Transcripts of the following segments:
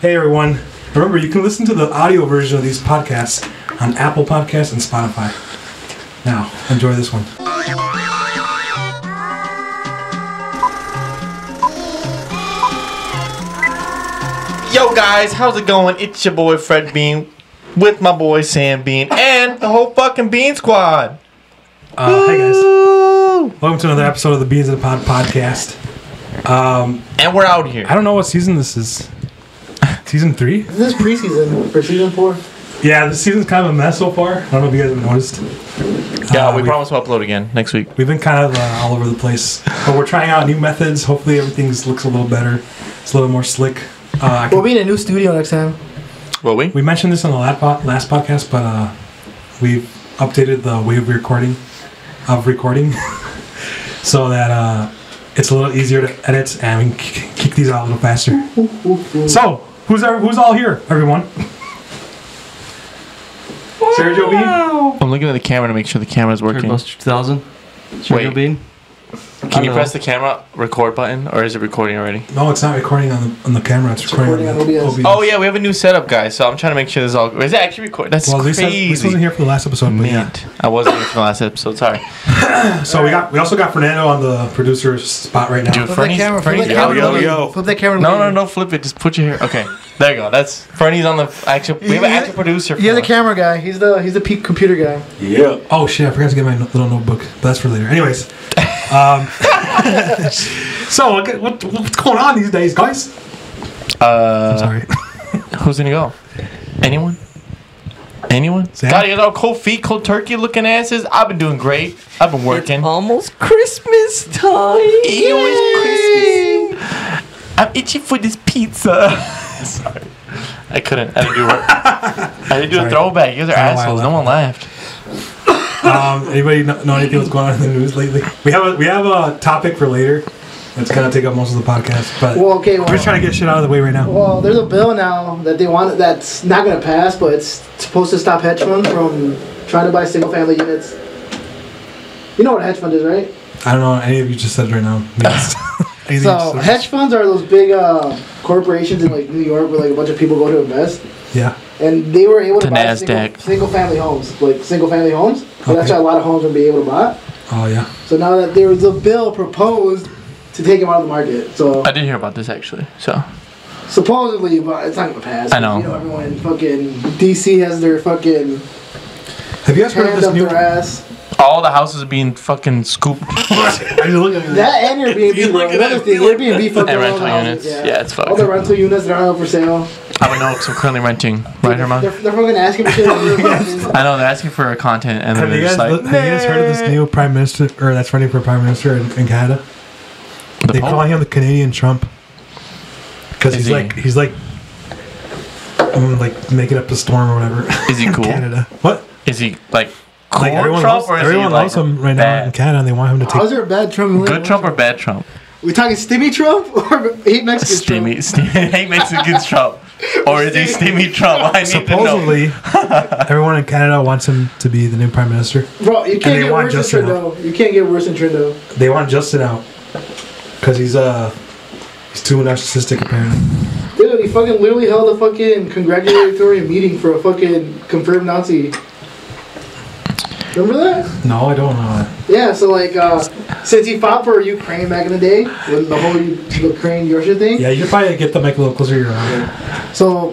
Hey everyone. Remember, you can listen to the audio version of these podcasts on Apple Podcasts and Spotify. Now, enjoy this one. Yo guys, how's it going? It's your boy Fred Bean with my boy Sam Bean and the whole fucking Bean Squad. Uh, hey guys. Welcome to another episode of the Beans in the Pod podcast. Um, And we're out here. I don't know what season this is. Season three? This preseason for season four. Yeah, the season's kind of a mess so far. I don't know if you guys have noticed. Yeah, Uh, we we- promise to upload again next week. We've been kind of uh, all over the place, but we're trying out new methods. Hopefully, everything looks a little better. It's a little more slick. Uh, We'll be in a new studio next time. Will we? we mentioned this on the last, podcast, but uh, we've updated the way of recording of recording so that uh, it's a little easier to edit and we can kick these out a little faster. So, who's our, who's all here, everyone? Sergio B. I'm looking at the camera to make sure the camera's working. Buster 2000. Wait. Wait. Bean. Can you Hello. press the camera record button or is it recording already? No, it's not recording on the on the camera. It's, recording, recording on, on the OBS. Oh yeah, we have a new setup, guys. So I'm trying to make sure this is all. Is it actually recording? That's Well, Lisa, crazy. Lisa wasn't here for the last episode, but yeah. I wasn't here for the last episode. Sorry. So we got we also got Fernando on the producer spot right now. Dude, Flip Fernie's- that camera. Flip Fernie's- that yo, camera. yo, to yo. me. Flip that camera. No, no, no, flip it. Just put your hair. Okay, there you go. That's Fernie's on the actual. We have an actual producer. You're the camera guy. He's the he's the peak computer guy. Yeah. Oh shit! I forgot to get my little notebook, but that's for later. Anyways, um, so what, what what's going on these days, guys? Uh, I'm sorry. Who's gonna go? Anyone? Anyone? Sam? God, you know, cold feet, cold turkey looking asses. I've been doing great. I've been working. almost Christmas time. It was Christmas. I'm itching for this pizza. Sorry. I couldn't. I didn't do it. I didn't do Sorry. a throwback. You guys are I don't know why I assholes. No one laughed. Um, anybody know, know anything what's going on in the news lately? We have a we have a topic for later. That's gonna take up most of the podcast, but Well, okay. we're just trying to get shit out of the way right now. well, there's a bill now that they want that's not gonna pass, but it's supposed to stop hedge funds from trying to buy single family units. You know what a hedge fund is, right? I don't know. Any of you just said it right now. Yes. So hedge funds are those big uh, corporations in like New York where like a bunch of people go to invest. yeah. and they were able to The buy single, single family homes, like single family homes. But that's why a lot of homes would be able to buy. Oh yeah. So now that there was a bill proposed to take them out of the market, so I didn't hear about this actually. So supposedly, but it's not gonna pass. I know. You know, everyone in fucking DC has their fucking Have you guys heard of this up new? their ass. all the houses are being fucking scooped. Are you looking at That and Airbnb, bro. look at Another that. thing, Airbnb fucking And all rental the houses, units. Yeah, it's fucked. All the rental units that are up for sale. I don't know because I'm currently renting. Right, They're, they're fucking asking for shit. I know they're asking for content, and Have they're you guys just like, have you guys heard of this new prime minister or that's running for prime minister in, in Canada? The They Pope? call him the Canadian Trump because he's he? like he's like um, like making up a storm or whatever. Is he cool? Canada. What? Is he like cool Like everyone Trump loves, or is everyone loves like him right now bad? in Canada, and they want him to take. How's there a bad Trump? Good Trump or bad Trump? We talking Stimmy Trump or hate Mexican Trump? Steamy, steamy, hey Mexicans Trump, or is he steamy Trump? I need to know. Supposedly, everyone in Canada wants him to be the new prime minister. Bro, you can't get want worse than Justin Trudeau. You can't get worse than Trudeau. They want Justin out because he's uh he's too narcissistic apparently. Dude, he fucking literally held a fucking congratulatory meeting for a fucking confirmed Nazi. Remember that? No, I don't know. that. Yeah, so like, uh, since he fought for Ukraine back in the day, when the whole Ukraine Russia thing, Yeah, you should probably get the mic a little closer to your eye. so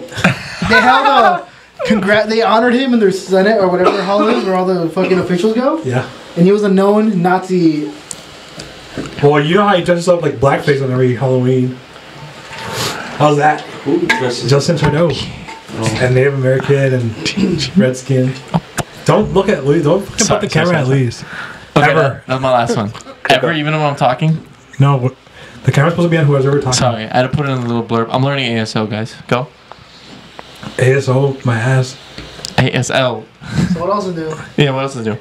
they held a congrat. They honored him in their senate or whatever the hall is, where all the fucking officials go, Yeah. and he was a known Nazi. Well, you know how he dresses up like blackface on every Halloween. How's that? Who dresses Justin Trudeau. And Native American and Redskin. Don't look at Lee. Don't fucking Sorry, put the sorry, camera sorry, at Louise. Okay, Ever. that, that's my last one. Ever, even when I'm talking. No, the camera's supposed to be on whoever's ever talking. Sorry, I had to put it in a little blurb. I'm learning ASL, guys. Go. ASO, my ass. ASL. So what else to do? Yeah, what else to do?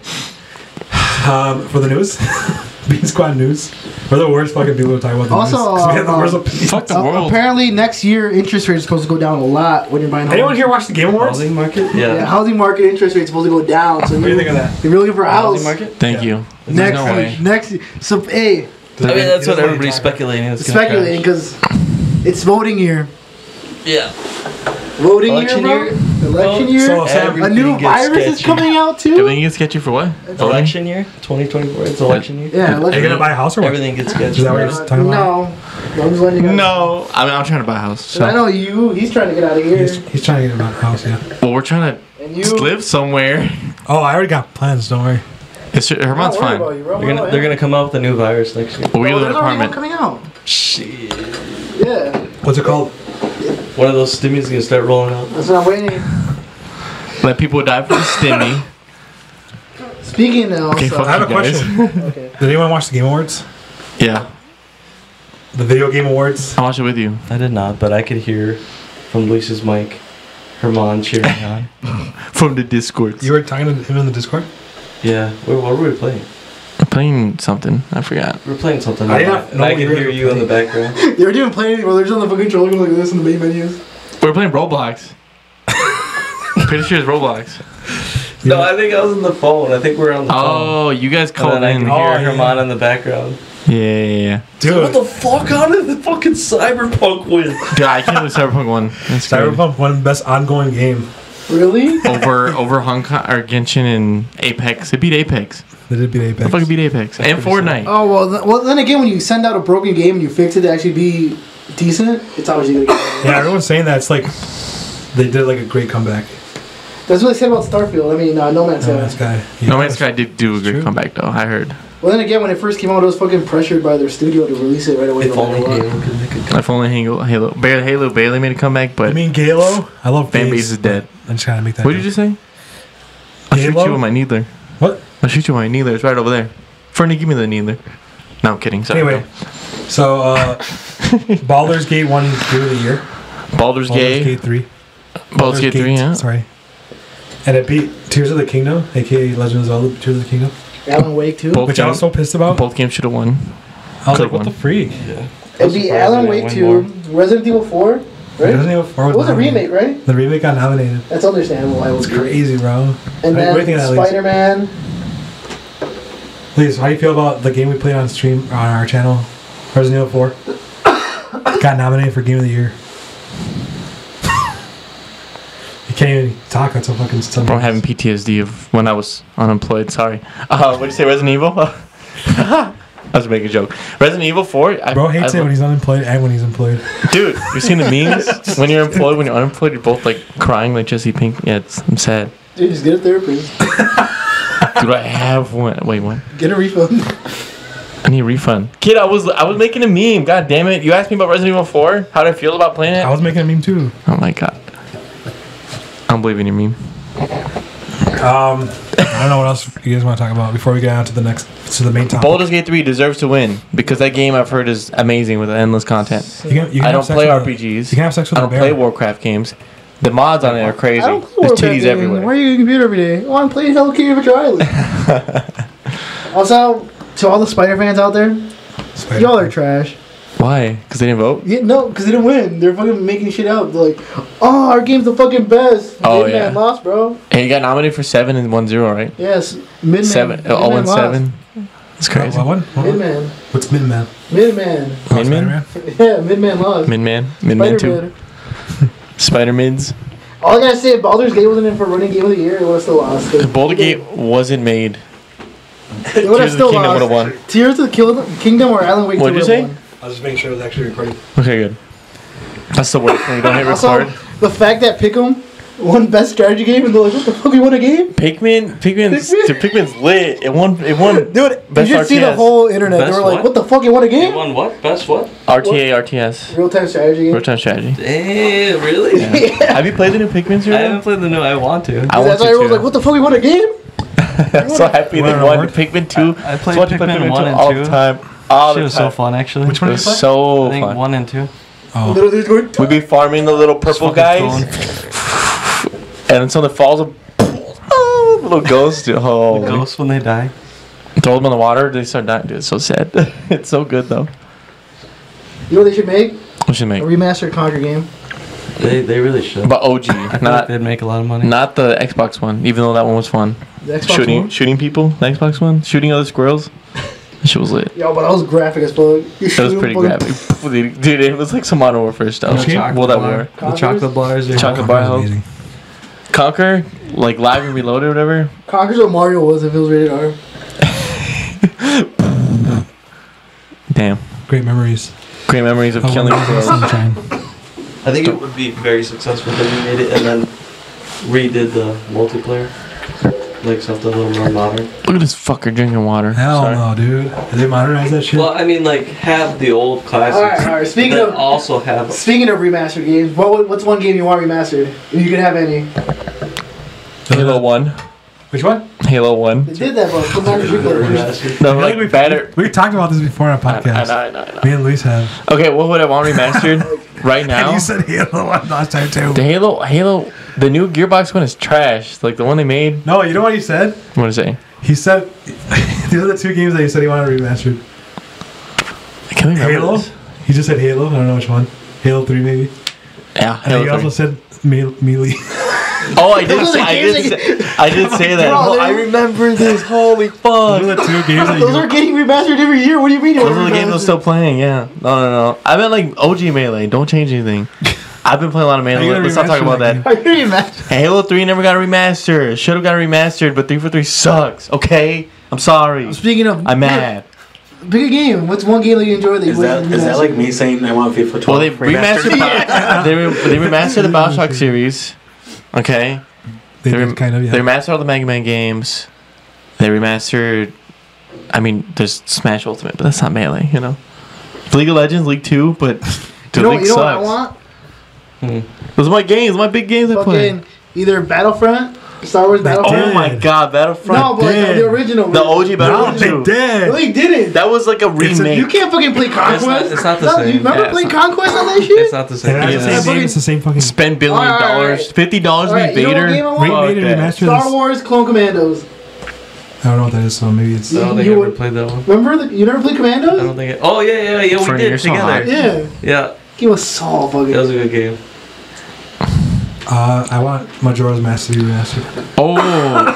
Um, for the news, Bean Squad News. We're the worst fucking people to talk about the Also, news. 'cause we have the uh, worst opinion. Fuck the Uh, world. apparently, next year interest rates is supposed to go down a lot when you're buying. Anyone homes. here watch the Game Awards? housing market? Yeah, Yeah. housing market interest rate is supposed to go down. So What do you think of that? If you're looking for a house, Housing market? Thank Yeah. you. There's next no way. next so hey, I mean, that's what everybody's speculating. It's speculating because it's voting year, Yeah. Voting Election year, year? Bro. Election year. So, Sam, a new gets virus is coming out too. Everything gets sketchy for what? Election year, 2024. It's election year. Yeah, Are election you gonna buy a house or what? Everything gets Is sketchy. that what you're talking about? no, I'm just letting you guys. No, I mean I'm trying to buy a house. 'Cause I know you. He's trying to get out of here, He's, he's trying to get him out of the house, yeah. Well, we're trying to and you. live somewhere. Oh, I already got plans. Don't worry. It's I'm Herman's worried fine. you. They're gonna, they're gonna come out with a new virus next year. We Oh, live in there's an apartment. coming out. Shit. Yeah, What's it called? One of those stimmies gonna start rolling out. that's what I'm waiting. Let people die for the stimmy. Speaking now, Okay, so, fuck I have a you guys. question. okay. Did anyone watch the Game Awards? Yeah, The Video Game Awards? I watched it with you. I did not, but I could hear from Luis's mic, Herman cheering on. From the Discord. You were talking to him in the Discord? Yeah. Wait, what were we playing? Playing something. I forgot. We were playing something. I and didn't and know I what you could guys hear were you in the background. They were doing playing well, they're just on the fucking controller going like this in the main menus. We were playing Roblox. Pretty sure it's Roblox. No, I think I was on the phone. I think we are on the oh, phone. Oh, you guys And called then I in. could Oh, hear yeah. Herman in the background. Yeah, yeah, yeah. Dude, What the fuck? How did the fucking Cyberpunk win? Dude, I can't believe Cyberpunk one. That's. Cyberpunk, one of the best ongoing game. Really? over over Hong Kong or Genshin and Apex. It beat Apex. They did beat It Apex. fucking beat Apex and Fortnite. Oh well, th- well then again, when you send out a broken game and you fix it to actually be decent, it's obviously gonna get. Yeah, everyone's saying that. It's like they did like a great comeback. That's what they said about Starfield. I mean, uh, No Man's No Sky. Man's Sky. No Man's Sky did do a good True. comeback though. I heard. Well, then again, when it first came out, it was fucking pressured by their studio to release it right away. If no only matter what. Halo could make a If only Halo Halo barely, Halo barely made a comeback, but You mean, Galo. I love fan base is dead. I'm just trying to make that. What did you say? I'll shoot you with my needler. What? I'll shoot you with my needler. It's right over there. Fernie, give me the needler. No, I'm kidding. Sorry. Anyway, so uh, Baldur's Gate won Game of the Year. Baldur's Baldur's Gate. Gate three. Baldur's Gate 3, yeah. Sorry. And it beat Tears of the Kingdom, aka Legend of Zelda: Tears of the Kingdom, Alan Wake too. Both which I was so pissed about. both games should have won. I was could've like, what the freak? Yeah. It'd be Alan Wake two, Resident Evil four, right? Resident Evil 4 It was a nominated. remake, right? The remake got nominated. That's understandable. I It's was crazy, bro. And What do you think then of that, Lise? Spider Man. Please, how do you feel about the game we played on stream on our channel, Resident Evil 4? got nominated for Game of the Year. you can't even talk. That's a fucking stuff. I'm having PTSD of when I was unemployed. Sorry. Uh, what did you say, Resident Evil? I was making a joke. Resident Evil 4. I, Bro hates I, it when he's unemployed and when he's employed. Dude, you seen the memes? when you're employed, when you're unemployed, you're both like crying like Jesse Pink. Yeah, it's, I'm sad. Dude, just get a therapist. Dude, I have one. Wait, what? Get a refund. I need a refund. Kid, I was I was making a meme. God damn it! You asked me about Resident Evil 4. How did I feel about playing it? I was making a meme too. Oh my god. I don't believe in your meme. Um, I don't know what else you guys want to talk about before we get on to the next to the main topic. Baldur's Gate 3 deserves to win because that game I've heard is amazing with endless content. You can, you can I don't play with a- RPGs. You can have sex with I a don't play Warcraft games. The mods on it are crazy. I don't play There's titties everywhere. Why are you on your computer every day? Oh, I'm playing Hello Kitty Adventure Island. also, to all the Spider fans out there, Spider- y'all are trash. Why? Because they didn't vote? Yeah, no, because they didn't win. They're fucking making shit out. They're like, oh, our game's the fucking best. Oh, Midman yeah. lost, bro. And you got nominated for 7 and 1 0, right? Yes, Midman. 7. Uh, Midman Oh, and lost. 7. It's What, crazy. what, what, what? Midman. What's Midman? Midman. Oh, Min-Min? Spider-Man? Yeah, Midman lost. Min Man. Min Man 2. Spider-Man. Mids. All I gotta say, Baldur's Gate wasn't in for running game of the year, it would have still lost. They- Boulder Gate wasn't made. It would have Tears of the still Kingdom lost. won. Tears of the Kingdom or Alan Wake What'd 2 you would've say? won. I was just making sure it was actually recording. Okay, good. That's the worst when you don't hit Also, record. the fact that Pikmin won best strategy game and they're like, what the fuck, we won a game? Pikmin, Pikmin's, Pikmin? dude, Pikmin's lit. It won, it won Dude, Best you should see the RTS. whole internet. they Best were like, what? what the fuck, you won a You game? won what? Best what? RTA, RTS, Real time strategy game. real time strategy. Hey, really? Have you played the new Pikmin I series? haven't played the new. I want to. I want That's why to everyone's too. like, what the fuck, we won a game? I'm so happy You they want an won award? Pikmin 2. I- I played So watch you play Pikmin 1 and all 2. the time. All Shit the was time. so fun, actually. Which one did was play? so I think fun. one and two. Oh, Literally We'd be farming the little purple guys, and until the falls of oh, little ghost. dude, Oh, Ghosts when they die. throw them in the water, they start dying. Dude, it's so sad. it's so good though. you know what they should make? We should make? A make, remastered Conker game. They they really should. but OG, I feel like not they'd make a lot of money. not the Xbox one. Even though that one was fun. The Xbox shooting One. shooting people. The Xbox one, shooting other squirrels. That shit was lit. Yo, but that was graphic as fuck. You It was pretty graphic. Dude, it was like some Modern Warfare stuff. Which game? World bar. War. The chocolate bars. yeah. Chocolate Conker's bar help. Conker, like live and reloaded or whatever. Conker's what Mario was if it was rated R. Damn. Great memories. Great memories of Oh, killing when I was crows. Sunshine. I think it would be very successful if we made it and then redid the multiplayer, like something a little more modern. Look at this fucker drinking water. Hell Sorry. no, dude. Did they modernize that shit? Well, I mean, like have the old classics. Alright, alright. Speaking of also have speaking of remastered games, what what's one game you want remastered? If you could have any. Halo 1. Which one? Halo 1. They did that, but sometimes you could. remastered. No, I feel like, we better. We talked about this before on a I, I podcast. know, I know, I know. Me and Luis have. Okay, what would I want remastered right now. And you said Halo last time too. The Halo, Halo, the new Gearbox one is trash. Like the one they made. No, you know what he said? What did He say? He said these are the two games that he said he wanted remastered. I can't remember. Halo. this. He just said Halo. I don't know which one. Halo three maybe. Yeah, And he Halo. also said Me- Melee. Oh, I did. Those Say, I did. that Say, I did say that. Bro, I remember this. Holy Those fuck. are the two games Those are getting remastered every year. What do you mean? Those are the games I'm still playing. Yeah. No, no, no. I meant like OG Melee. Don't change anything. I've been playing a lot of Melee. Let's not talk about that that. Are you remastered? Halo 3 never got remastered. Should have got remastered, but 3 for 3 sucks. Okay? I'm sorry. Speaking of, I'm mad. Pick a game. What's one game that you enjoy that you Is that that like me saying I want FIFA 12? Well, they remastered. Bio- they, re- they remastered the Bioshock series. Okay. They They, did rem- kind of yeah. they remastered all the Mega Man games. They remastered. I mean, there's Smash Ultimate, but that's not Melee, you know. League of Legends, League Two, but the You know, League you know what I sucks. want? Hmm. Those are my games, my big games I play. Either Battlefront, Star Wars That- Battlefront. Oh my God, Battlefront! no, but like, did. the original. the version. OG no, Battlefront. they did. No, they didn't. That was like a It's a- remake. you can't fucking play Conquest. not- it's not the No, same. You remember Yeah, playing Conquest on that shit? It's not the They same. have Yeah. the same. It's the same fucking. Spend billion Alright, alright. dollars, fifty dollars to Alright, be you know what Vader. I want? Fuck Remade and that. remastered. Star Wars Clone Commandos. I don't know what that is, so maybe it's. I don't think You I ever played that one. Remember the, you never played Commandos? I don't think it. Oh yeah, yeah, yeah. We Friend, did you're so together. Yeah, Yeah, game was so fucking. that was a good game. Uh, I want Majora's Mask to be remastered. Oh,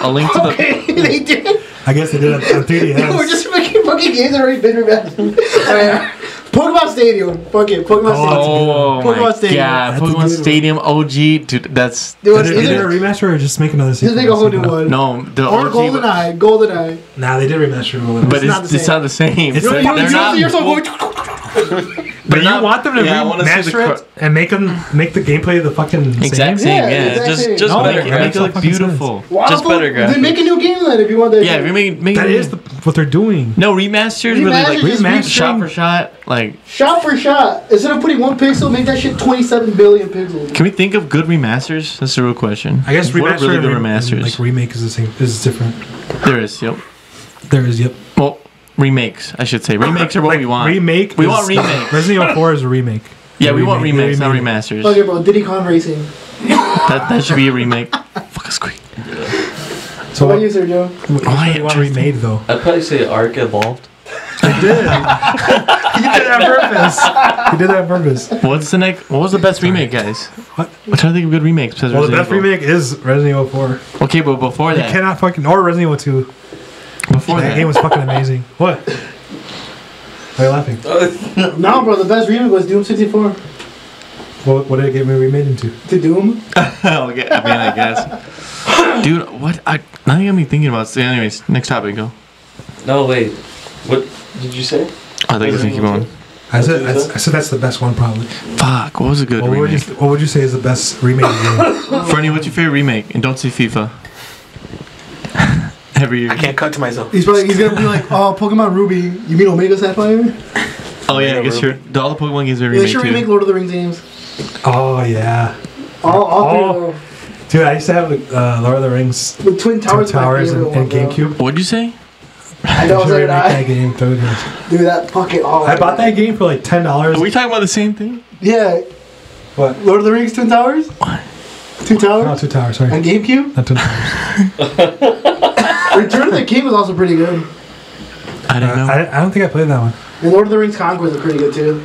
a link to the. Okay, they did. I guess they did it on 3DS. We're just making fucking games that already been remastered. Alright, Pokemon Stadium. Fuck it, Pokemon Oh, Stadium. Oh Pokemon my Stadium. god, That's a Pokemon good one. Stadium OG, dude. That's Dude, Did they, did they either, remaster or just make another just sequel? make a whole new one. no the Or OG. GoldenEye. GoldenEye. Nah, they did remaster GoldenEye. But It's it's, not the it's not the same. It's You know, like- you know, they're you know, not- you're so going. But you not- want them to yeah, I wanna remaster it and make them make the gameplay the fucking Exact same? same, Yeah, yeah. exact just same. just No, make, that it, make it look beautiful. Wow, just fuck, better Then make a new game then if you want that. Yeah, shit. remake make That it is the, what they're doing. no remasters. Really, like Remasters just shot for shot. Like, Shot for shot. Instead of putting one pixel, make that shit 27 billion pixels. can we think of good remasters? That's the real question. I guess what remaster really good remasters? like remake is the same. Is different. there is. Yep. There is yep. Well, remakes. I should say remakes are what like we want. remake. We want remakes. Resident Evil 4 is a remake. yeah, we want Remake- remakes, not remake. remasters. Okay, bro. Diddy Kong Racing. That that should be a remake. Fuck a squeak. So What what, about you, Sergio? what, Oh, do yeah, you want true. remade though? I'd probably say Ark Evolved. He did. he did that on purpose. He did that on purpose. What's the next? What was the best remake, guys? What? I'm trying to think of good remakes. Besides Well, the best Evil. remake is Resident Evil 4. Okay, but before You that, cannot fucking or Resident Evil 2. Before that that, game was fucking amazing. What? Why are you laughing? No, bro. The best remake was Doom 64. What, what did it get me remade into? To Doom. okay, I mean, I guess. Dude, what? I now you got me thinking about. So anyways, next topic, go. No, wait. What did you say? I think it's gonna keep on. I said, I, I said that's the best one probably. Fuck, what was a good What would, you, remake? what would you say is the best remake game? Fernie, what's your favorite remake? And don't say FIFA. Every year. I can't cut to myself. He's probably he's gonna be like, oh, Pokemon Ruby. You mean Omega Sapphire? Oh yeah, I guess Ruby. you're. the- All the Pokemon games are They remade should remake too. Lord of the Rings games. Oh yeah, All, all three Oh. of them. dude! I used to have uh, Lord of the Rings The Twin Two Towers. is my Towers and, favorite and one. GameCube. What'd you say? I know, should so remake did I. that game. Totally good. Dude, that fucking. Oh, I bought that game for like ten dollars. Are we talking about the same thing? Yeah, What? Lord of the Rings Twin Towers. What? Two No, Towers. two towers. Sorry, On GameCube. not two towers. Return of the King was also pretty good. I Uh, didn't know. I, I don't think I played that one. And Lord of the Rings Conquest was pretty good too.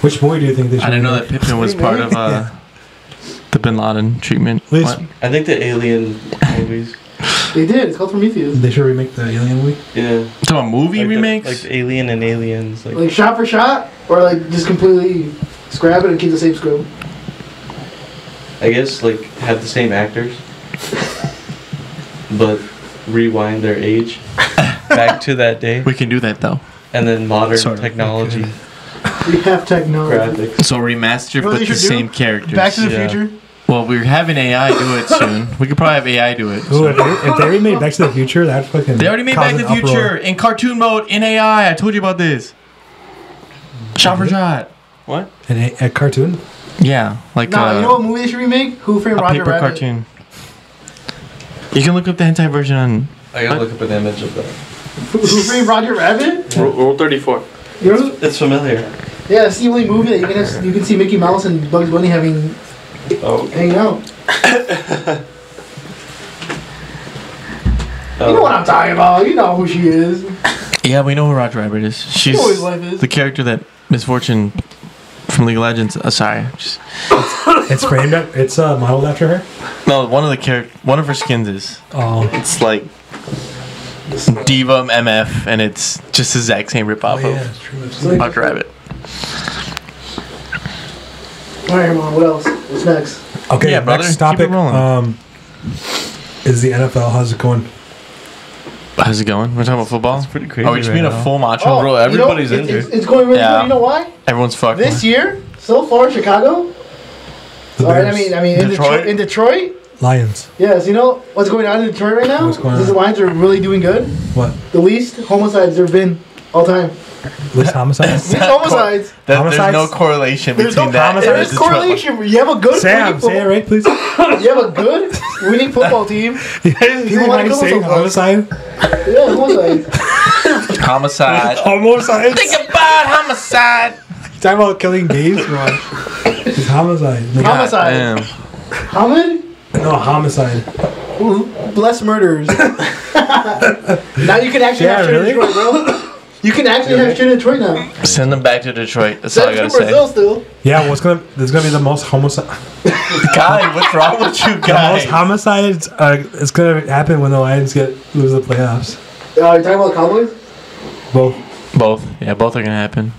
Which movie do you think they should? I didn't know that remake? Pippin was part of uh, the Bin Laden treatment. Please. What? I think the Alien movies. They did. It's called Prometheus. They should remake the Alien movie. Yeah. Talking about movie Like the- like the Alien and Aliens. Like, Like shot for shot, or like just completely scrap it and keep the same script. I guess like have the same actors, but rewind their age back to that day, we can do that though. and then modern Sort of. technology We have technology. graphics. So remaster, You but the should do? same characters. Back to the Yeah. Future. well, we're having AI do it soon. We could probably have AI do it. Ooh, if they, if they remade Back to the Future, that fucking. They already made Back to the Future uproar. in cartoon mode in AI. I told you about this. Shot for shot. What? In a, a cartoon. Yeah, like Nah, uh, you know what movie they should remake? Who Framed a Roger paper Rabbit? cartoon. You can look up the hentai version on. I gotta look up an image of that. Who, Who Framed Roger Rabbit? Rule, rule 34. You know, It's familiar. yeah, it's the only movie that you can have, you can see Mickey Mouse and Bugs Bunny having Oh. hanging out. oh. You know what oh. I'm talking about. You know who she is. Yeah, we know who Roger Rabbit is. She's know who his wife is. the character that Miss Fortune from League of Legends. Uh, sorry, just, It's framed. At, it's uh, modeled after her. no. One of the character, one of her skins is. Oh. It's like Diva MF, and it's just the exact same rip off Oh, of yeah, it's true. It's- Like- Roger Rabbit. All right, come on. What else? What's next? Okay, Yeah, brother, next keep it topic rolling. um, is the NFL. How's it going? How's it going? We're talking about football. It's pretty crazy Oh, we just right being a full macho. Oh, Bro, you know, everybody's it- injured. It's, it's going really Yeah. good. You know why? Everyone's fucked. This year, so far, Chicago. The All right, I mean, I mean, in Detroit? Detroit, in Detroit, Lions. yes. You know what's going on in Detroit right now? What's going These on? Lions are really doing good. What? The least homicides there have been all time. Least homicides. Least homicides. That- there's no correlation There's between no that. and There's correlation. You have a good Sam, winning say it football- right, please. You have a good winning football team. People wanna kill saying themselves. homicide. Yeah, homicides. Homicide. Homicide. Think about homicide. You Talking about killing gays, bro. It's homicide. No, God Homicide. damn. Hamid, no homicide. bless murderers. now you can actually Yeah, have shit really? in bro. You can actually have shit in Detroit now. Send them back to Detroit. That's all I gotta for Brazil still. Yeah, what's gonna? There's gonna be the most homicide. Guy, what's wrong with you The most homicides. Uh, it's gonna happen when the Lions get lose the playoffs. Uh, you're talking about Cowboys? Both. Both. Yeah, both are gonna happen.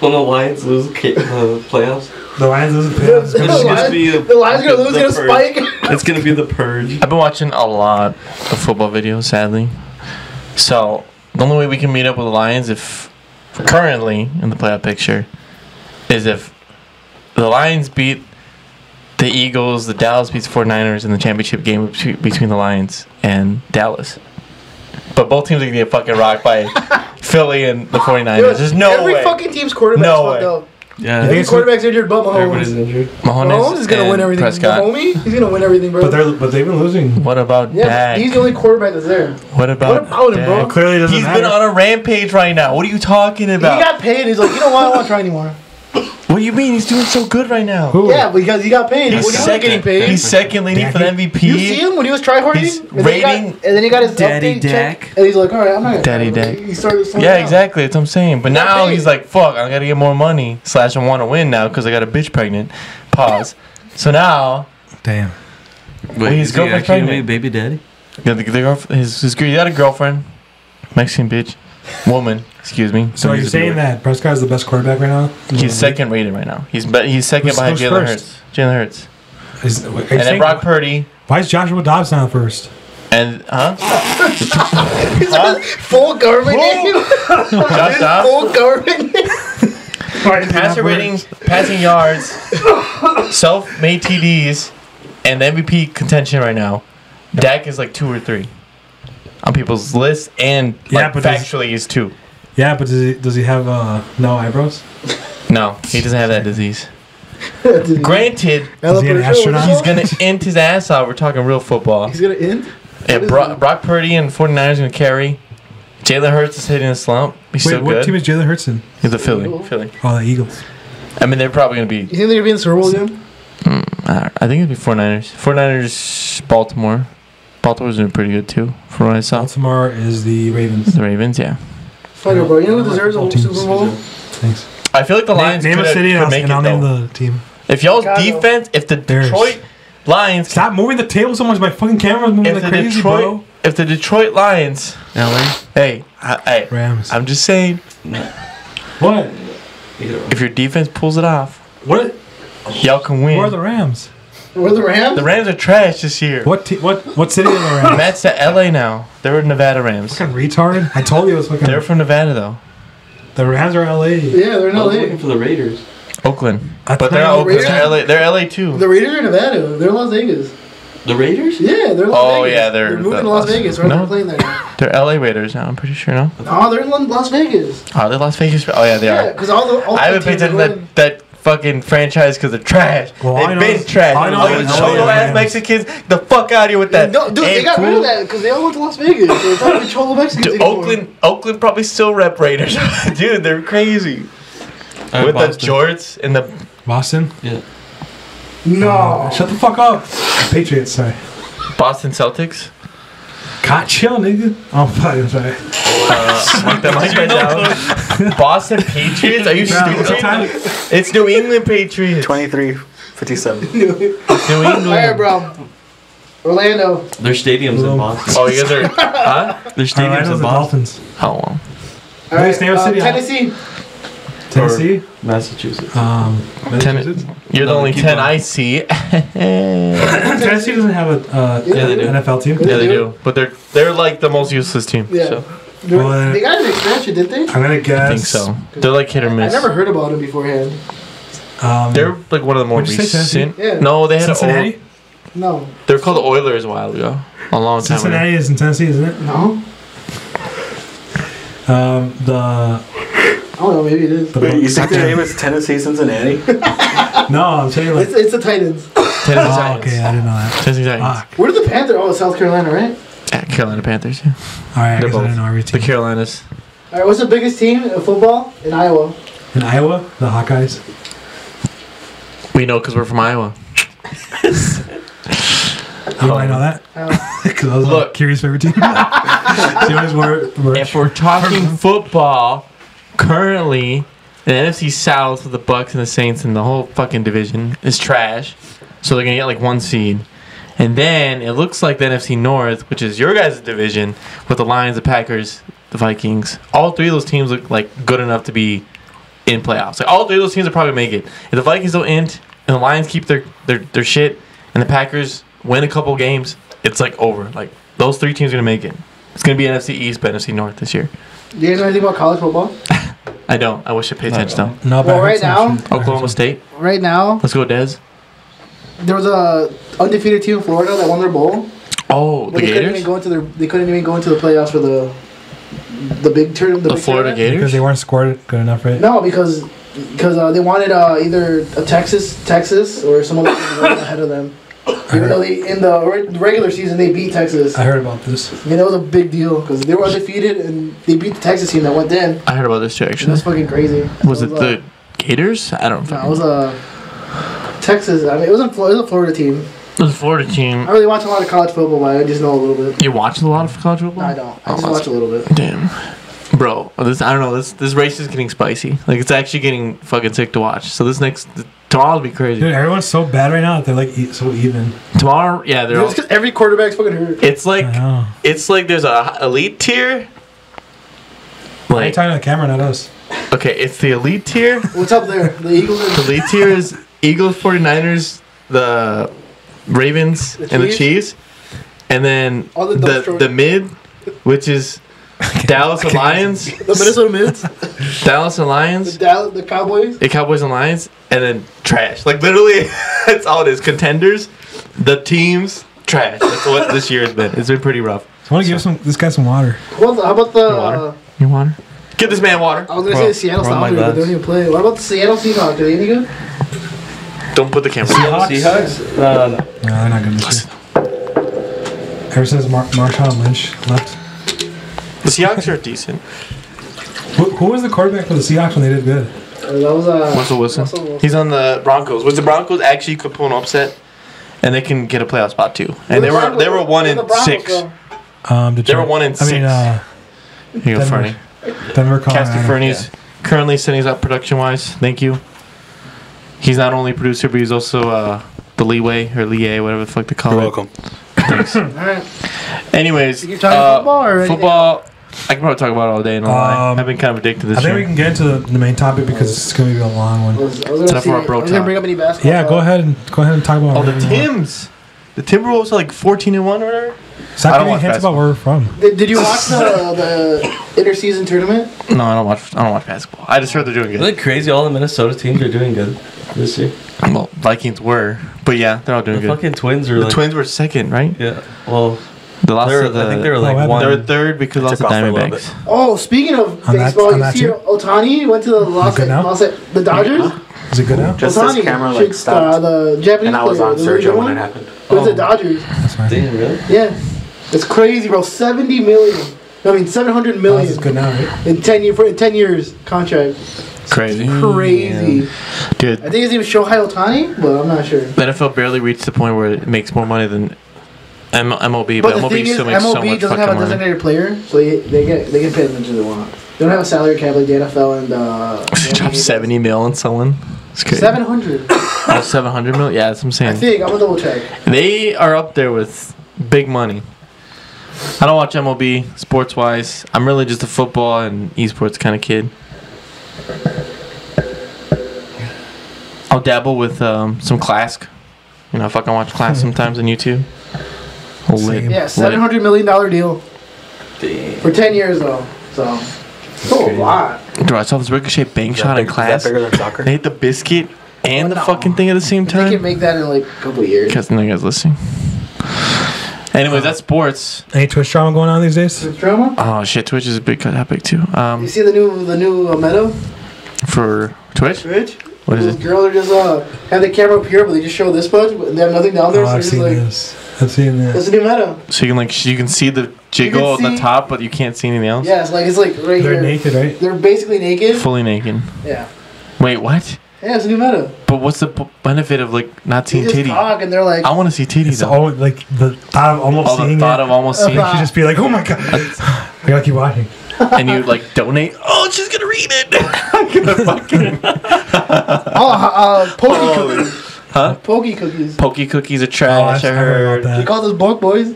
When the Lions lose the uh, playoffs, The Lions lose the playoffs. The It's just gonna gonna Lions- be a- The Lions gonna lose, the gonna purge. spike. it's gonna be the purge. I've been watching a lot of football videos, sadly. So the only way we can meet up with the Lions, if currently in the playoff picture, is if the Lions beat the Eagles, the Dallas beats the 49ers in the championship game between the Lions and Dallas. But both teams are gonna get fucking rocked by Philly and the 49ers. There's no Every way. fucking team's quarterback's No fucked way. up. Yeah, I think Every it's- quarterback's injured but everybody's Mahomes. injured. Mahomes, Mahomes is gonna and win everything. Prescott. Mahomes, he's gonna win everything, bro. But they're but they've been losing. What about yeah, Dak? he's the only quarterback that's there. What about, What about him, bro? Clearly doesn't He's matter. been on a rampage right now. What are you talking about? He got paid. He's like, you know what? I don't want to try anymore. What do you mean? He's doing so good right now. Who? Yeah, because he got paid. He's when he was second. getting paid. He's second leading for the MVP. you see him when he was tryharding? He's and, then he got, rating and then he got his Daddy update check, Dak. and he's like, all right, I'm not Daddy try. Dak. He started slowing Yeah, down. exactly. That's what I'm saying. But got now paid. he's like, "Fuck, I gotta get more money." Slash, I want to win now because I got a bitch pregnant. Pause. So now, Damn. Wait, his is he girlfriend's actually gonna pregnant. be baby daddy? yeah, the, the girlf- his his girl, he got a girlfriend, Mexican bitch, woman. Excuse me. So are you Used saying with- that Prescott is the best quarterback right now? he's second rated right now? He's be- he's second Who's- behind who's Jalen first? Hurts. Jalen Hurts, Is, are you and then saying- Brock Purdy, Why is Joshua Dobbs not first? and huh? Full government name. Josh Dobbs. Full government name. passer ratings, passing yards, self-made TDs, and MVP contention right now. Dak is like two or three on people's lists and Yeah, like but factually is two. Yeah, but does he does he have uh, no eyebrows? No, he doesn't have that disease. Granted, Is he an astronaut? he's gonna end his ass out. We're talking real football. He's gonna end. Yeah, What is Brock. Brock Purdy and 49ers gonna carry. Jalen Hurts is hitting a slump. He's Wait, still what good. team is Jalen Hurts in? He's a Philly. Eagles. Philly. Oh, the Eagles. I mean, they're probably gonna be. You think they're gonna be in the Super Bowl again? Uh, I think it'd be 49ers. 49ers, Baltimore. Baltimore's doing pretty good too, from what I saw. Baltimore is the Ravens. The Ravens, yeah. Fuck it, bro. You know who deserves a teams. Super Bowl? Thanks. I feel like the Lions name could, a city and could I'll, make and it I'll though. name the team. If y'all's Chicago. defense, if the Bears. Detroit Lions, Stop moving the table so much. My fucking camera's moving if like the crazy, Detroit, bro. if the Detroit Lions, LA. hey, I, hey, Rams. I'm just saying, what? If your defense pulls it off, What? y'all can win. Where are the Rams? We're the Rams. the Rams are trash this year. What? Te- what? What city are the Rams? That's the LA now. They're Nevada Rams. fucking retarded. I told you it was fucking. They're from Nevada though. the Rams are LA. yeah, they're in I was LA. looking for the Raiders. Oakland. That's But they're not not Oakland. Raiders. They're LA. They're LA too. The Raiders are in Nevada. They're in Las Vegas. The Raiders? Yeah, they're in Las Oh, Vegas. yeah, they're they're moving the to Las Las- Vegas. Right, No. they're playing there. now. They're LA Raiders now. I'm pretty sure. No. No, they're in Las Vegas. Oh, they're Las Vegas. Oh yeah, they Yeah, are. because all the all I haven't the paid teams are attention to going- that, that fucking franchise because they're trash. Well, I They've know been it's- trash. I know All it's you LA cholo ass Rams. Mexicans, the fuck out of here with that. No, dude, they Ain't got rid cool. of that because they all went to Las Vegas. So it's not even Cholo Mexicans Dude, anymore. Oakland, Oakland probably still rep Raiders. Dude, they're crazy. All right, with the Boston. jorts and the Boston. Yeah. No. Shut the fuck up. Patriots. Sorry. Boston Celtics. God, chill, nigga. Oh, fuck, sorry. Uh, mark that mic right down. Boston Patriots? Are you Bro, what's the time? stupid? It's New England Patriots. 23 57. New All right, England. bro. Orlando. Their stadium's in Boston. Oh, you guys are. Huh? Their stadium's Orlando's in the Boston. Dolphins. Oh, well. All Wait, right, stay with uh, City, huh? Tennessee. Tennessee. Massachusetts. Um, Ten- You're the only 10 going. I see. Tennessee doesn't have a uh, Yeah, they do. NFL team. Yeah. they do. But they're they're like the most useless team. Yeah. So They're- Well, they got an expansion, didn't they? I'm gonna guess. I think so. They're like hit or miss. I miss. never heard about them beforehand. Um, They're like one of the more What'd you say, recent. Yeah. No, they had Cincinnati. Old, No. they're called the Oilers a while ago. A long time Cincinnati ago. is in Tennessee, isn't it? No. Um, the I don't know. Maybe it is. the Wait, you think their name is Tennessee Cincinnati? No, I'm saying like. It's, it's the Titans. Tennessee Oh, Titans. okay, I didn't know that. Tennessee Titans. Fuck. Where did the Panthers? Oh, South Carolina, right? Yeah, Carolina Panthers. Yeah. All right, I They're guess I didn't know every The. Carolinas. All right. What's the biggest team in football in Iowa? In Iowa, the Hawkeyes. We know because we're from Iowa. How do I know that? Because I was Look. like, curious favorite team. she always wore merch. If we're talking football, currently the NFC South with the Bucks and the Saints and the whole fucking division is trash. So they're gonna get like one seed. And then it looks like the NFC North, which is your guys' division, with the Lions, the Packers, the Vikings. All three of those teams look like good enough to be in playoffs. Like all three of those teams will probably make it. If the Vikings don't end and the Lions keep their, their, their shit and the Packers win a couple games, it's like over. Like those three teams are gonna make it. It's gonna be NFC East, but NFC North this year. Do you guys know anything about college football? I don't. I wish I paid attention though. No, but Well, right now- Oklahoma State. Right now, Let's go, Dez. there was a undefeated team in Florida that won their bowl. Oh, the But they couldn't even Gators. go into their. They couldn't even go into the playoffs for the the big tournament. The big Florida tournament. Because they weren't scored good enough, right? No, because because uh, they wanted uh, either a Texas, Texas, or some other team right ahead of them. Even though they in the regular season they beat Texas, I heard about this. I mean that was a big deal because they were undefeated and they beat the Texas team that went in. I heard about this too. Actually, that's fucking crazy. was it uh, the Gators? I don't No, know. it was a Texas. I mean, it was a Florida, it was a Florida team. It was a Florida team. don't really watch a lot of college football, but I just know a little bit. You watch a lot of college football? No, I don't. I Oh, just watch a little bit. Damn, bro. This I don't know. This this race is getting spicy. Like it's actually getting fucking sick to watch. So this next tomorrow will be crazy. Dude, everyone's so bad right now that they're like e- so even. Tomorrow, yeah, they're all. Just 'cause every quarterback's fucking hurt. It's like it's like there's a elite tier. You're Like talking to the camera, not us. okay, it's the elite tier. What's up there? The Eagles. The elite tier is Eagles, 49ers, the Ravens, The and the Chiefs? Chiefs. And then All the the, the mid, which is Dallas and Lions, the Minnesota Mids. Dallas and Lions. The Lions, Dallas. The Cowboys. the Cowboys and Lions, and then trash. Like literally, that's all it is. Contenders, the teams, trash. That's what this year has been. It's been pretty rough. I want to give some this guy some water. What how about the? You water? Uh, You water? Get this man water. I was gonna Bro, say the Seattle where Sounders, but they don't glass? even play. What about the Seattle Seahawks? Are they any good? Don't put the camera. Seahawks? Seahawks? No, no, no. No, they're not good this year. Ever since Mar- Marshawn Lynch left. The Seahawks are decent. Who, who was the quarterback for the Seahawks when they did good? Uh, that was uh. Russell Wilson. Russell Wilson. He's on the Broncos. Was the Broncos actually could pull an upset, and they can get a playoff spot too? And they were they were one in six. Um, Detroit. They were one in six. I mean, six. uh, Here you go, Denver. Fernie. Denver, Colorado. Castor Fernie's currently setting us up production wise. Thank you. He's not only producer, but he's also uh, the leeway or lie, whatever the fuck they call You're it. welcome. All right. Anyways, You're talking uh, football or anything football. I can probably talk about it all day. No lie. Um, I've been kind of addicted to this. I this think we can get into the, the main topic because it's going to be a long I one. was, I was It's gonna, up say, for a bro I talk. bring up any basketball. Yeah, go ahead and go ahead and talk about. Oh, the whatever you want. Tims. The Timberwolves are like 14 and one or whatever. Stop I don't giving watch hints about where we're from. Did, did you watch the the interseason tournament? No, I don't watch. I don't watch basketball. I just heard they're doing Isn't good. it crazy? All the Minnesota teams are doing good this year. Well, Vikings were, but yeah, they're all The doing good. fucking Twins are The like. Twins were second, right? Yeah. Well, The lost they're, to the. I think they were Oh, like what one. they were third because They lost to took off for a little Diamondbacks. Oh, speaking of On baseball, on you see? Otani went to the Los, good? Los the Dodgers. Is it good now? Just Otani this camera should like star stopped, uh, the Japanese and I was player, on the Sergio when it happened. Went to Oh. the Dodgers. That's fine. Damn, really? Yeah, it's crazy, bro. Seventy million. I mean, seven hundred Oh, million this is good now, right? in ten year for ten years contract. Crazy, Crazy. dude. I think his name is Shohei Otani, but I'm not sure. The NFL barely reached the point where it makes more money than M- MLB, But but, the MLB thing is, still makes so MLB much doesn't fucking have a money. designated player, so they, they get they get paid as much as they want. They don't have a salary cap like the NFL and uh. Drop 70 mil on someone. Seven hundred. Oh, 700 mil? Yeah, that's what I'm saying. I think I'm gonna double check. They are up there with big money. I don't watch MLB sports wise. I'm really just a football and esports kind of kid. I'll dabble with um, some Clask. You know, if I can watch Clask sometimes on YouTube. Lit- Same. Yeah, seven hundred million dollar deal Damn. for ten years though. So it's a crazy. lot. Dude, I saw this ricochet bank Is shot that in big- is class. that bigger than soccer? They hit the biscuit and the No. fucking thing at the same time. They can time. make that in like a couple of years. Because no guys listening. Anyways, that's sports. Any Twitch drama going on these days? With drama. Oh shit, Twitch is a big cut topic too. You Um, see the new the new uh, meta for Twitch, Twitch? what is Those it? girls are just uh have the camera up here, but they just show this much, but they have nothing down there. Oh, so I've it's seen just like this. I've seen that's this. a new meta. So you can like you can see the jiggle on the see- top, but you can't see anything else. Yeah, it's like it's like right here. They're here. naked, right? They're basically naked. Fully naked. Yeah. Wait, what? Yeah, it's a new meta. But what's the b- benefit of like not They seeing just titty? talk and they're like, I want to see titty It's though. all like the thought of almost Oh, the seeing thought it. of almost Uh, seeing, you should just be like, oh my god, I gotta keep watching. and you like donate. Oh, she's gonna read it. I'm gonna fucking oh, uh, pokey cookies. Huh? Pokey cookies. pokey cookies are Oh, trash. I I've heard. about You that. call those broke boys?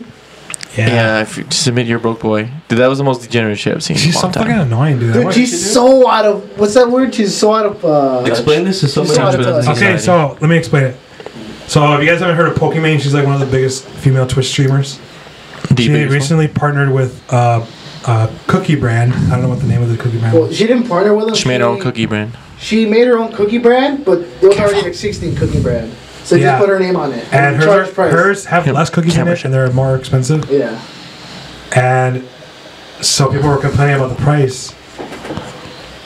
Yeah. Yeah, if you submit your broke boy. Dude, that was the most degenerate shit I've seen in She's a so long fucking annoying, dude. Dude, she's so out of what's that word? She's so out of. uh Explain this to somebody She's who so doesn't Okay, so let me explain it. So, if you guys haven't heard of Pokimane, she's like one of the biggest female Twitch streamers. Deep she in your recently partnered with uh, a cookie brand. I don't know what the name of the cookie brand Well, was. she didn't partner with them. She made her own cookie brand. She made her own cookie brand, but there was already an existing cookie brand, so they Yeah. just put her name on it And charged hers, price. hers have less cookies in it, and they're more expensive. Yeah. And so people were complaining about the price.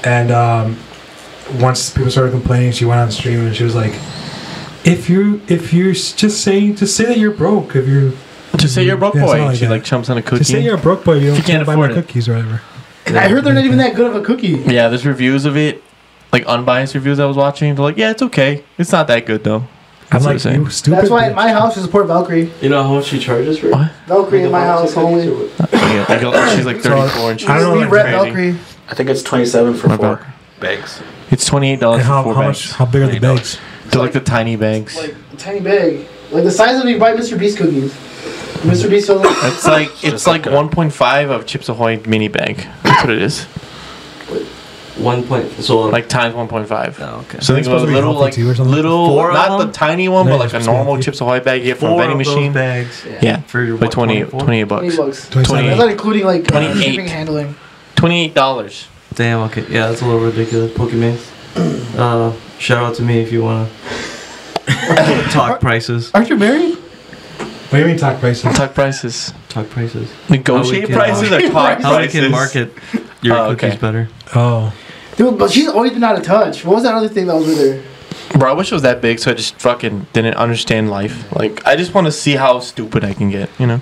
And um, once people started complaining, she went on stream and she was like, "If you if you're just saying just say that you're broke. If you Just say you're a broke Yeah, boy. something like she that. like chumps on a cookie. just say you're a broke boy, you don't you can't buy my afford it. cookies or whatever." And I heard they're not even that good of a cookie. Yeah, there's reviews of it, like unbiased reviews I was watching. They're like, yeah, it's okay. It's not that good though. I'm That's like, they're saying. you stupid. That's why bitch." my house we support Valkyrie. You know how much she charges for? What? Valkyrie in my house only. Yeah, I go- she's like 34 and she's I don't know, We like, rep crazy. Valkyrie. I think it's 27 for My four bad. bags. It's twenty eight And dollars for how, four how bags. much? How big are the bags? They're like the tiny bags. Like a tiny bag, like the size of you buy Mr. Beast cookies. Mr. Beast sells. It's like it's Just like like 1.5 of Chips Ahoy mini bag. That's what it is. One point. So Like times 1.5. Oh, okay. So think supposed a to be little healthy like too or little Four not the tiny one, Yeah, but like a normal. Chips Ahoy bag you get from a vending of those machine. bags. Yeah, For your like what, 20, 24? 28 Twenty bucks. bucks. 27. That's not including like uh, shipping handling. Twenty eight dollars. Damn. Okay. Yeah, that's a little ridiculous. Pokemon. Uh, shout out to me if you wanna talk prices. Aren't you married? What do you mean talk prices? Talk prices. Talk prices. Negotiate can- prices or talk prices? How we can market your Oh, cookies okay. better. Oh, Dude, but she's always been out of touch. What was that other thing that was with her? Bro, I wish it was that big so I just fucking didn't understand life. Like I just want to see how stupid I can get, you know?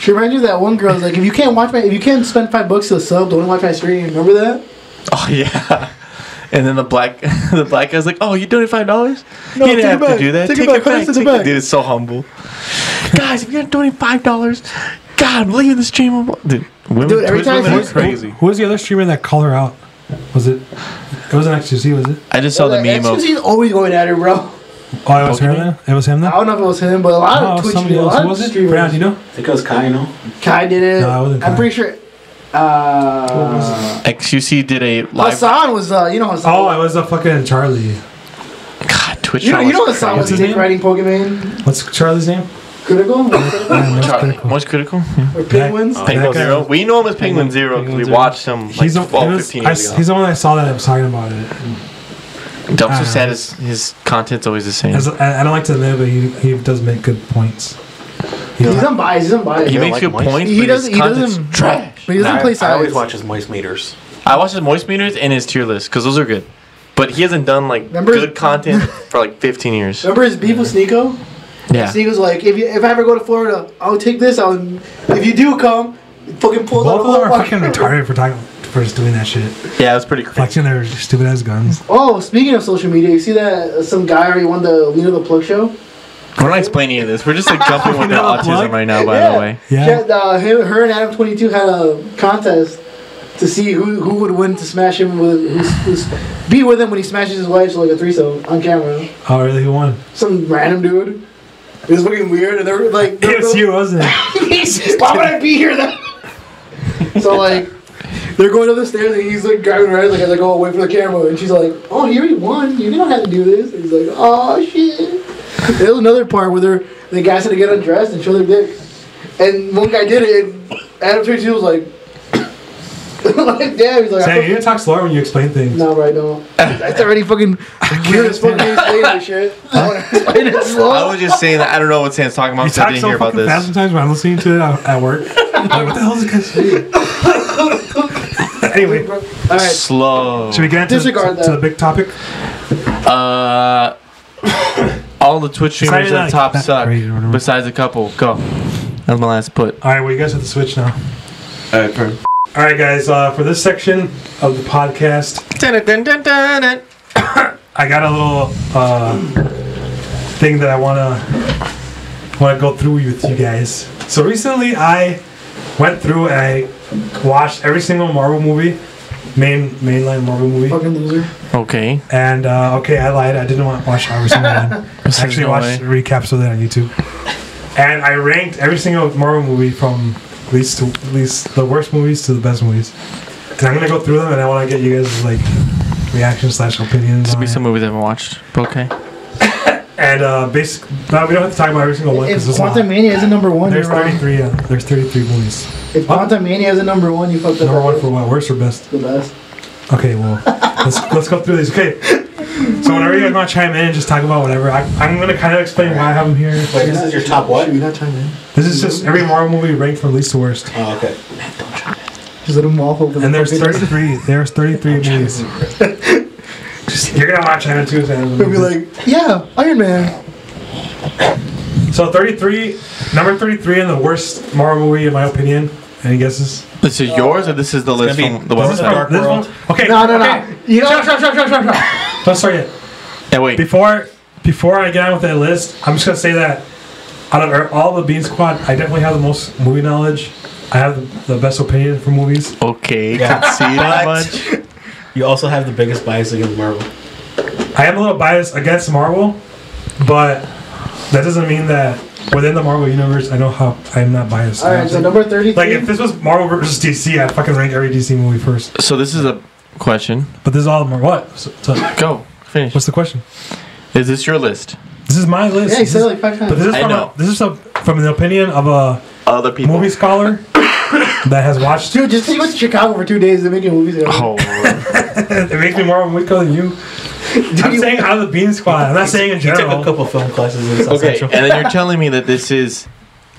She reminds me of that one girl. Like, if you can't watch my, if you can't spend five bucks to a sub, don't watch my stream. Remember that? Oh yeah. And then the black the black guy's like, "Oh, you donated five dollars? No, you didn't have back. to do that. Take Take, it it back. back. Take it back." it." Dude, it's so humble. Guys, if you're gonna donate five dollars, God, I'm leaving the stream. Dude, women, Dude, every time women are he's- crazy. who was the other streamer that called her out? Was it? It wasn't XQC, was it? I just saw the Like, meme of She's always going at her, bro. Oh, it was her Pokemon? then. It was him then? I don't know if it was him, but a lot No, of Twitch somebody people, a lot Who of was it? streamers. Brad, you know? I think it was Kai, no? Kai did it. No, it wasn't I'm Kai. pretty sure. Uh, XQC did a live. Hasan was, uh, you know Hasan. Oh, it was the fucking Charlie. God, Twitch. you know, channel you know Hasan was What's his dick name? riding Pokimane. What's Charlie's name? Critical? Yeah, most critical. Most critical. Yeah. or Penguins? Oh. Penguin That guy- Zero. We know him as Penguin Penguin- Zero because we watched him like He's 12, was- 15 I- years ago. he's the one I saw that I was talking about it. Dumps Ah. are sad. His, his content's always the same. As- I, I don't like to admit, it, but he, he does make good points. He He's does- unbiased. He's unbiased. He don't makes like good points, He but his doesn't- he content's doesn't- trash. But he doesn't I, play I always watch his moist meters. I watch his moist meters and his tier list because those are good. But he hasn't done like Remember- good content for like 15 years. Remember his beef with Sneako? Yeah. Sneako's like, if you, if I ever go to Florida, I'll take this out. And if you do come, fucking pull out Both of them are fucking retarded for talking for just doing that shit. Yeah, that's pretty crazy. Flexing their stupid ass guns. Oh, speaking of social media, you see that uh, some guy already won the Lena the Plug show? We're not explaining any of this. We're just like jumping with the You know the autism plug? right now, by yeah. the way. Yeah. She had, uh, him, her and Adam Twenty Two had a contest to see who who would win to smash him with who's, who's be with him when he smashes his wife, so like a threesome on camera. Oh, really? Who won? Some random dude. It was fucking weird, and they were like, they It's were- you, wasn't it? Why would I be here then? so like, they're going up the stairs and he's like driving around like as I go away from the camera and she's like, "Oh, you already won. You don't have to do this." And he's like, "Oh shit." There was another part where they're, the guys had to get undressed and show their dick, and one guy did it. and Adam Tracy was like, like damn. He's like, Sam, you need to talk slower when you explain things. no, right, no. That's already fucking weird as fucking explaining this shit. I want to explain it slow. I was just saying that I don't know what Sam's talking about, You so I talk didn't so hear about fucking fast this. sometimes when I'm listening to it at, at work. I'm like, what the hell is this guy saying? anyway, All right. Slow. should we get into Disregard to, to the big topic? Uh, all the Twitch streamers Decided at the top that suck, grade or whatever. besides a couple. Go. That's my last put. All right, well, you guys have to switch now. Alright, Pern. All right, guys, uh, for this section of the podcast, I got a little uh, thing that I wanna wanna go through with you guys. So recently, I went through and I watched every single Marvel movie, main mainline Marvel movie, Fucking loser. Okay. and uh, okay, I lied. I didn't wa- watch every single one. I actually no watched way. recaps of that on YouTube, and I ranked every single Marvel movie from least to least the worst movies to the best movies. And I'm gonna go through them, and I want to get you guys like reactions slash opinions. There'll on be some movies I haven't watched. Okay. And uh, basic, no, we don't have to talk about every single one If because there's, a. Quantum Mania isn't number one, there's you're 33. Uh, there's 33 movies. If Quantumania isn't number one, you fucked up. Number one for what? Worst or best? the best. Okay, well, let's let's go through these. Okay. So whenever you guys want to chime in and just talk about whatever, I, I'm gonna kind of explain why I have them here. Wait, this is your top what? Should we not chime in? This is just every Marvel movie ranked from least to worst. Oh, okay. Don't try in. Just let them off open. And there's 33. There's 33 movies. Just, you're gonna watch China too, Sam. We'll be like, yeah, Iron Man. So 33, number 33 in the worst Marvel movie in my opinion. Any guesses? This is yours, or this is the list from the This is website? from- this one- Okay. No, no, no. okay. You know, Shut, shut, shut, shut, shut, shut. Don't start yet. Yeah, wait. Before before I get on with that list, I'm just gonna say that out of er, all the Bean Squad, I definitely have the most movie knowledge. I have the, the best opinion for movies. Okay, Yeah. concede that much. You also have the biggest bias against Marvel. I am a little biased against Marvel, but that doesn't mean that within the Marvel universe, I know how I am not biased. all right. So number thirty-three. like if this was Marvel versus DC, I'd fucking rank every DC movie first. So this is a question. But this is all Marvel. What? So, so, Go. Finish. what's the question? Is this your list? This is my list. yeah, you This said it is- like five but times. this is I from know. A, this is a, from the opinion of a Other people. movie scholar that has watched. Dude, just 'cause you went to Chicago for two days, they're making movies. Oh, it makes me more of a weirdo than you. I'm you saying out of the Bean Squad. I'm not saying in general. You took a couple film classes. In South okay, Central. and then you're telling me that this is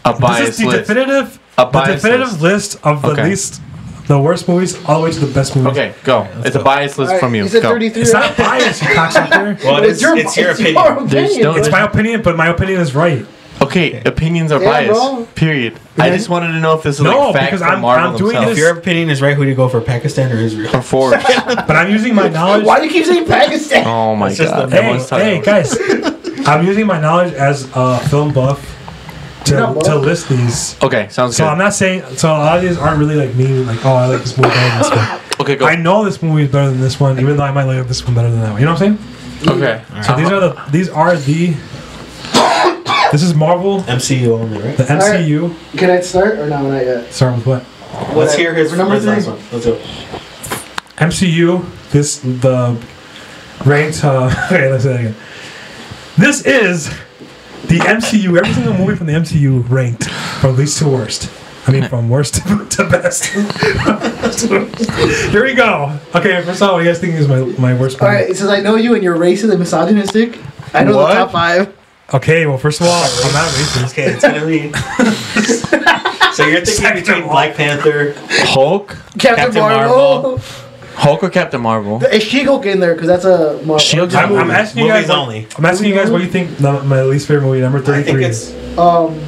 a biased This is the list. definitive, A the biased definitive list, of the Okay. least, the worst movies, all the way to the best movies. Okay, go. It's a go. biased list All right, from you. You said Go. thirty-three. It's not biased, you cocksucker. Well, it's, it's your opinion. There's no- It's my opinion, but my opinion is right. Okay, opinions are Yeah, biased. bro. Period. I just wanted to know if this is No, like fact because from I'm- Marvel I'm doing themselves. If your opinion is right, who do you go for, Pakistan or Israel? Or Forbes. But I'm using my knowledge. Why do you keep saying Pakistan? Oh my god. Hey, hey, guys. I'm using my knowledge as a film buff You're to, not buff. to list these. Okay, sounds So good. So I'm not saying. So a lot of these aren't really like me. Like, oh, I like this movie better than this one. okay, go. I know this movie is better than this one, even though I might like this one better than that one. You know what I'm saying? Okay. So these are the these are the. This is Marvel, MCU only, right? the MCU. Can I start or no? Not yet. Start with what? Let's hear his number his last three. one. Let's go. MCU. This the ranked. Uh, okay, let's say that again. This is the MCU. Every single movie from the MCU ranked from least to worst. I mean, from worst to, to best. Here we go. Okay, first of all, what do you guys think is my, my worst All movie? right. Since I know you and you're racist and misogynistic, I know What? the top five. Okay, well, first of all, I'm not racist. Okay, it's gonna be. so you're thinking Second between. Black Panther, Hulk? Captain, Captain Marvel. Marvel. Hulk or Captain Marvel? Is She-Hulk in there? Because that's a Marvel. She-Hulk's I'm, I'm asking you guys. What, only. I'm asking you guys what you think the, my least favorite movie, number I think 33. it's Um,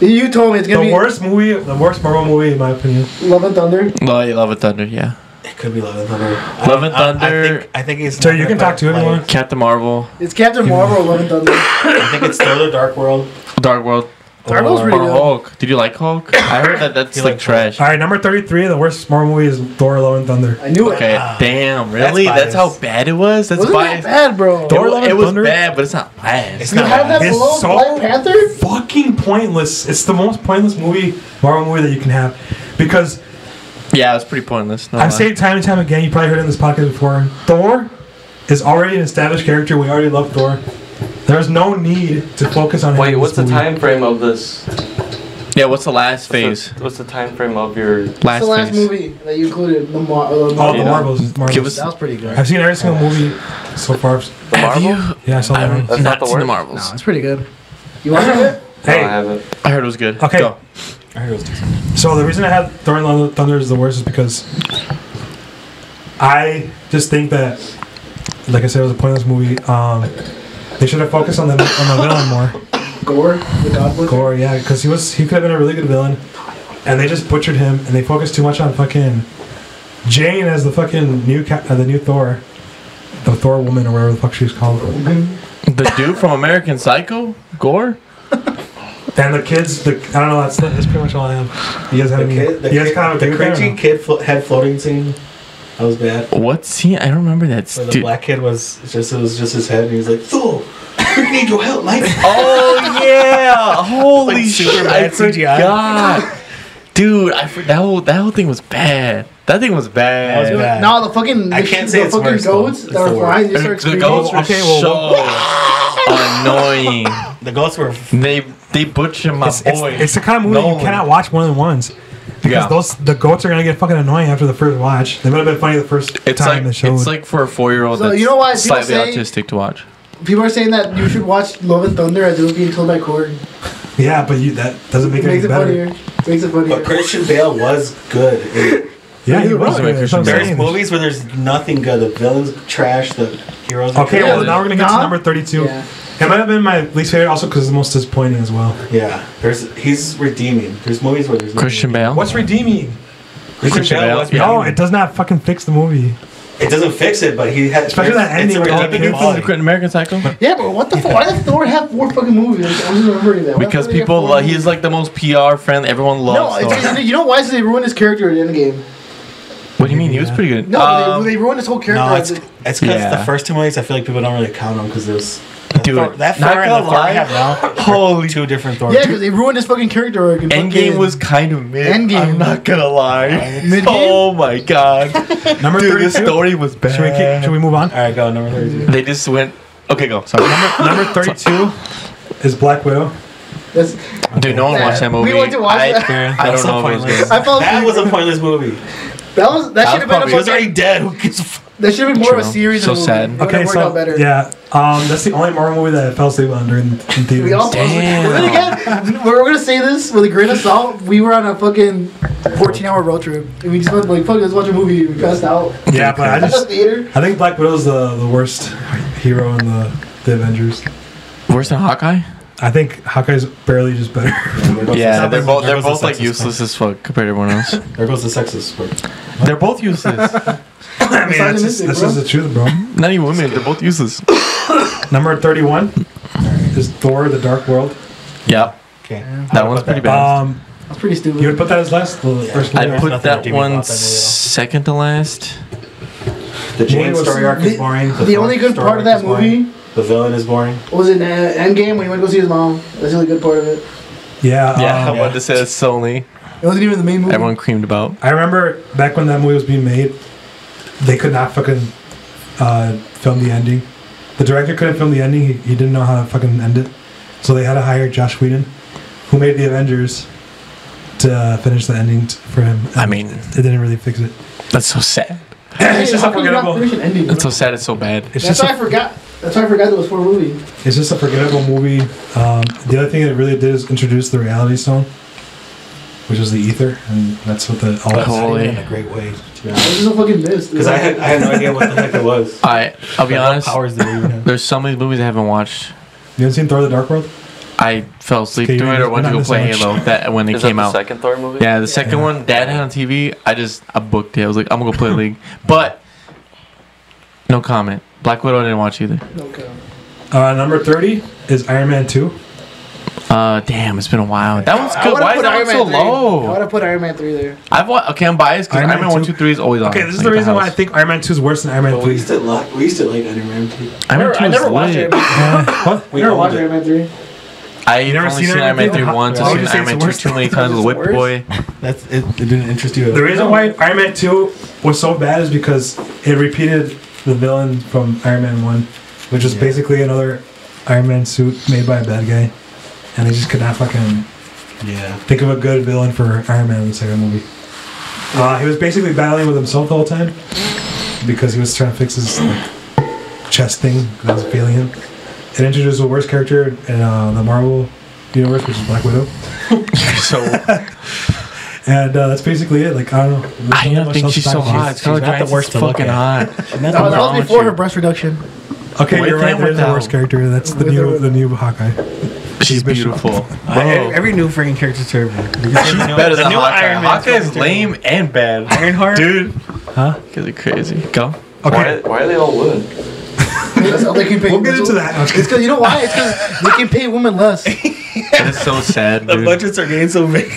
you told me it's the gonna be worst movie, the worst Marvel movie, in my opinion. Love and Thunder. Yeah, Love and Thunder, yeah. it could be Love and Thunder. I Love don't- and I- I Thunder. think, I think it's. So you can talk to like, everyone. Captain Marvel, It's Captain Marvel or Love and Thunder. I think it's Thor: The Dark World. Dark World, Dark World's or- pretty or good. Hulk. Did you like Hulk? I heard that that's You like like trash. All right, number 33, the worst Marvel movie is Thor: Love and Thunder. I knew it. Okay, Ah, damn, really? That's, how biased. bad it was? That's Wasn't that biased. bad, bro? Thor- It, Love it was Thunder? bad, but it's not bad. It's you not have that bad. It's below so- Black Panther? Fucking pointless. It's the most pointless movie, Marvel movie that you can have. Because Yeah, it was pretty pointless. No I've lie. said it time and time again, you probably heard it in this podcast before. Thor is already an established character. We already love Thor. There's no need to focus on Wait, what's the movie. time frame of this? Yeah, what's the last What's phase? the, what's the time frame of your? Last What's the last phase. movie that you included? The Mar- All the Marvel. Marvels. Give Marvels. us- That was pretty good. I've seen every single movie so far. The Have Marvel? you? Yeah, I saw that I've one. Not not the seen the? Marvels. No, it's pretty good. You watched it? No, I haven't. I heard it was good. Okay. Go. I heard it was decent. so the reason I had Thor and Love Thunder is the worst is because I just think that, like I said, it was a pointless movie. Um, they should have focused on the on the villain more. Gorr, the God Butcher. Gorr, yeah, because he was he could have been a really good villain, and they just butchered him, and they focused too much on fucking Jane as the fucking new ca- uh, the new Thor, the Thor woman or whatever the fuck she's called, The dude from American Psycho? Gorr? and the kids. The I don't know. That's that's pretty much all I have. You guys have The any? kid, the, you guys kid, kind of the agree with that or cringy kid flo- head floating scene. That was bad. What scene? I don't remember that. Where the Dude. black kid was just it was just his head, and he was like, "Thor, we need your help, mate." Oh yeah! Holy Like shit! super I forgot. Dude, I for, that whole that whole thing was bad. That thing was bad. That was bad. No, the fucking I can't the say it's fucking worse, goats It's that are the flying. They The, the goats were Okay, well, so annoying. The ghosts were. They they butchered my It's, it's, boy. it's the kind of movie No you cannot watch more than once. Because Yeah. those the goats are gonna get fucking annoying after the first watch. They might have been funny the first It's time like they showed. it's like for a four year old So, that's you know why people slightly say- autistic to watch. People are saying that you should watch Love and Thunder as it was being told by Korg. yeah, but you that doesn't make It it, makes any it better. funnier. Makes it funnier. But Christian Bale was good. Yeah, he was. right. That's There's saying. movies where there's nothing good. The villains trash. The heroes. are Okay, good. well now we're gonna get to number thirty-two. Yeah. It might have been my least favorite, also because it's the most disappointing as well. Yeah, there's he's redeeming. There's movies where there's nothing. Christian Bale. What's redeeming? Christian, Christian Bale. Bale. No, it does not fucking fix the movie. It doesn't fix it, but he had Especially that it's ending a with all the redeeming kids. quality. American Psycho? Yeah, but what the fuck? Why does Thor have four fucking movies? Like, I wasn't remembering that. Why Because does Thor have people, four uh, he's like the most PR friendly. Everyone No, loves it's, Thor. it's, you know why? So they ruined his character in the end game. What do you mean? He was pretty good. No, Um, they, they ruined his whole character. No, it's the- it's because Yeah. the first two movies I feel like people don't really count them because there's Dude, Thor, that not Thor and gonna the Thor lie. we have now. Holy two different Thor. yeah, because they ruined his fucking character. arc in Endgame fucking- was kind of mid. Endgame. I'm not gonna lie. Mid-game? Oh my god. Number Dude, the thirty-two. story was bad. Should we keep, should we move on? All right, go number thirty-two. They just went. Okay, go. Sorry. Number thirty-two is Black Widow. That's, Dude, no one watched that movie. we movie. went to watch I, that. I don't know if it was good. I felt That was a pointless movie. that was that should have been a probably- He was already dead. Who gives a fuck? That should have been more of a series. So than a movie. sad. It Okay, so out better. yeah, um, that's the only Marvel movie that I fell asleep on during in theaters. we all Damn. again, we're gonna say this with a grain of salt. We were on a fucking 14 hour road trip. And we just went like, fuck, let's watch a movie. We passed out. yeah, but I At the just theater. I think Black Widow's the the worst hero in the the Avengers. Worse than Hawkeye? I think Hawkeye's barely just better. Yeah, they're both they're both the like sexist useless as fuck compared to everyone else. There goes the sexist part. they're both useless. I mean, that's just, Misogynistic, that's bro. just the truth, bro. Not even women. They're both useless. Number thirty-one is Thor: The Dark World. Yeah, Okay, that one's pretty bad. Um, That's pretty stupid. you would put that as last. The first I put that redeeming one that movie at all. second to last. The Jane was- story arc The, is boring. the Thor only good part of arc that is boring. movie The villain is boring. was in uh, Endgame when he went to go see his mom. That's the only good part of it. Yeah, Yeah, I um, wanted to say that's only It wasn't even the main movie. everyone creamed about. I remember back when that movie was being made, they could not fucking uh, film the ending. The director couldn't film the ending. He, he didn't know how to fucking end it, so they had to hire Josh Whedon, who made the Avengers, to uh, finish the ending t- for him. I mean- it didn't really fix it. That's so sad. it's just How come you not unforgettable. finish an ending? That's so sad. It's so bad. It's That's just why I a, forgot. That's why I forgot there was four movies. it's just a forgettable movie. Um, the other thing it really did is introduce the Reality Stone, which was the Aether, and that's what the all But not Holy. in a great way, to be It honest. just a fucking mist. Because I had I had no idea what the heck it was. I I'll be Like, what honest. powers did it have? There's so many movies I haven't watched. You haven't seen Thor: The Dark World? I fell asleep Okay, through you're- it or went to you're go not play missing Halo that when they Is that came the out. second Thor movie? Yeah, the second one, Dad had on TV. I just I booked it. I was like, I'm gonna go play League, but no comment. Black Widow I didn't watch either. Okay. Uh, number thirty is Iron Man Two. Uh, damn, it's been a while. That one's good. Why is put that Iron one so Man 3. I would low? have put Iron Man 3 there. I've wa- okay. I'm biased because Iron Iron Man Man one, 2. three is always on. Okay, this is like, the at reason why I think Iron Man Two is worse than Iron Man But we Three. used to like we used to like Iron Man too. Iron Man two I is never watched lit. Iron Man. Uh, what? I We never watched. Iron Man 3. I You never only seen seen Iron Iron Man Man 3 three? once. Why I've would seen you say Iron Man it's 2 worse? too many times with Whip Worse? Boy. That's it. It didn't interest you. At The all. reason why Iron Man Two was so bad is because it repeated the villain from Iron Man One, which was Yeah. basically another Iron Man suit made by a bad guy, and they just could not fucking Yeah. think of a good villain for Iron Man in the second movie. Uh, he was basically battling with himself the whole time because he was trying to fix his like, chest thing that was failing him. It introduced the worst character in uh, the Marvel universe, which is Black Widow, so and uh, that's basically it. Like I don't know. I don't think she's so talk about. hot. She's Scarlett not the worst to fucking at. hot. Not No, the that was before her breast reduction. Okay, With you're right. and There's the worst character. That's the new the new Hawkeye. She's Bishop. beautiful. I- every, new freaking character is terrible. She's better than Hawkeye. Iron Man's Hawkeye's fucking lame and bad. Ironheart? Dude. Huh? Because are crazy. Go. Okay, Why, why are they all wood? They can pay we'll get into that. It's because you know why? It's because they can pay women less. That is so sad, The budgets are getting so big.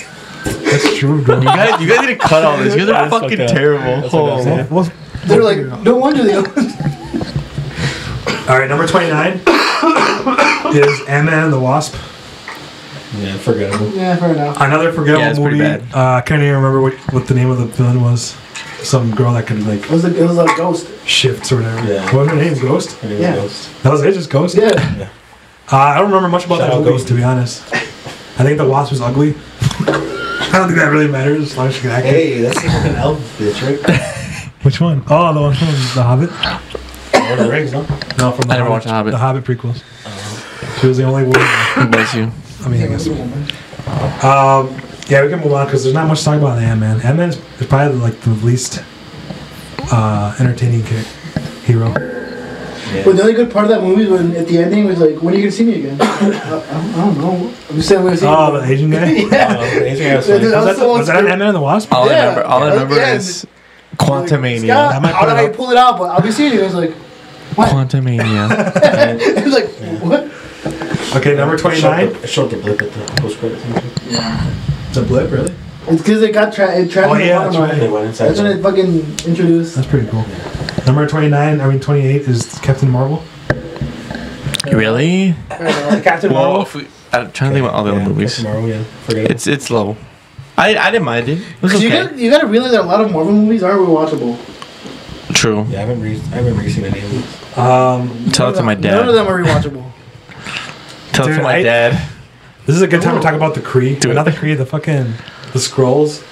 That's true, bro. You guys, you guys need to cut all this. You guys are fucking fucked terrible. That's what I'm Oh. saying. They're like, no wonder they. All right, number twenty-nine is Ant-Man and the Wasp. Yeah, forgettable. yeah, fair enough. Another forgettable Yeah, it's pretty movie. bad. Uh, I can't even remember what, what the name of the villain was. Some girl that could like It was a, it was a ghost. shifts or whatever. Yeah. What was her name? Ghost. I think it was Yeah. Ghost. That was it. Just Ghost. Yeah. Uh, I don't remember much about Shout that movie Ghost. to be honest. I think the Wasp was ugly. I don't think that really matters as long as she can act. it. Hey, that's the fucking elf bitch, right? Which one? Oh, the one from The Hobbit. Lord of the Rings, no? No, from the I never Hobbit, watched The Hobbit. The Hobbit prequels. She was the only one. Bless you. I mean, I guess. Um, yeah, we can move on because there's not much to talk about in Ant Man. Ant Man is is probably like the least uh, entertaining ca- hero. But the only good part of that movie was when at the ending was like, when are you gonna see me again? I, I, I don't know. I'm just saying we're seeing. Oh, the Asian guy. yeah. Oh, the Asian guy was funny. dude, Was that, so was that scared. Ant Man and the Wasp? All I Yeah. remember, all I remember Yeah. is Quantumania. Scott, That might I put don't know how you pull it out, but I'll be seeing you. I was like, what? Quantumania. it was like, what? Okay, number twenty nine. It showed the blip at the post credit scene. It's a blip, really. It's because it got tra- it trapped Oh, in the yeah, bottom that's of right. it. Went inside. That's when it fucking introduced. That's pretty cool. Number twenty nine. I mean twenty eight is Captain Marvel. really? I don't. Captain Well, Marvel. if we, I'm trying to think about all other yeah, movies. Tomorrow, yeah. Forget. It's it's low. I I didn't mind it. It was 'Cause you, gotta, you gotta realize that a lot of Marvel movies aren't rewatchable. True. Yeah, I haven't re- I haven't re-seen any of these. Um, Tell it to my dad. None of them are rewatchable. Tell it Dude, to my I- dad. this is a good time to talk about the Kree. Do it. Not the Kree. The fucking the Skrulls.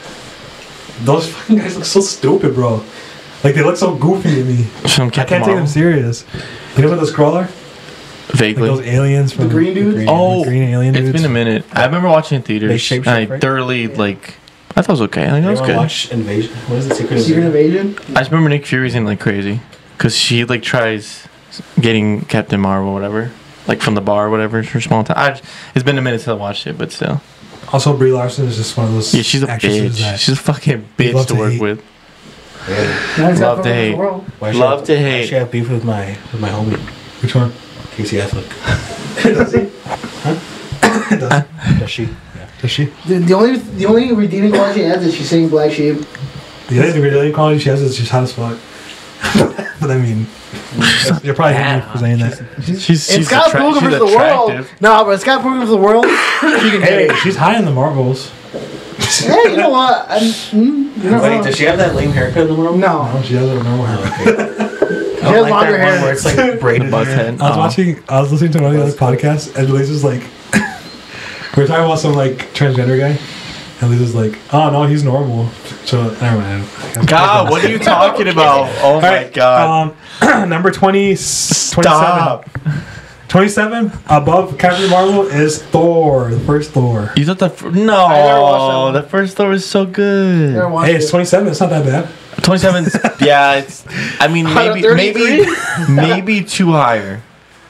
Those fucking guys look so stupid, bro. Like they look so goofy to me. From I Captain can't take them serious. You know what the Skrull are? Like Vaguely. those aliens from The green dudes? Oh, the green alien It's dudes. been a minute. I remember watching in theaters. They shapeshift, and I right? thoroughly like. I thought it was okay. I think that was Anyone good. watch Invasion? What is it? Secret Secret Invasion? Invasion. I just remember Nick Fury's in like crazy, cause she like tries getting Captain Marvel, whatever, like from the bar, or whatever, for small time. I, it's been a minute since I watched it, but still. Also, Brie Larson is just one of those Yeah, she's a actresses bitch. that She's a fucking You'd love bitch to to work hate. with. Really? Now he's Love to From Around hate. the World. Why should Love I, to Why hate. should I have beef with my with my homie which one? Casey Affleck? Does he? Does she? Yeah. Does she? The, the only the only redeeming quality she has is she's saying Black Sheep. The only the only quality she has is she's hot as fuck. but I mean, you're probably hating me for saying that. She's And she's, Scott attra- Pilgrim she's for the world. attractive. No, but Scott Pilgrim for the world. She can Hey, hey, she's high in the marbles. hey, you know what? I'm, mm, you're not Wait, does she have that lame haircut in the world? No, Oh, she has a normal hair. she has longer that one hair. where it's like The braided. butt head. I was watching, I was listening to one of the other podcasts, and Lisa's like, we were talking about some like transgender guy, and Lisa's like, oh no, he's normal. So never mind. God, what are you talking about? Oh my right, God! Um, number 20, 27. Stop! 27 above Captain Marvel is Thor, the first Thor. You thought the fir- I never watched that no, the first Thor is so good. Hey, it's 27. It's not that bad. 27. yeah, it's. I mean, maybe maybe maybe too higher.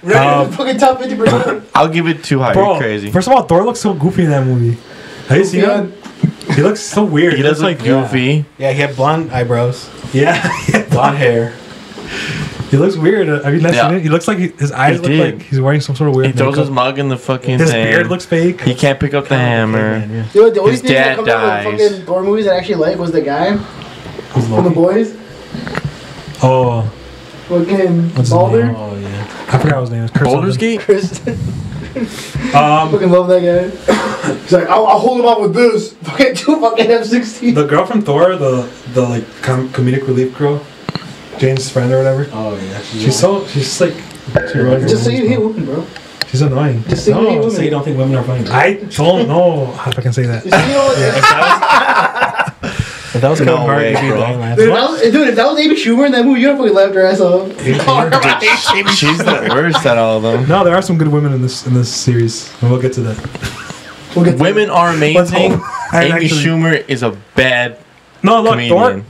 Really? Um, fucking top fifty percent. I'll give it too high. Bro, You're crazy. first of all, Thor looks so goofy in that movie. Have you seen him? He looks so weird. He does looks like goofy. Yeah, he had blonde eyebrows, Yeah, blonde hair. he looks weird. Have you Yeah. He looks like he, his eyes He look did. like he's wearing some sort of weird. He throws makeup. his mug in the fucking His thing. beard looks fake. He can't pick up the hammer. Yeah. Dude, the only His thing that dad comes out dies. of the fucking Thor movies that I actually like was the guy Who's from the Loki? boys. Oh, Fucking What's his Balder. name? Oh yeah. I forgot his name. It's Chris Baldur's something. Gate? Chris. Um, fucking love that guy. He's like, I'll, I'll hold him out with this. Fucking two fucking F-16. the girl from Thor, the the like com- comedic relief girl, Jane's friend or whatever. Oh yeah. She's so she's just like she ruins Just say you hate movies, women, bro. bro. She's annoying. Just say you hate No, women. say you don't think women are funny. I don't know how I can say that. Just say you know, If that was No Kevin Hart, way, you'd be bro. dying laughing. dude, if that was, dude, if that was Amy Schumer in that movie, you'd have fucking laughed her ass off. She's the worst at all of them. No, there are some good women in this in this series, and we'll get to that. We'll get to Women are amazing. hope- I Amy actually- Schumer is a bad No, look, comedian. Thor.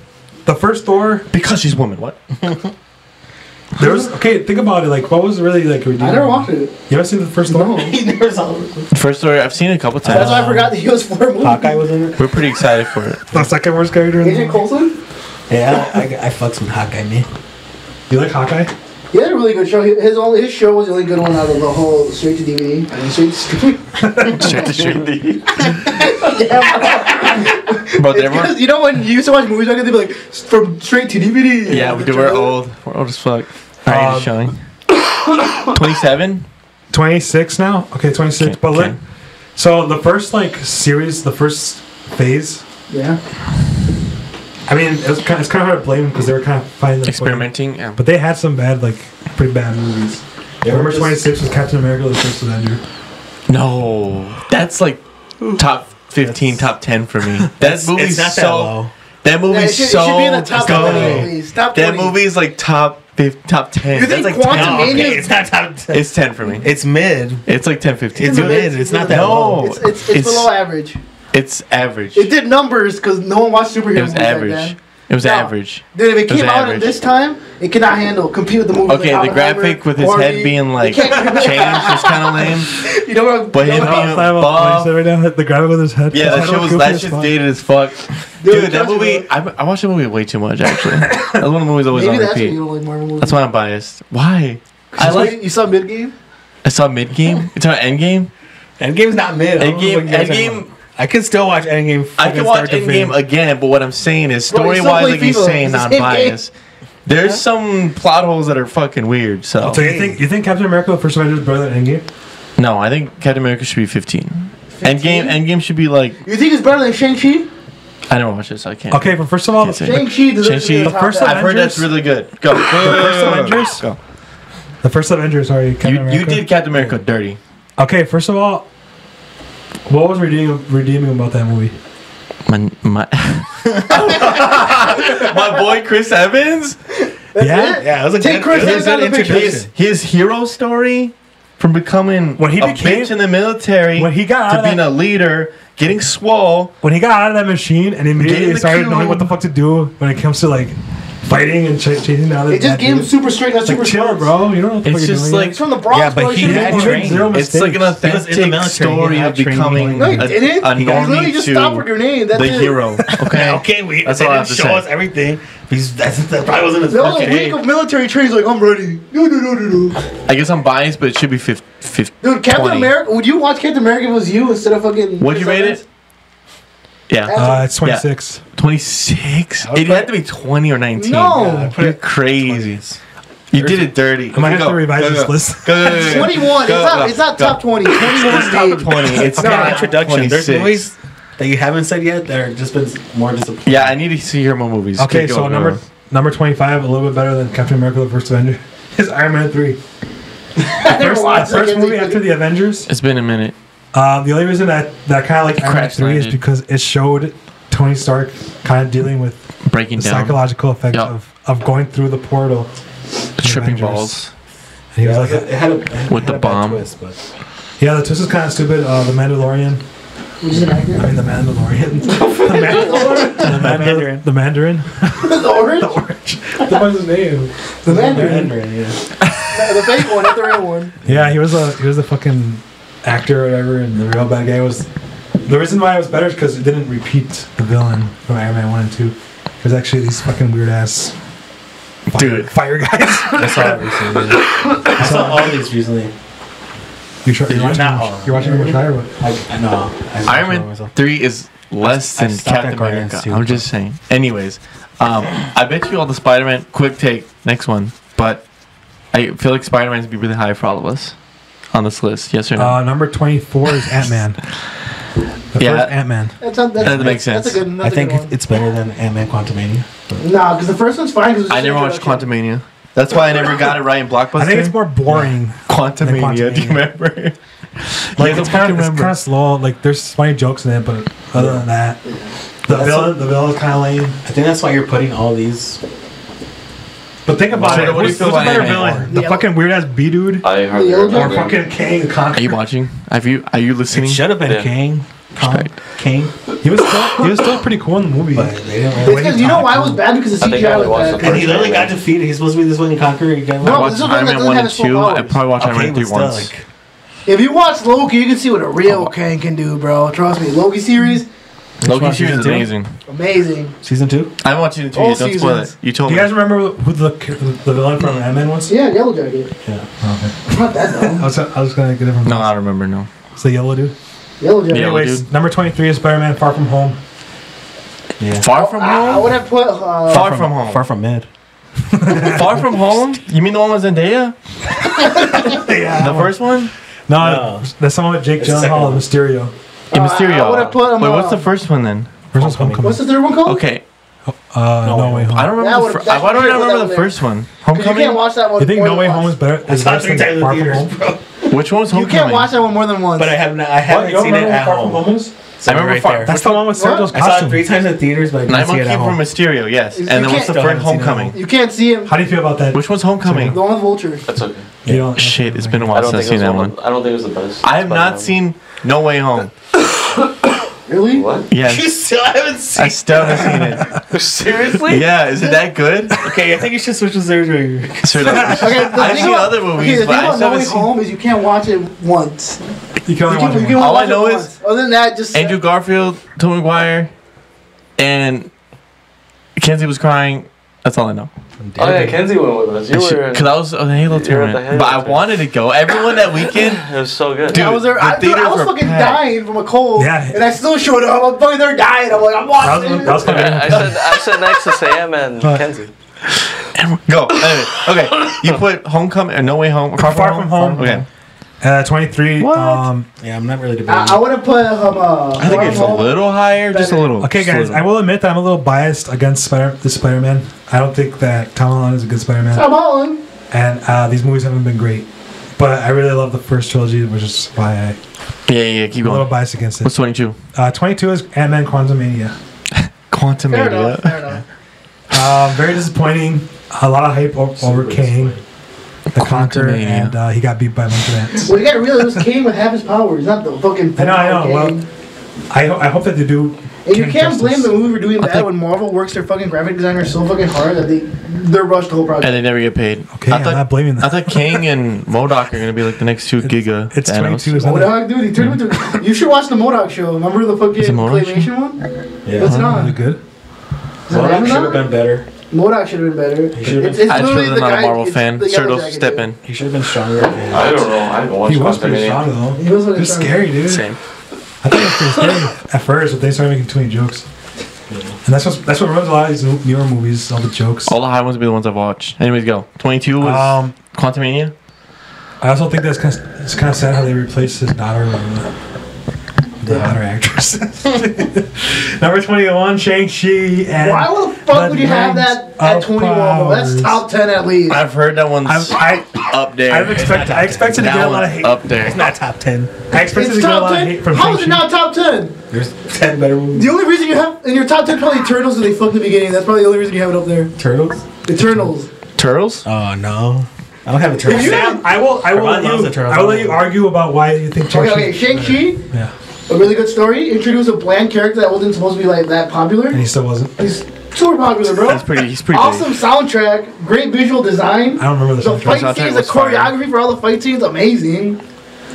The first Thor, Because she's a woman. What? there was okay. Think about it. Like, what was really like? that. I never watched it. You ever seen the first one? No. He never saw it. First story I've seen it a couple times. That's why I forgot that he was for a movie. Hawkeye was in it. We're pretty excited for it. The second worst character in the Agent movie. Coulson? Yeah, I, I, I fucks with Hawkeye, man. You like Hawkeye? He had a really good show. His only his show was the only good one out of the whole straight to DVD. I mean, straight to streaming. Straight to stream. yeah, But it's they were. 'cause, you know when you used to watch movies back then, they'd be like from straight to DVD. Yeah, we do. We're old. We're old as fuck. Alright, Um, it's showing. 27? Twenty six now. Okay, twenty six. Okay, But okay. look, so the first like series, the first phase. Yeah. I mean, it was kind it's kind of hard to blame them because they were kind of finding Experimenting. Yeah. But they had some bad, like pretty bad movies. Yeah, Number twenty six was Captain America: The First Avenger. No. That's like top 15, top 10 for me. That movie's it's not that so. low. That Yeah, movie's it, should, so it should be in the top good. 20 at That movie's like top fif- top 10. You think That's like Quantum 10. Mania- okay, it's not top. Ten. It's 10 for me. It's mid. It's like 10, 15. It's in the mid. mid. It's not that the- low. It's, it's, it's, It's- below average. It's average. It did numbers because no one watched superhero It was movies back average. then. It was No. average. Dude, if it It came out at average. this time, it cannot handle compete with the movie. Okay, the graphic with his head being like changed was kind of lame. You know what? But you him know being what- buff. right now, the graphic with his head. Yeah, his that head shit was goofy that as shit's dated as fuck. Dude, Dude, that movie, I, I watch that movie way too much actually. That's one of the movies always Maybe on that's repeat. like That's why I'm biased. Why? I like. You saw mid game. I saw mid game. It's on end game. Endgame's not mid. I don't know Endgame. What you guys are talking Endgame. about. I can still watch Endgame. I can watch start Endgame again, but what I'm saying is story wise, like you're saying, It's the not same biased. There's some plot holes that are fucking weird. So So you think you think Captain America: First Avenger is better than Endgame? no, I think Captain America should be 15. Endgame. Endgame should be like You think it's better than Shang Chi? I never watched this. So I can't. Okay, but first of all, Shang Chi deserves to be Shang-Chi- the The first guy. I've heard that's really good. Go. the first Avengers. Go. The first Avengers. Sorry, Captain You, you did Captain America dirty. Okay, first of all, what was redeeming redeeming about that movie? My my, my boy Chris Evans. yeah, it? Yeah, it was a Take good, Chris Evans out of the picture. His his hero story from becoming When he a became- bitch in the military when he got out to of being that- a leader, getting swole. when he got out of that machine and immediately started knowing what the fuck to do when it comes to like fighting and ch- chasing down the It just gave him super strength, not It's super chill, bro. You don't know what It's you're just doing. like He's from the Bronx, Yeah, but bro. he shouldn't had be He smart. made zero It's like an mistakes. He was in the authentic story of becoming No, a, didn't. a normie just to stopped with your name. That's the it. hero. Okay, okay, we That's all I didn't have to show say. us everything. He's that's that probably wasn't his That was first a week of military training. He's like, I'm ready. No, no, no, no, no. I guess I'm biased, but it should be 50. 50 Dude, Captain 20. America. Would you watch Captain America if it was you instead of fucking? What'd you rate it? Yeah. Uh, it's 26. 26. I It had to be 20 or 19. No. Yeah, put You're it crazy. You did it dirty. I might have to revise go, this go. list. Go, go, go, go. 21. Go, it's not. go, It's not go. top 20. 21 It's top 20. It's Okay, not introduction. There's movies that you haven't said yet that are just been more disappointing. Yeah, I need to see your more movies. Okay, Go, so go, go. number number 25, a little bit better than Captain America: The First Avenger, is Iron Man 3. First, first movie after the Avengers. It's been a minute. Um, the only reason that that kind of like Iron Man Crash 3 is because it showed Tony Stark kind of dealing with Breaking the down. psychological effects Yeah. of, of going through the portal. Tripping Avengers. balls. And he Yeah, was it, like, it had a, it had With the a bomb. Twist, but yeah, the twist is kind of stupid. Uh, the Mandalorian. Which is an I mean, the Mandalorian. the, man- the Mandarin. The Mandarin. the orange? What was his name? The Mandarin. Mandarin, yeah. The fake one, not the real one. Yeah, he was a he was a fucking actor or whatever, and the real bad guy was. The reason why it was better is because it didn't repeat the villain from Iron Man one and two. It was actually these fucking weird ass. Fire, Dude. fire guys. I saw it recently. I saw all these recently. you try, you're, watching, Not all. you're watching them try or what? I, I know. Iron Man 3 is less I than stopped Captain Guardians America. too. I'm just saying. Anyways, um, I bet you all the Spider Man, quick take, next one. But I feel like Spider Man's be really high for all of us on this list. Yes or no? Uh, number twenty four is Ant Man. The Yeah. first Ant Man. That's, that's, That makes That's a sense. good, I think a good one. it's better than Ant Man Quantumania. Nah, because the first one's fine. Cause I never watched introduction. Quantumania. That's why I never got it right in Blockbuster. I think it's more boring. Quantumania. Do you remember? Like Yes, it's kind of fucking it's kind of slow. Like there's funny jokes in it, but other than that, the That's villain the villain's kind of lame. I think that's why you're putting all these. But think about So it. what do you feel about better Ant-Man? villain? The fucking weird ass B dude, I hardly yellow or remember. fucking Kang the Conqueror? Are you watching? Have you? Are you It listening? should have been Yeah. Kang. Kong, Right. Kang. He was still he was still pretty cool in the movie. But they didn't It's really. because you know why it was bad? Because the I think I CGI only was watched bad. the And he literally got defeated. He's supposed to be this one conqueror. He got I No, watched this is Iron one that Man doesn't 1 have and his full 2. I powers. probably watched Iron Man 3 still, once. like, If you watch Loki, you can see what a real Kang can do, bro. Trust me. Loki series, Loki one, series season is two? amazing. amazing. season two. I haven't watched it in two All years. Don't spoil seasons. it. You told Do me. you guys remember who the the villain from Ant Man was? Yeah, Yellow Jacket. Yeah. Okay. I'm not that I dumb. was, I was gonna get it from. No, I don't remember. No. It's the yellow dude. Yellow Jacket. Yellow Anyways, dude. number twenty three is Spider Man Far From Home. Yeah. Far from I, I home. would have put. Uh, Far from home. Far from mid. Far from home. You mean the one with Zendaya? yeah. The first one? No, No. that's someone with Jake It's the second Gyllenhaal and one. Mysterio. Yeah, Uh, Mysterio. I would've put him, Wait, what's the first one then? Where's this Homecoming. Homecoming? what's the third one called? Okay, Uh, No No, Way Way Home. I don't That remember. would've- The fir- that why don't I remember on the there. first one? 'Cause You Homecoming. can't watch that one. You think more No than Way Home once. is better? I Is saw it worse three than times in Far From theaters, Home? bro. Which one was You Homecoming? can't watch that one more than once. But I haven't. I What? haven't don't seen it remember at Far From home. Home is? I remember right Far- there. That's the one with What? Sergio's I saw it costume. three times in theaters, but I Night didn't see it Monkey at from home. Mysterio, yes. You And then what's the can't- third Still haven't seen it Homecoming? you can't see him. How do you feel about that? Which one's Homecoming? The one with Vulture. That's okay. You don't- Shit, it's been a I while don't since I've it seen was that one. one. I don't think it was the best. I have not Spider-Man. seen No Way Home. Really? What? Yes. You still haven't seen. I still haven't seen it. Seriously? Yeah, is it that good? Okay, I think you should switch to surgery. Sort of. Okay, the I've thing seen about- other Okay, movies, the but thing I about still No Way haven't seen. Home is you can't watch it once. You can only watch it once. All I know is. Other than that, just Andrew uh, Garfield, Tobey Maguire, and Kenzie was crying. That's all I know. Oh yeah, Kenzie went with us. You were. Because I was on the Halo You were at the Halo but I wanted to go. Everyone that weekend. It was so good. Dude, I was there. the I, dude, I was fucking packed. dying from a cold. Yeah. And I still showed up. I'm fucking there dying. I'm like, I'm That watching. was, that was it. I, I said I sat next to Sam and What? Kenzie. Go. Anyway, okay, you put Homecoming or No Way Home. Far From Home. Okay. Uh, 23. What? Um, Yeah, I'm not really debating. I, I would have put um. Uh, I think it's a little higher, just a little. okay, guys, little. I will admit that I'm a little biased against Spider the Spider Man. I don't think that Tom Holland is a good Spider Man. Tom Holland. And uh, these movies haven't been great. But I really love the first trilogy, which is why I, Yeah, yeah, yeah. Keep I'm a little going. biased against it. What's 22? Uh, 22 is Ant Man Quantumania. Quantum Fair Mania. enough. Fair enough. Um, very disappointing. A lot of hype o- over Kang, the Conqueror, and uh, he got beat by a bunch of ants. Well, you gotta realize this King would have his powers, not the fucking. I know, I know. King. Well, I, ho- I hope that they do. and you King can't justice. blame the movie for doing I bad think- when Marvel works their fucking graphic designers so fucking hard that they they're rushed the whole project. And they never get paid. Okay, I I'm thought, not blaming that. I thought Kang and MODOK are gonna be like the next two Giga. It's Thanos. 22 is not MODOK, dude, he turned into. You should watch the MODOK show. Remember the fucking Is it MODOK claymation one? yeah, It's it really on? good. Is it MODOK Amazon? should have been better. MODOK should have been better. He should've been- it's I just literally the I'm not guy. a Marvel it's fan. the Yellow step in. He should have been stronger. I don't know. I haven't watched He was pretty strong though. He was fucking He was scary, dude. Same. I thought it was pretty scary at first, but they started making too many jokes. And that's what that's what runs a lot of these newer movies, all the jokes. All the high ones will be the ones I've watched. Anyways, go. 22 was Um, Quantumania. I also think that's kind of, it's kind of sad how they replaced his daughter with the, the daughter actress. Number twenty-one, Shang Chi, and Why the fuck would you have that at 21, bro? That's top 10 at least. I've heard that one's I've, I, up there. I've expect, I expected to get a lot of hate. up there. It's not top ten. I expected It's to get a top lot of 10? hate from How is it not top 10? There's ten better movies. The only reason you have in your top 10 probably Eternals and they fucked the beginning. That's probably the only reason you have it up there. Turtles. Eternals. Turtles? Oh no, I don't have a turtle. If you- Sam, I will. I will Everyone let you. I will let you argue about why you think Okay, okay, Shang-Chi. Shang-Chi, Yeah, a really good story. Introduce a bland character that wasn't supposed to be like that popular. and he still wasn't. He's super popular, bro. He's pretty. He's pretty Awesome big. soundtrack, great visual design. I don't remember the The soundtrack. fight soundtrack scenes, the was fire. choreography for all the fight scenes, amazing.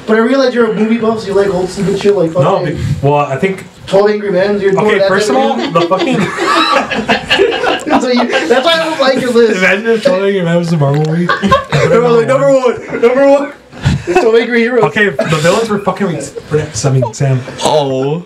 But I realize you're a movie buff, so you like old stupid shit like No, be- well, I think. 12 Angry Men. You're doing Okay, first of type all, the fucking. so you, that's why I don't like your list. Imagine if Tony your man was a Marvel movie. Number, like, number one, number one. It's 12 Angry Heroes. Okay, the villains were fucking. I mean, Sam. Oh.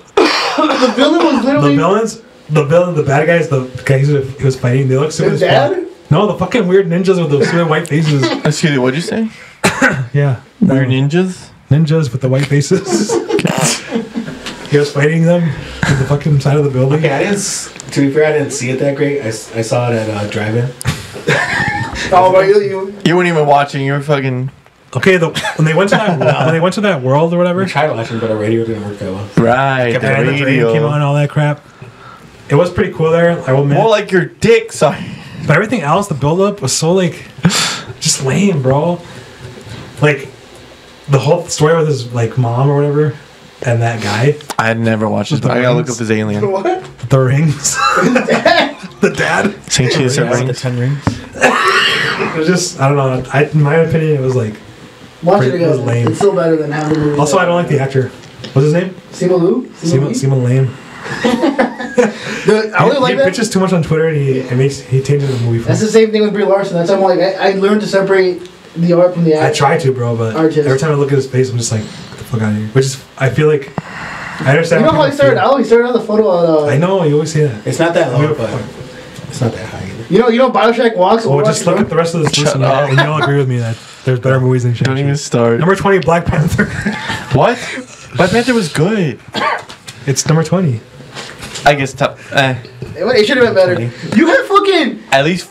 The villain was The villains, the villain, the bad guys, the guys who he was fighting, they look super his dad. No, the fucking weird ninjas with the super white faces. Excuse me. What'd you say? Yeah, Weird ninjas. ninjas with the white faces. he was fighting them at the fucking side of the building. Okay, I didn't. To be fair, I didn't see it that great. I, I saw it at uh, drive-in. Oh, but you, you, You weren't even watching. You were fucking Okay, the, when they went to that when they went to that world or whatever, We tried watching, but our radio didn't work that well. right. and The the radio. came on, all that crap. It was pretty cool there. I will admit. More like your dick. Sorry. But everything else, the build up was so like just lame, bro. Like the whole story with his like mom or whatever, and that guy, I had never watched this. The But I gotta look up his alien. what? the rings, the dad. Saint Chi Yeah, the ten rings. It was just I don't know. I, in my opinion, it was like. Watch it Pretty- it was again. lame. It's still better than having movie. Also, I don't like the actor. What's his name? Simu Liu? Simon, Simu Simon Lame. The, I only he, like he that. bitches too much on Twitter, and he it makes he changes the movie. For That's me. the same thing with Brie Larson. That's why I'm like, I, I learned to separate the art from the I try to, bro, but Artist. every time I look at his face, I'm just like, get the fuck out of here. Which is, I feel like, I understand. You know how how he started feel. out? He started out the photo on. Uh, I know you always say that. It's not that We- low, but it's not that high either. You know, you know, Bioshock walks. Well, Overwatch, just look bro? at the rest of this list, and, up. and you'll agree with me that there's better movies than Don't Shang-Chi. even start. Number twenty, Black Panther. What? Black Panther was good. it's number twenty. I guess top. Eh, It, it should have been better. You had fucking at least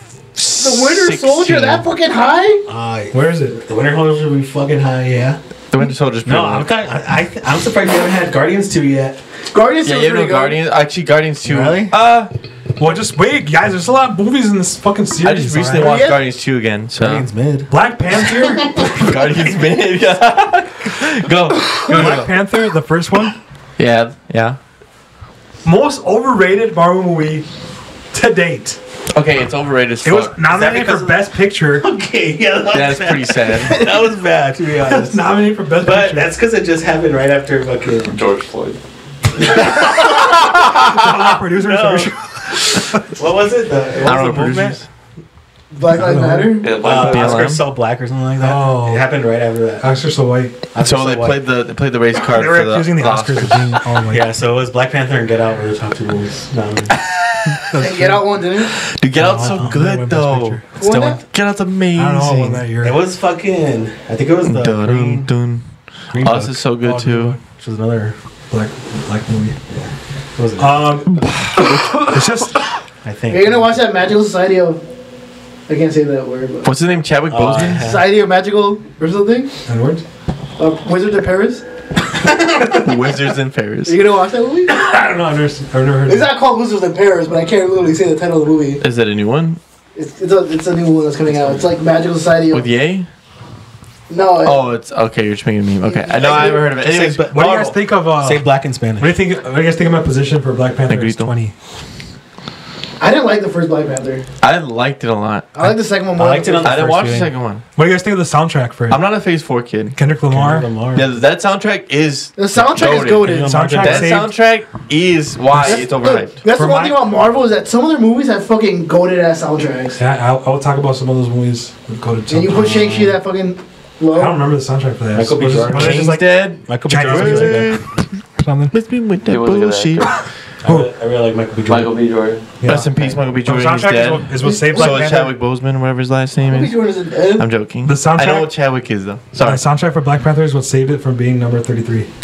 the Winter Soldier that fucking high. Uh, Where is it? the Winter Soldier will be fucking high, yeah. The Winter Soldier's No, pretty I'm good. talking. I, I, I'm surprised you haven't had Guardians two yet. Guardians Yeah, was you have no. Guardians. Actually, Guardians 2. Really? Uh, Well, just wait, guys. There's a lot of movies in this fucking series. I just recently alright? watched Yeah. Guardians 2 again. So Guardians mid. Black Panther. Guardians mid. Yeah. go. Go, Black go, go. Panther, the first one, Yeah, yeah. most overrated Marvel movie to date. Okay, it's overrated as It was fuck. nominated because for of- Best Picture. Okay, yeah, that That's pretty sad. that was bad to be It's honest. nominated for Best But Picture. that's because it just happened right after fucking. George Floyd. All the producers No. Are- What was it? The, I what was the movement? Black Lives Matter. Yeah, Uh, BLM. Oscar so black or something like that. Oh. It happened right after that. Oscars so white. Oscar So they White. played the they played the race card They were for the, accusing the the Oscars of being all white. Yeah, so it was Black Panther and Get Out were the top two movies. nominated. And Get Out one, didn't it? Dude, Get Out's so oh, good that went Best though. Still- Won that? Get Out's amazing. I don't know when that year. it was fucking. I think it was the Dun, Green, dun. Green Us is so good Oh, too. which was another. black black movie. What was it? Um, it's just I think. You're gonna watch that Magical Society of. I can't say that word. But What's his name? Chadwick Oh, Boseman. yeah. Society of Magical or something. Edward. Uh, Wizards of Paris. Wizards in Paris. Are you gonna watch that movie? I don't know. I've never, seen- I've never heard. It's of it. not called Wizards in Paris, but I can't literally say the title of the movie. Is that a new one It's it's a, it's a new one that's coming out. It's like Magical Society of. with Ye? No, it- Oh, it's okay. You're just making a meme. Okay, I know I haven't heard of it. Just say Anyways, ba- What do you guys think of? Uh, Say black in Spanish. what do you think? What do you guys think of my position for Black Panther? It's Negrito. Twenty. I didn't like the first Black Panther. I liked it a lot. I like the second one I more. liked than it on the I first. didn't first watch the second one. What do you guys think of the soundtrack for it? I'm not a Phase Four kid. Kendrick Lamar. Lamar. Yeah, that soundtrack is The soundtrack is Goated. goaded. Soundtrack that saved. soundtrack is why That's, it's look, overhyped. that's For the one my- thing about Marvel is that some of their movies have fucking goaded ass soundtracks. Yeah, I'll, I'll talk about some of those movies with coded And you put soundtrack. Shang Chi that fucking I don't remember the soundtrack for that. Michael B. Was it- Jordan. was it King's like dead. Michael B. Chinese Jordan. music. something. Let's be with He that was a good bullshit. I really, oh. I really like Michael B. Jordan. Michael B. Jordan. Yeah. Rest in peace, Michael B. The Jordan. He's soundtrack is dead. what, is what saved Black So is Panther. Chadwick Boseman, whatever his last name Michael B. is. Jordan isn't dead. I'm joking. The soundtrack- I know what Chadwick is though. The Sorry. soundtrack for Black Panther is what saved it from being number 33.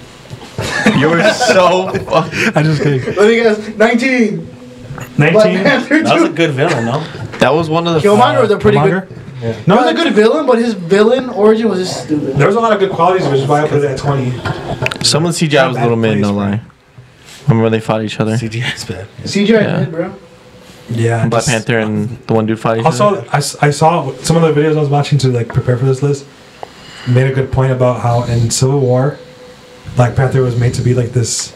You were so. fuck- I'm just kidding. Let me guess. 19. Black 19. Panther That was a 2. good villain, no? That was one of the. Killmonger was a pretty Killmonger? good. Yeah. He No, was a good villain, but his villain origin was just stupid. There was a lot of good qualities, which is why I put it at 20. Someone of the CGI was a little mid, no lie. Remember when they fought each other? CGI is bad. CGI Yeah. mid, bro. Yeah. Black just- Panther and the one dude fought each Also, other. I, s- I saw some of the videos I was watching to like prepare for this list. Made a good point about how in Civil War, Black Panther was made to be like this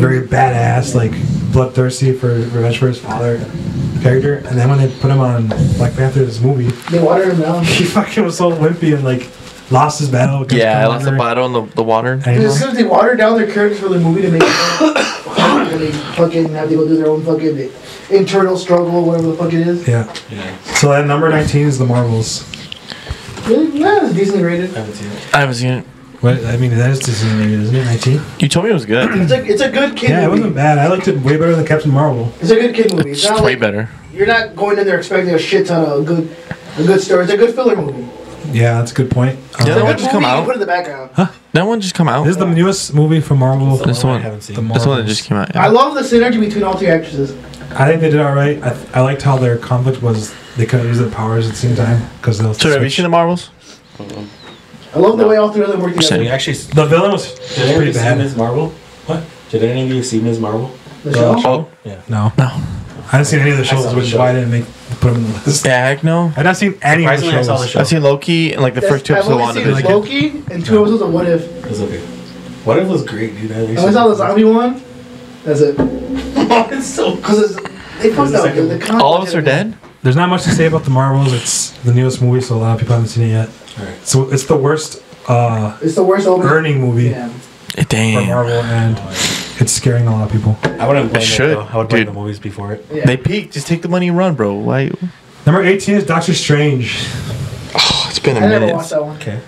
very badass, like bloodthirsty for revenge for his father character, and then when they put him on Black Panther, this movie, They watered him down. he fucking was so wimpy and like lost his battle. Yeah, I lost the battle bottle in the, the water. And he It's was- because they watered down their characters for the movie to make it when they fucking have to go do their own fucking internal struggle, whatever the fuck it is. Yeah. Yeah. So that number 19 is the Marvels. Really? Yeah, it's decently rated. I haven't seen it. I haven't seen it. What I mean, that is Disney, maybe, isn't it? 19. You told me it was good. It's a it's a good kid Yeah, it movie. wasn't bad. I liked it way better than Captain Marvel. It's a good kid movie. It's It's not way like better. you're not going in there expecting a shit ton of good a good story. It's a good filler movie. Yeah, that's a good point. Yeah, It's a that good one just movie come you can out. put in the background. That one just come out. This is the newest movie from Marvel. That's the I one. haven't seen. The That's the one that Marvels. just came out. yeah. I love the synergy between all three actresses. I think they did all right. I, I liked how their conflict was they couldn't use their powers at the same time because they'll. So have you switch. seen the Marvels? I love the way all three of them work So together. you actually The villain was did any of pretty you see bad. Ms. Marvel? What? Did any of you see Ms. Marvel? The show. Oh, No, no. I haven't seen any of the shows, which is why I didn't make put them in the list. Yeah, heck no. I've not seen any of the Surprisingly, I saw the shows. show. I've seen Loki and like the first two I've episodes of only seen WandaVision. Loki and two episodes of What If. It was okay. What if it was great, dude? I oh, I only saw the zombie one. That's it. it's so Because they fucked up. The, content All of us are dead? There's not much to say about the Marvels. It's the newest movie, so a lot of people haven't seen it yet. Alright. So it's the worst uh, It's the worst opening. earning movie Yeah. for Marvel, and it's scaring a lot of people. I wouldn't blame it, should, though. I would blame dude. the movies before it. Yeah. They peaked. Just take the money and run, bro. Why? Number 18 is Doctor Strange. Oh, it's been a I never watched that one. Okay.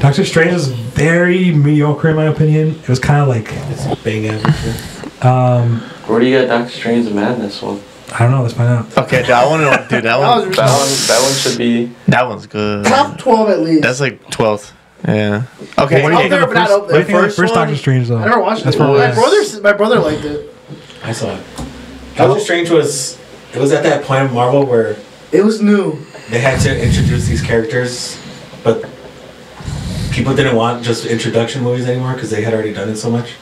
Doctor Strange is very mediocre in my opinion. It was kind of like, It's bang average. um, Where do you get Doctor Strange and Madness one? I don't know. Let's find out. Okay, that one, dude. That That one, was That one, that one should be. that one's good. top twelve at least. That's like twelfth. Yeah. Okay. What do you think of the first, first- what do you think the first first Doctor Strange though? I never watched That's it. probably My brother, my brother liked it. I saw it. Doctor Strange was. It was at that point in Marvel where It was new. they had to introduce these characters, but people didn't want just introduction movies anymore because they had already done it so much.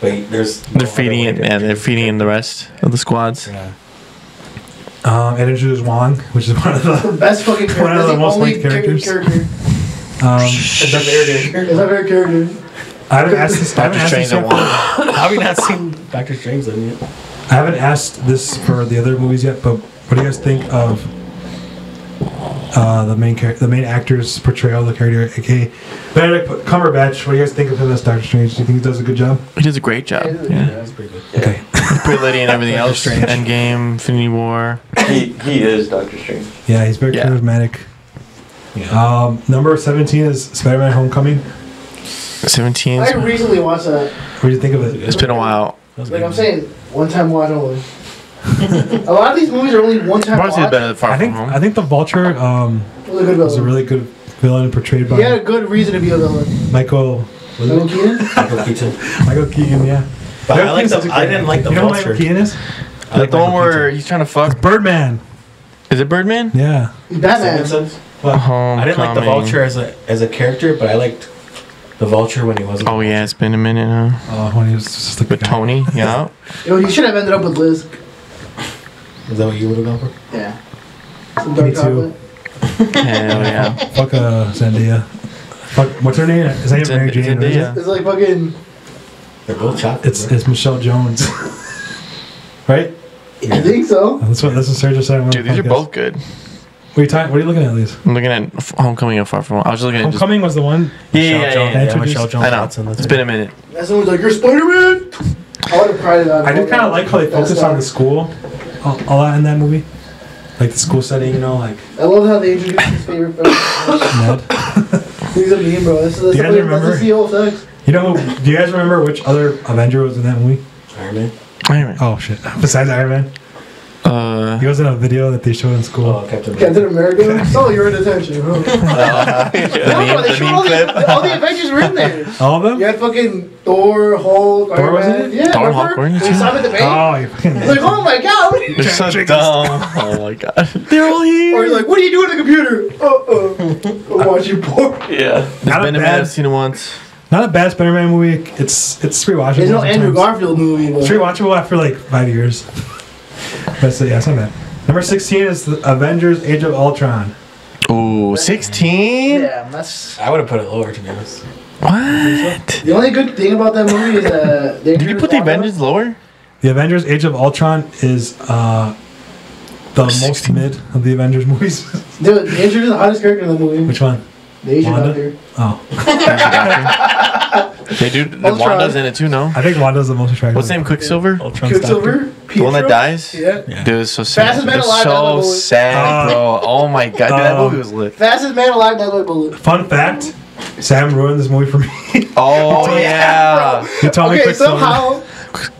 But there's They're other feeding it, to man. They're feeding in the rest of the squads. Yeah. Um, and introduced Wong, which is one of the. The best fucking character. One of the the most only liked characters. character. Um, It's my favorite character. I haven't asked this. I haven't Doctor asked Strange this and yet. one. How have you not seen Doctor Strange then yet? I haven't asked this for the other movies yet, but what do you guys think of uh, the main char- the main actor's portrayal of the character, aka Benedict Cumberbatch? What do you guys think of him as Doctor Strange? Do you think he does a good job? He does a great job. Yeah. That's pretty good. Okay. Pretty Lady and everything Doctor else. Strange. Endgame, Infinity War. He he is Doctor Strange. Yeah, he's very Yeah. charismatic. Yeah. Um, number seventeen is Spider-Man: Homecoming. 17. I recently watched that. What do you think of it? It's been a while. Like. I'm saying, one time watch only. A lot of these movies are only one time Probably watch. better than Far I think From Home. I think the Vulture um, It was a good was a villain. really good villain portrayed by He had a good reason to be a villain. Michael Michael Keaton? Michael Keaton. Michael Keaton. Yeah, But I like Everything's such the. a I great didn't like the actor. You know who Michael. Keaton is? I like the one Michael where Keaton. he's trying to fuck. Birdman. Is it Birdman? Yeah. He's Batman. Simpsons. But I didn't like the Homecoming. vulture as a as a character, but I liked the vulture when he wasn't. Oh yeah, it's been a minute now. Oh, when he was just like With guy. Tony, yeah. Yo, he should have ended up with Liz. Is that what you would have gone for? Yeah. Some dark Me too. chocolate. Hell yeah. Fuck uh, Zendaya. Fuck, what's her name? Is that even Mary Jane? or is it? It's like fucking. They're both chocolate. It's bro. it's Michelle Jones. right? I think so. That's what that's what Sarah just said. Dude, the these are both good. What are you talking? What are you looking at, these? I'm looking at F- Homecoming and Far From Home. I was just looking at just. Homecoming was the one. Yeah, yeah, Michelle yeah, Jones- yeah, yeah, Introduced- Michelle Jones I know. Watson, that's It's right. been a minute. And someone's like, "You're Spider Man." I would have cried about it. I did kind of like how they focus on the school a, a lot in that movie, like the school setting. You know, like I love how they introduced his favorite film. Ned. He's a meme, bro. This is Do you guys that's, remember- that's the whole sex. You know, do you guys remember which other Avenger was in that movie? Iron Man. Iron Man. Oh shit! Besides Iron Man, Uh, he was in a video that they showed in school. Oh, Captain America. Captain America. So you're in detention. Huh? the No, meme, they the showed meme all, the, all the Avengers were in there. All of them? You had fucking Thor, Hulk, Thor Iron was in it? Yeah, Thor. Hulk were in it saw him at the bank. Oh, you fucking. Like, oh my god. what are you- They're so dumb. Oh my god. They're all Or here. you're like, what are you doing on the computer? Uh uh. I'm watching porn. Yeah. It's Not been a bad- I've seen it once. Not a bad Spider-Man movie. It's it's rewatchable. There's no Andrew. Garfield movie. It's rewatchable after like five years. But so, yeah, it's not bad. Number sixteen is the Avengers: Age of Ultron. Ooh, 16? Yeah, that's I would have put it lower to be honest. What? the only good thing about that movie is uh, Did you put the Avengers lower? The Avengers: Age of Ultron is uh, the most mid of the Avengers movies. Dude, they introduced the hottest character in the movie. Which one? The Asian Wanda? doctor. Oh, They do. The Ultron. Wanda's in it too, no? I think Wanda's the most attractive. What's his name? Quicksilver? Ultron's Quicksilver. The one that dies? Yeah. Yeah. Dude, it's so sad. Fastest man It's alive, so sad, bro. Oh my god, dude, that Um, movie was lit. Fastest man alive, that bullet. Fun fact: Sam ruined this movie for me. Oh yeah. he told me Okay, Quicksilver. somehow.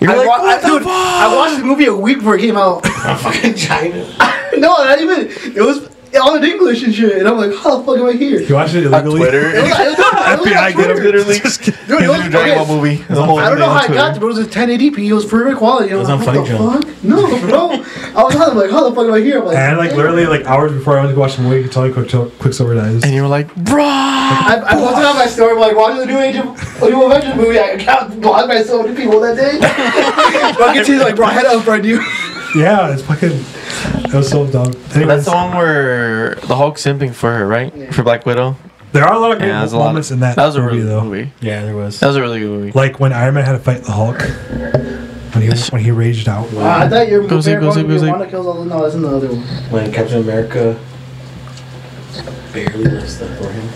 You're I, like, wa- what I, the dude, I watched the movie a week before it came out. fucking China. no, not even. It was all in English and shit. And I'm like, how the fuck am I here? You watched it On illegally. It was, Twitter. it was, it was on FBI get him. Twitter. Literally. Just kidding. Dude, it He's was, in a Dragon okay, Ball movie. The whole I don't know how I got Twitter. to, but it was a 1080p. It was perfect quality. I It was was like, on what the Funny fuck? No, bro. I was I'm like, how the fuck am I here? I'm like, And like literally like hours before I went to watch the movie, he told me Quicksil- Quicksilver dies. And you were like, bro. I, I posted on my story, I'm like, watching the new Age of new Avengers movie. I got blocked by so many people that day. Fucking she's like, bro, I had to unfriend you. Yeah, it's fucking. It was so dumb. Anyways, That's the one where the Hulk simping for her, right? Yeah. For Black Widow. there are a lot of great Yeah, there's a lot moments of, in that, That was a movie really though. good movie. Yeah, there was. That was a really good movie. Like when Iron Man had to fight the Hulk when he when he raged out. Uh, I thought you were Goes comparing in, goes in, one to in. Kills all the. No, that's in the other one. When Captain America barely lifts up for him.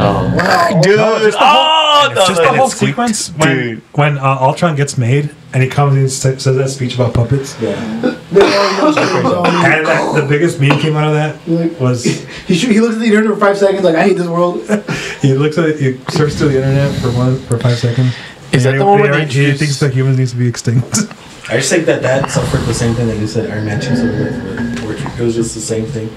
Oh. Wow. Dude, No, just the oh, no, Just the whole it's squeaked. sequence when when uh, Ultron gets made and he comes and says that speech about puppets. Yeah. They all know shit, so, And that, the biggest meme came out of that like, was he, shoot, he looks at the internet for five seconds, like, I hate this world. he looks at he surfs through the internet for one for five seconds. Is that And the one where he- he thinks that humans needs to be extinct? I just think that that suffered the same thing that you said Iron Man 2 suffered with. where It was just the same thing.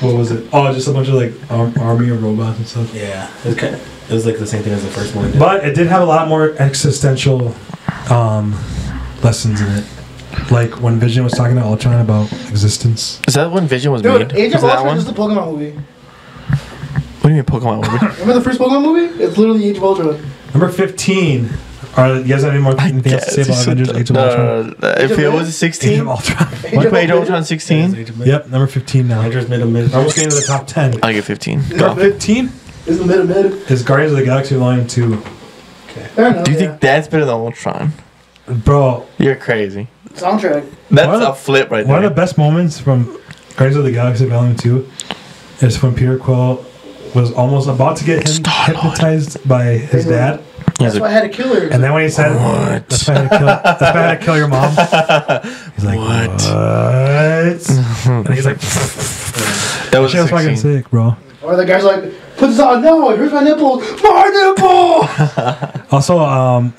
what was it? Oh, just a bunch of like ar- army of robots and stuff. Yeah. It was, kind it was like the same thing as the first one. But it did have a lot more existential um, lessons in it. Like when Vision was talking to Ultron about existence. Is that when Vision was Dude, made? Age Was of Ultron is just a Pokemon movie. What do you mean Pokemon movie? Remember the first Pokemon movie? It's literally Age of Ultron. Number 15. Are you guys have any more anything else to say about Avengers Age of no, Ultron? no, no, no. If it was a Age 16, of Ultron. Age of Ultron. Ultron 16? yep, number 15 now. Avengers mid a mid. We're almost getting to the top 10. I'll get 15. Go. 15 is the mid of mid. is Guardians of the Galaxy Volume 2. Fair enough. Do you yeah. think that's better than Ultron? Bro, You're crazy. soundtrack? That's One of the- a flip right there. one of the best moments from Guardians of the Galaxy Volume 2 is when Peter Quill was almost about to get him Star-Lord. hypnotized by his dad. That's why I had to kill her. And then when he said, What? That's why I had to kill, that's why I had to kill your mom. He's like, What? what? and he's like, That was she was fucking sick, bro. or the guy's like, put this on. No, here's my nipples. My nipple. Also, um,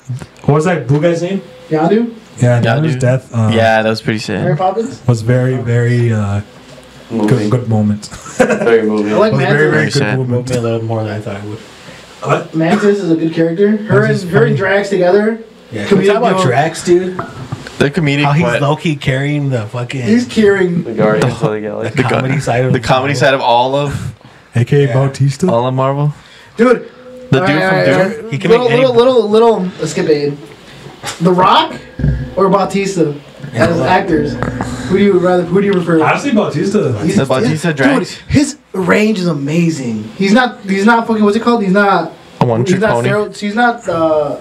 what was that blue guy's name? Yondu? Yeah, Yeah, Yondu's death uh, Yeah, that was pretty sad. Mary sad. Poppins? was very, very uh, good, good moment. Very moving. I like was very, very Mantis. good sad. Moved moment. me a little more than I thought it would. What? Mantis is a good character. Her and Mantis is her and Drax together. Yeah, Comedic can we talk about. Drax, dude? The comedic, How he's but low key carrying the fucking He's carrying. The Guardians of the the Galaxy. The comedy side of the comedy side of all of AKA Yeah. Bautista. all of Marvel. Dude. The dude right, from all right, Dune. all right. He can little, make any- little, little, little skip aid. The Rock or Bautista as Yeah. actors. Who do you rather? Who do you prefer? Honestly, Bautista. He's- The Bautista dude, his range is amazing. He's not. He's not fucking. What's it called? He's not. A one He's trick not. pony. Stero, he's not. Uh,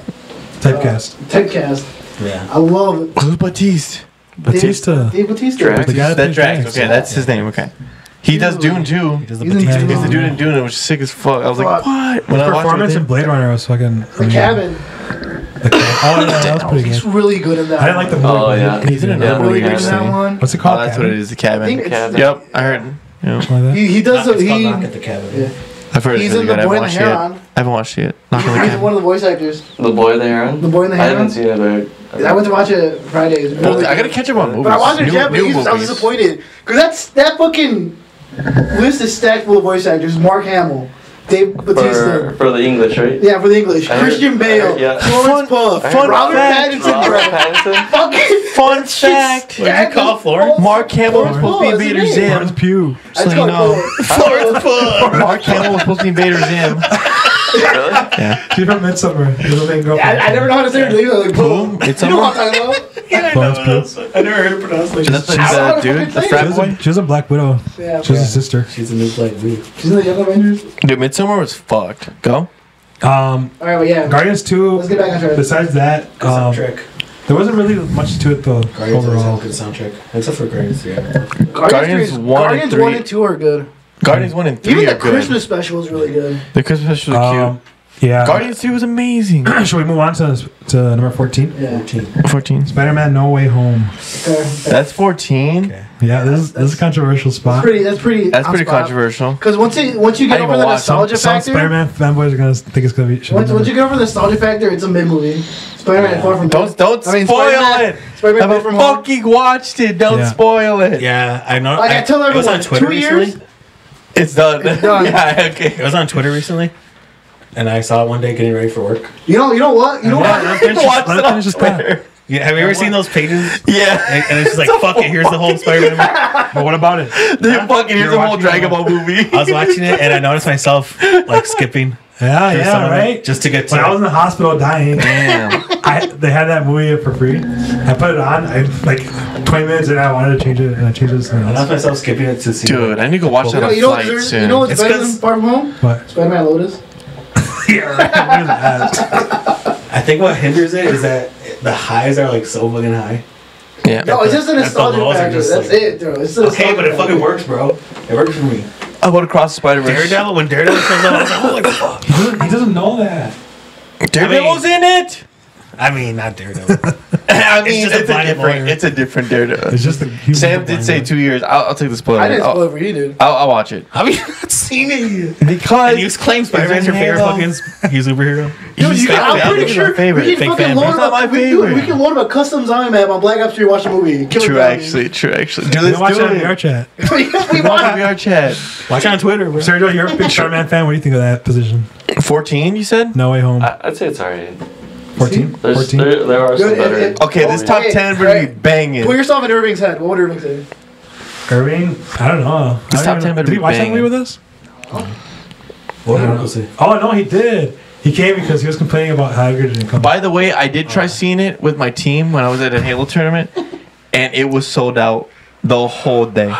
Typecast. typecast. Yeah. I love it. Who's Batiste? Batista. Dave, Dave Bautista. Drax. The guy that That plays Drax. Drax. Okay, that's his name. Okay. He does Dune too. He does the He's in Batista. Dune. He's the dude in Dune. It was sick as fuck. I was like, Fuck. what? When His I watched performance it, in Blade Runner I was fucking. The amazing. cabin. The Cabin. Oh, yeah, that was pretty He's good. really good in that. I didn't like the movie. Oh, but yeah. He's in yeah. another Really good in that one. What's it Oh, called? that's what it is. The cabin. I think it's- Cabin. Yep, I heard. Yeah. Like that? He, he does. It's he, Knock at the Cabin. yeah. I've heard He's it's in the good. I Boy haven't in the watched it yet. Heron. I haven't watched it yet. Not gonna He's one of the voice actors. The boy in the heron. The Boy in the I haven't Heron. seen it, but I went to watch it Fridays. Well, I gotta catch up on movies. But I watched it New- in Japanese. new I was movies. disappointed because that's that fucking list is stacked full of voice actors. Mark Hamill, Dave Bautista. for, for the English, right? Yeah, for the English. I heard- Christian I Bale. heard- yeah. Florence Puff. fun Robert fact. Pattinson. Robert. Pattinson. Fucking Fun fact. What'd you call Florence? Mark Hamill was supposed to be Puff, Invader? Zim. Florence Pugh. So you know. Florence Puff. Mark Hamill was supposed to be Invader Zim. really? Yeah. She's from Midsommar. She's main girl. I, I never know how to say her name. Like, boom. It's You know what I'm talking about? Florence Pugh. I never heard it pronounced like That's the I don't uh, how to dude, fucking the say frat it. Was, boy. a, she was a Black Widow. Yeah, She was yeah. a sister. She's a new Black Widow. She's in the Young Avengers. Dude, Midsommar was fucked. Go. Um, All right, well, yeah. Guardians 2, Let's get back on track. besides that, Good um, soundtrack. there wasn't really much to it though, Guardians always have overall. a good soundtrack. Except for Guardians, yeah. Guardians three is- one and Guardians three. one and two are good. Guardians 1 and 3 Even are the good. Christmas special is really good. The Christmas special was Um, yeah. cute. Guardians 3 was amazing. Should we move on to, to number 14? Yeah. 14. 14. Spider Man No Way Home. Okay. That's 14. Okay. Yeah, this is, this is a controversial That's spot. pretty. That's pretty. That's pretty controversial. Because once you once you get over the even watch Some, nostalgia some factor, Spider Man fanboys are going to think it's going to be. should once, once you get over the nostalgia factor, it's a mid movie. Spider-Man Yeah. Far From Don't Home. don't I mean, spoil Spider-Man- it. Spider-Man Far I've From Home. fucking watched it. Don't Yeah. spoil it. Yeah, I know. Like I, tell it was everyone, on Twitter two recently. years. It's done. It's done. yeah, okay. It was on Twitter recently, and I saw it one day getting ready for work. You know. You know what? You know Yeah, what? let's finish Watch let's it on finish this. Twitter. Yeah, have you ever seen those pages? Yeah. And, and it's just like, fuck it, here's the whole Spider-Man. But what about it? They fucking here's You're the whole Dragon. Ball movie. I was watching it, and I noticed myself like skipping. Yeah, yeah, of right? Just to get to. When I was in the hospital dying, Damn. I, they had that movie for free. I put it on. I like 20 minutes and I wanted to change it, and I changed it to I else. noticed myself skipping it to see. Dude, I need to go watch that on you know, flight there's- soon. you know what's It's better than 'cause- Far From Home? But Spider-Man Lotus. yeah, right. Look. I think what hinders it is that the highs are like so fucking high. yeah. No, it's just a That the nostalgia factor. That's like- it, bro. It's a Okay, but it fucking works, bro. It works for me. I want across the Spider Verse. Daredevil, when Daredevil shows up, I was like, holy fuck. He doesn't, he doesn't know that. Daredevil's in it. I mean, not Daredevil. I mean, just a it's a, blind different. lawyer. It's a different Daredevil. It's just the. he Sam did blind say two years. I'll, I'll take the spoiler. I didn't I'll, spoil for you, dude. I'll, I'll watch it I've you not seen it yet? because And you claim Spider-Man's your favorite fucking he's superhero. Dude, you fake can, I'm pretty He's sure my favorite. we can Fake fucking fan, load He's not up. my We, dude, we can load him a custom zombie map on Black Ops 3 watch the movie. Kill True, actually. True, actually. Do You this. watch do it on it. VR chat. we Watch watch it VR chat. Watch it on Twitter, bro. Sergio, you're a big Spider-Man fan. What do you think of that position? Fourteen, you said? No Way Home. I'd say it's alright. 14? There's 14? there, there are some Good, it- better. it- Okay, this Oh, top wait, ten would be right. banging. Put yourself in Irving's head. What would Irving say? Irving? I don't know. This I top don't 10 even- better Did he be watch that movie banging. with us? What I did don't Uncle say? Oh, no, he did. He came because he was complaining about Hagrid didn't come. By the way, I did try oh. seeing it with my team when I was at a Halo tournament, and it was sold out the whole day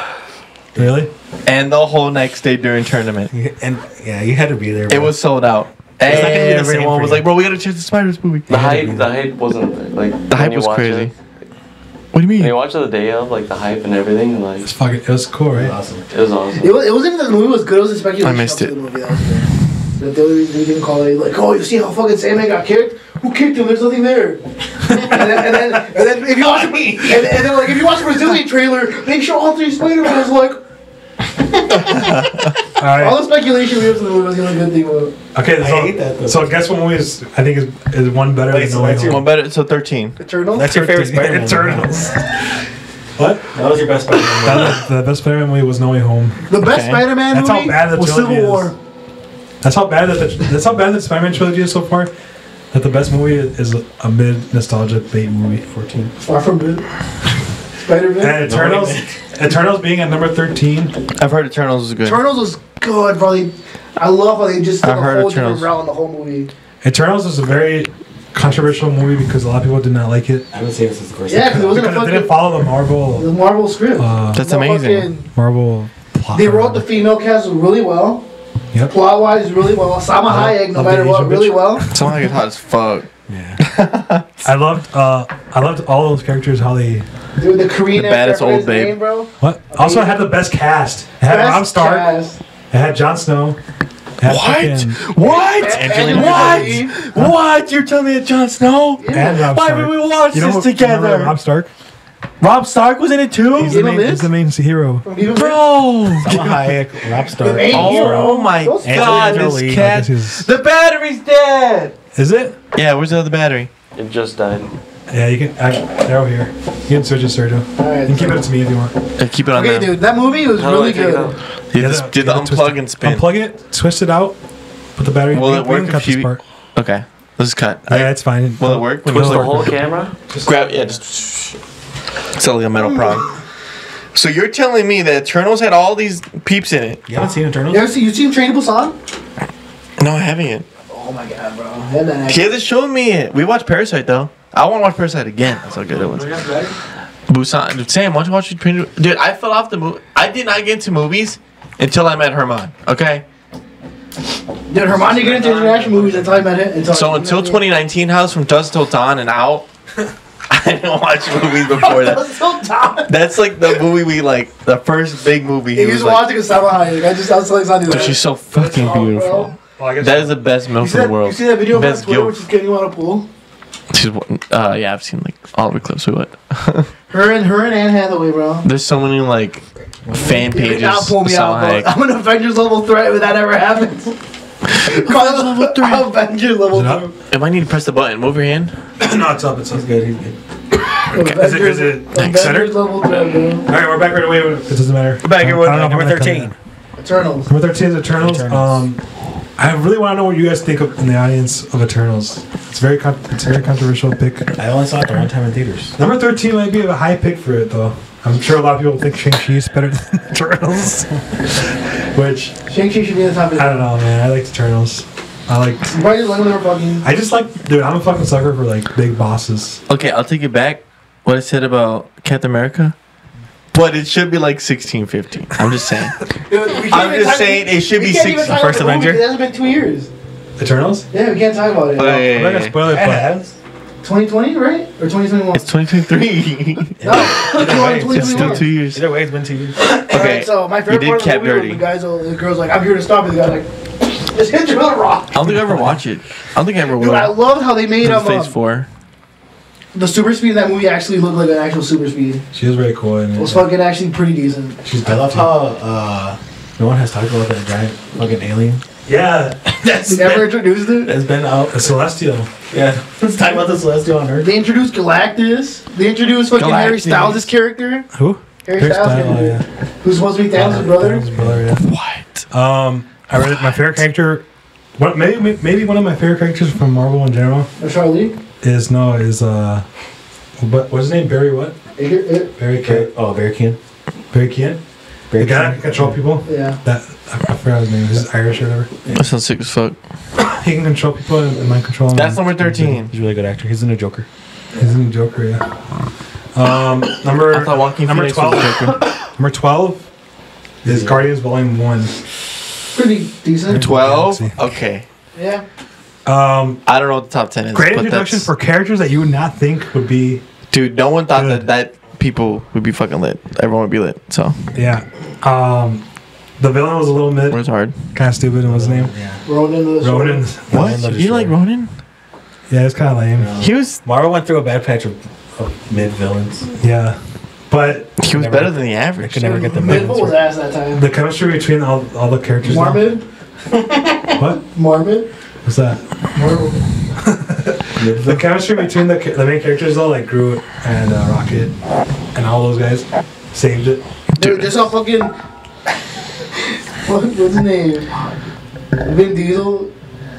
Really? and the whole next day during tournament. And yeah, you had to be there. Bro. It was sold out. It's not gonna be the same Everyone for was like, "Bro, we gotta check the Spiders movie." The hype, the hype wasn't like The hype was crazy. It, What do you when you watch the day of, like the hype and everything, and, like It's fucking, it was cool, It was right? awesome. it was awesome. It, was, it wasn't even the movie was good. It was the speculation. I missed it. The movie. That was good. That the only reason we didn't call it like, oh, you see how fucking Sandman got kicked? Who kicked him? There's nothing there. and, then, and, then, and then if you watch the, and, and then like if you watch the Brazilian trailer, they show all three Spider-Man. I was like, All right. all the speculation we have in the movie was the only good thing. About it. Okay, so, I hate that, though. so guess what movie is, I think, is, is one better Wait, than so No Way Home? One better. So thirteen. Eternal. That's your favorite Spider-Man. Eternals. what? That was your best Spider-Man. That was, the best Spider-Man movie was No Way Home. the best Okay. Spider-Man That's movie how bad the was Civil is. War. That's how bad that the, that's how bad the Spider-Man trilogy is so far. That the best movie is a mid nostalgia bait movie. Fourteen. Far from good. Spider-Man. And Eternals, Eternals being at number thirteen. I've heard Eternals is good. Eternals was good, bro. They- I love how they just took I a heard whole different Eternals. route in the whole movie. Eternals is a very controversial movie because a lot of people did not like it. I haven't seen it since the first. Yeah, because it wasn't a Because it fucking didn't follow the Marvel the Marvel script. uh, That's No amazing. fucking- Marvel plot. They wrote the female cast really well. Yep. Plot wise, really well. Salma Uh, Hayek, no of the matter what, Asian really bitch. well. Someone like it's hot as fuck. Yeah. I loved uh I loved all those characters how they Dude, the Korean The baddest old his babe. Name, bro. what also it had the best cast. It had Rob Stark. cast. It had Jon Snow. It had fucking- What? Angelina What? Jolie. What? You're telling me that Jon Snow? and Rob Why Stark. would we watch You know this who- you remember together? Rob Stark. Rob Stark was in it too. He's the, main, he's the main hero. From Viva Bro. Salma Hayek, Rob Stark. Hey, Oh, hero. my Those- God, this Jolie. Cat. guess he's- The battery's dead. Is it? Yeah, where's the other battery? It just died. Yeah, you can. Actually, they're over here. You can switch it, Sergio. You Alright, can keep it to me if you want. Uh, keep it on Okay, there. dude, that movie was How really good. out? You Yeah, just the- did the yeah, twist unplug it. and spin. Unplug it, twist it out, put the battery. Will we- it work cut this part. Okay, let's cut. Yeah, it's fine. Will it work? Twist the whole camera? Grab, yeah, just. It's like a metal prong. So you're telling me that Eternals had all these peeps in it? You haven't seen Eternals? You ever see you seen Train to Busan? No, I haven't. Oh my god, bro. And then He hasn't shown me it. We watched Parasite though. I want to watch Parasite again. That's how good it was. Busan. Dude, Sam, why don't you watch Train to- Dude, I fell off the movie. I did not get into movies until I met Herman. Okay. Dude, Hermione get into international movies until I met him. Until So until 2019, House from Dusk Till Dawn and out, I didn't watch movies before that. That's so dumb. That's like the movie we like, the first big movie. He He was was like, watching a Salma Hayek. I just I was so excited. dude, she's so fucking wrong, bro? beautiful. Well, I guess That is the best You milk in the world. you see that video of Best Twitter guilt. where she's getting you out of pool? She's, uh, yeah, I've seen like all the clips of it. Her and her and Anne Hathaway, bro. There's so many like fan pages. cannot pull me out, Salma bro. Hayek. I'm an Avengers level threat if that ever happens. Call it level three. Avengers level Is it up? three. If I need to press the button, move your hand. no, it's up. It's up. He's good. He's good. Is it- is it Avengers center? level threat, bro. All right, we're back right away. It doesn't matter. Back here with I don't know number how that comes 13. Eternals. Number 13 is Eternals. Eternals. Um, I really want to know what you guys think of in the audience of Eternals. It's very con- it's a very controversial pick. I only saw it the one time in theaters. Number 13 might be a high pick for it, though. I'm sure a lot of people think Shang-Chi is better than Eternals. Which, Shang-Chi should be in the top I don't know, man. I like the Eternals. I like. Why is like when they were fucking. I just like, dude. I'm a fucking sucker for like big bosses. Okay, I'll take it back. What I said about Captain America. But it should be like 16, 15. I'm just saying. Dude, I'm just talk- saying it should be can't six. even First about Avenger? It hasn't been two years. Eternals? Yeah, we can't talk about it. Oh, yeah, yeah, I'm not gonna spoil it, Yeah, it but has. 2020, right? Or 2021? It's 2023. no, it's it's still two years. Either way, it's been two years. Okay. Alright, so my favorite did part of the Cap movie was dirty. the guys, the girl's like, I'm here to stop you. The guy's like, just hit you with a rock. I don't think I ever watch it. I don't think I ever will. Dude, I loved how they made Till um, phase um, four. the super speed in that movie actually looked like an actual super speed. she was very cool. And It was fucking actually pretty decent. she's I love how uh, no one has talked about that giant fucking alien. Yeah, That's They never introduced it. That's been out. a Celestial. Yeah, let's talk about the Celestial on Earth. They introduced Galactus. They introduced fucking Harry Styles' character. Who? Harry Harry Styles, Styles, character, yeah. who's supposed to be Thanos' brother. Thanos' brother, yeah. What? Um, I read it. My favorite character, what maybe maybe one of my favorite characters from Marvel in general Or Charlie. is no is uh, but what's his name? Barry what? Barry Keoghan. Oh, Barry King. Barry Keoghan. The guy that can control people. Yeah. That I, I forgot his name. He's Irish or whatever. That sounds sick as fuck. He can control people and, and mind control. them. That's number 13. He's a really good actor. He's in a Joker. He's in a Joker, yeah. Um, number I thought Joaquin number Phoenix was twelve. Joker. Number twelve is Guardians Volume One. Pretty decent. 12? Okay. Yeah. Um, I don't know what the top 10 is. great but introduction that's- for characters that you would not think would be. Dude, no one thought Good. that that people would be fucking lit. Everyone would be lit. So, Yeah. Um, the villain was a little bit where's hard? kind of stupid. What was his name? Yeah. Ronan Ronan. What? Ronan You like Destroyer. Ronan? Yeah, it's kind of lame. He was Marvel went through a bad patch of, of mid villains. Yeah, but he was Never- better than the I average. could never get the Mid villains. was ass that time. the chemistry between all, all the characters. now- Marmid? What? Marmid? What's that? Marmid. The chemistry between the, the main characters though, like Groot and uh, Rocket, and all those guys, saved it. Dude, just how fucking. what, what's his name? Vin Diesel.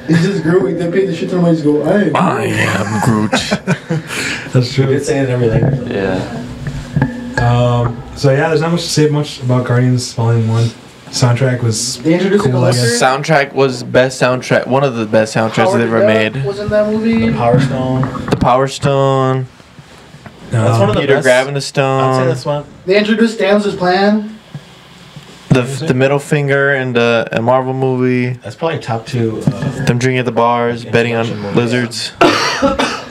He just grew. He then paid the shit to him. and just go, I am. I am Groot. That's He true. did say it in every language. Yeah. Um, so yeah, there's not much to say much about Guardians Volume One. Soundtrack was They introduced Cool, the I guess. soundtrack was best soundtrack, one of the best soundtracks Howard they've ever Duck made. Was in that movie. The Power Stone. The Power Stone, No. That's one of the Peter best- grabbing the stone. I'd say stone, that's one. They introduced Thanos' plan. the the middle finger and the a Marvel movie, That's probably top two. Uh, them drinking at the bars, betting on Introduction movie. lizards.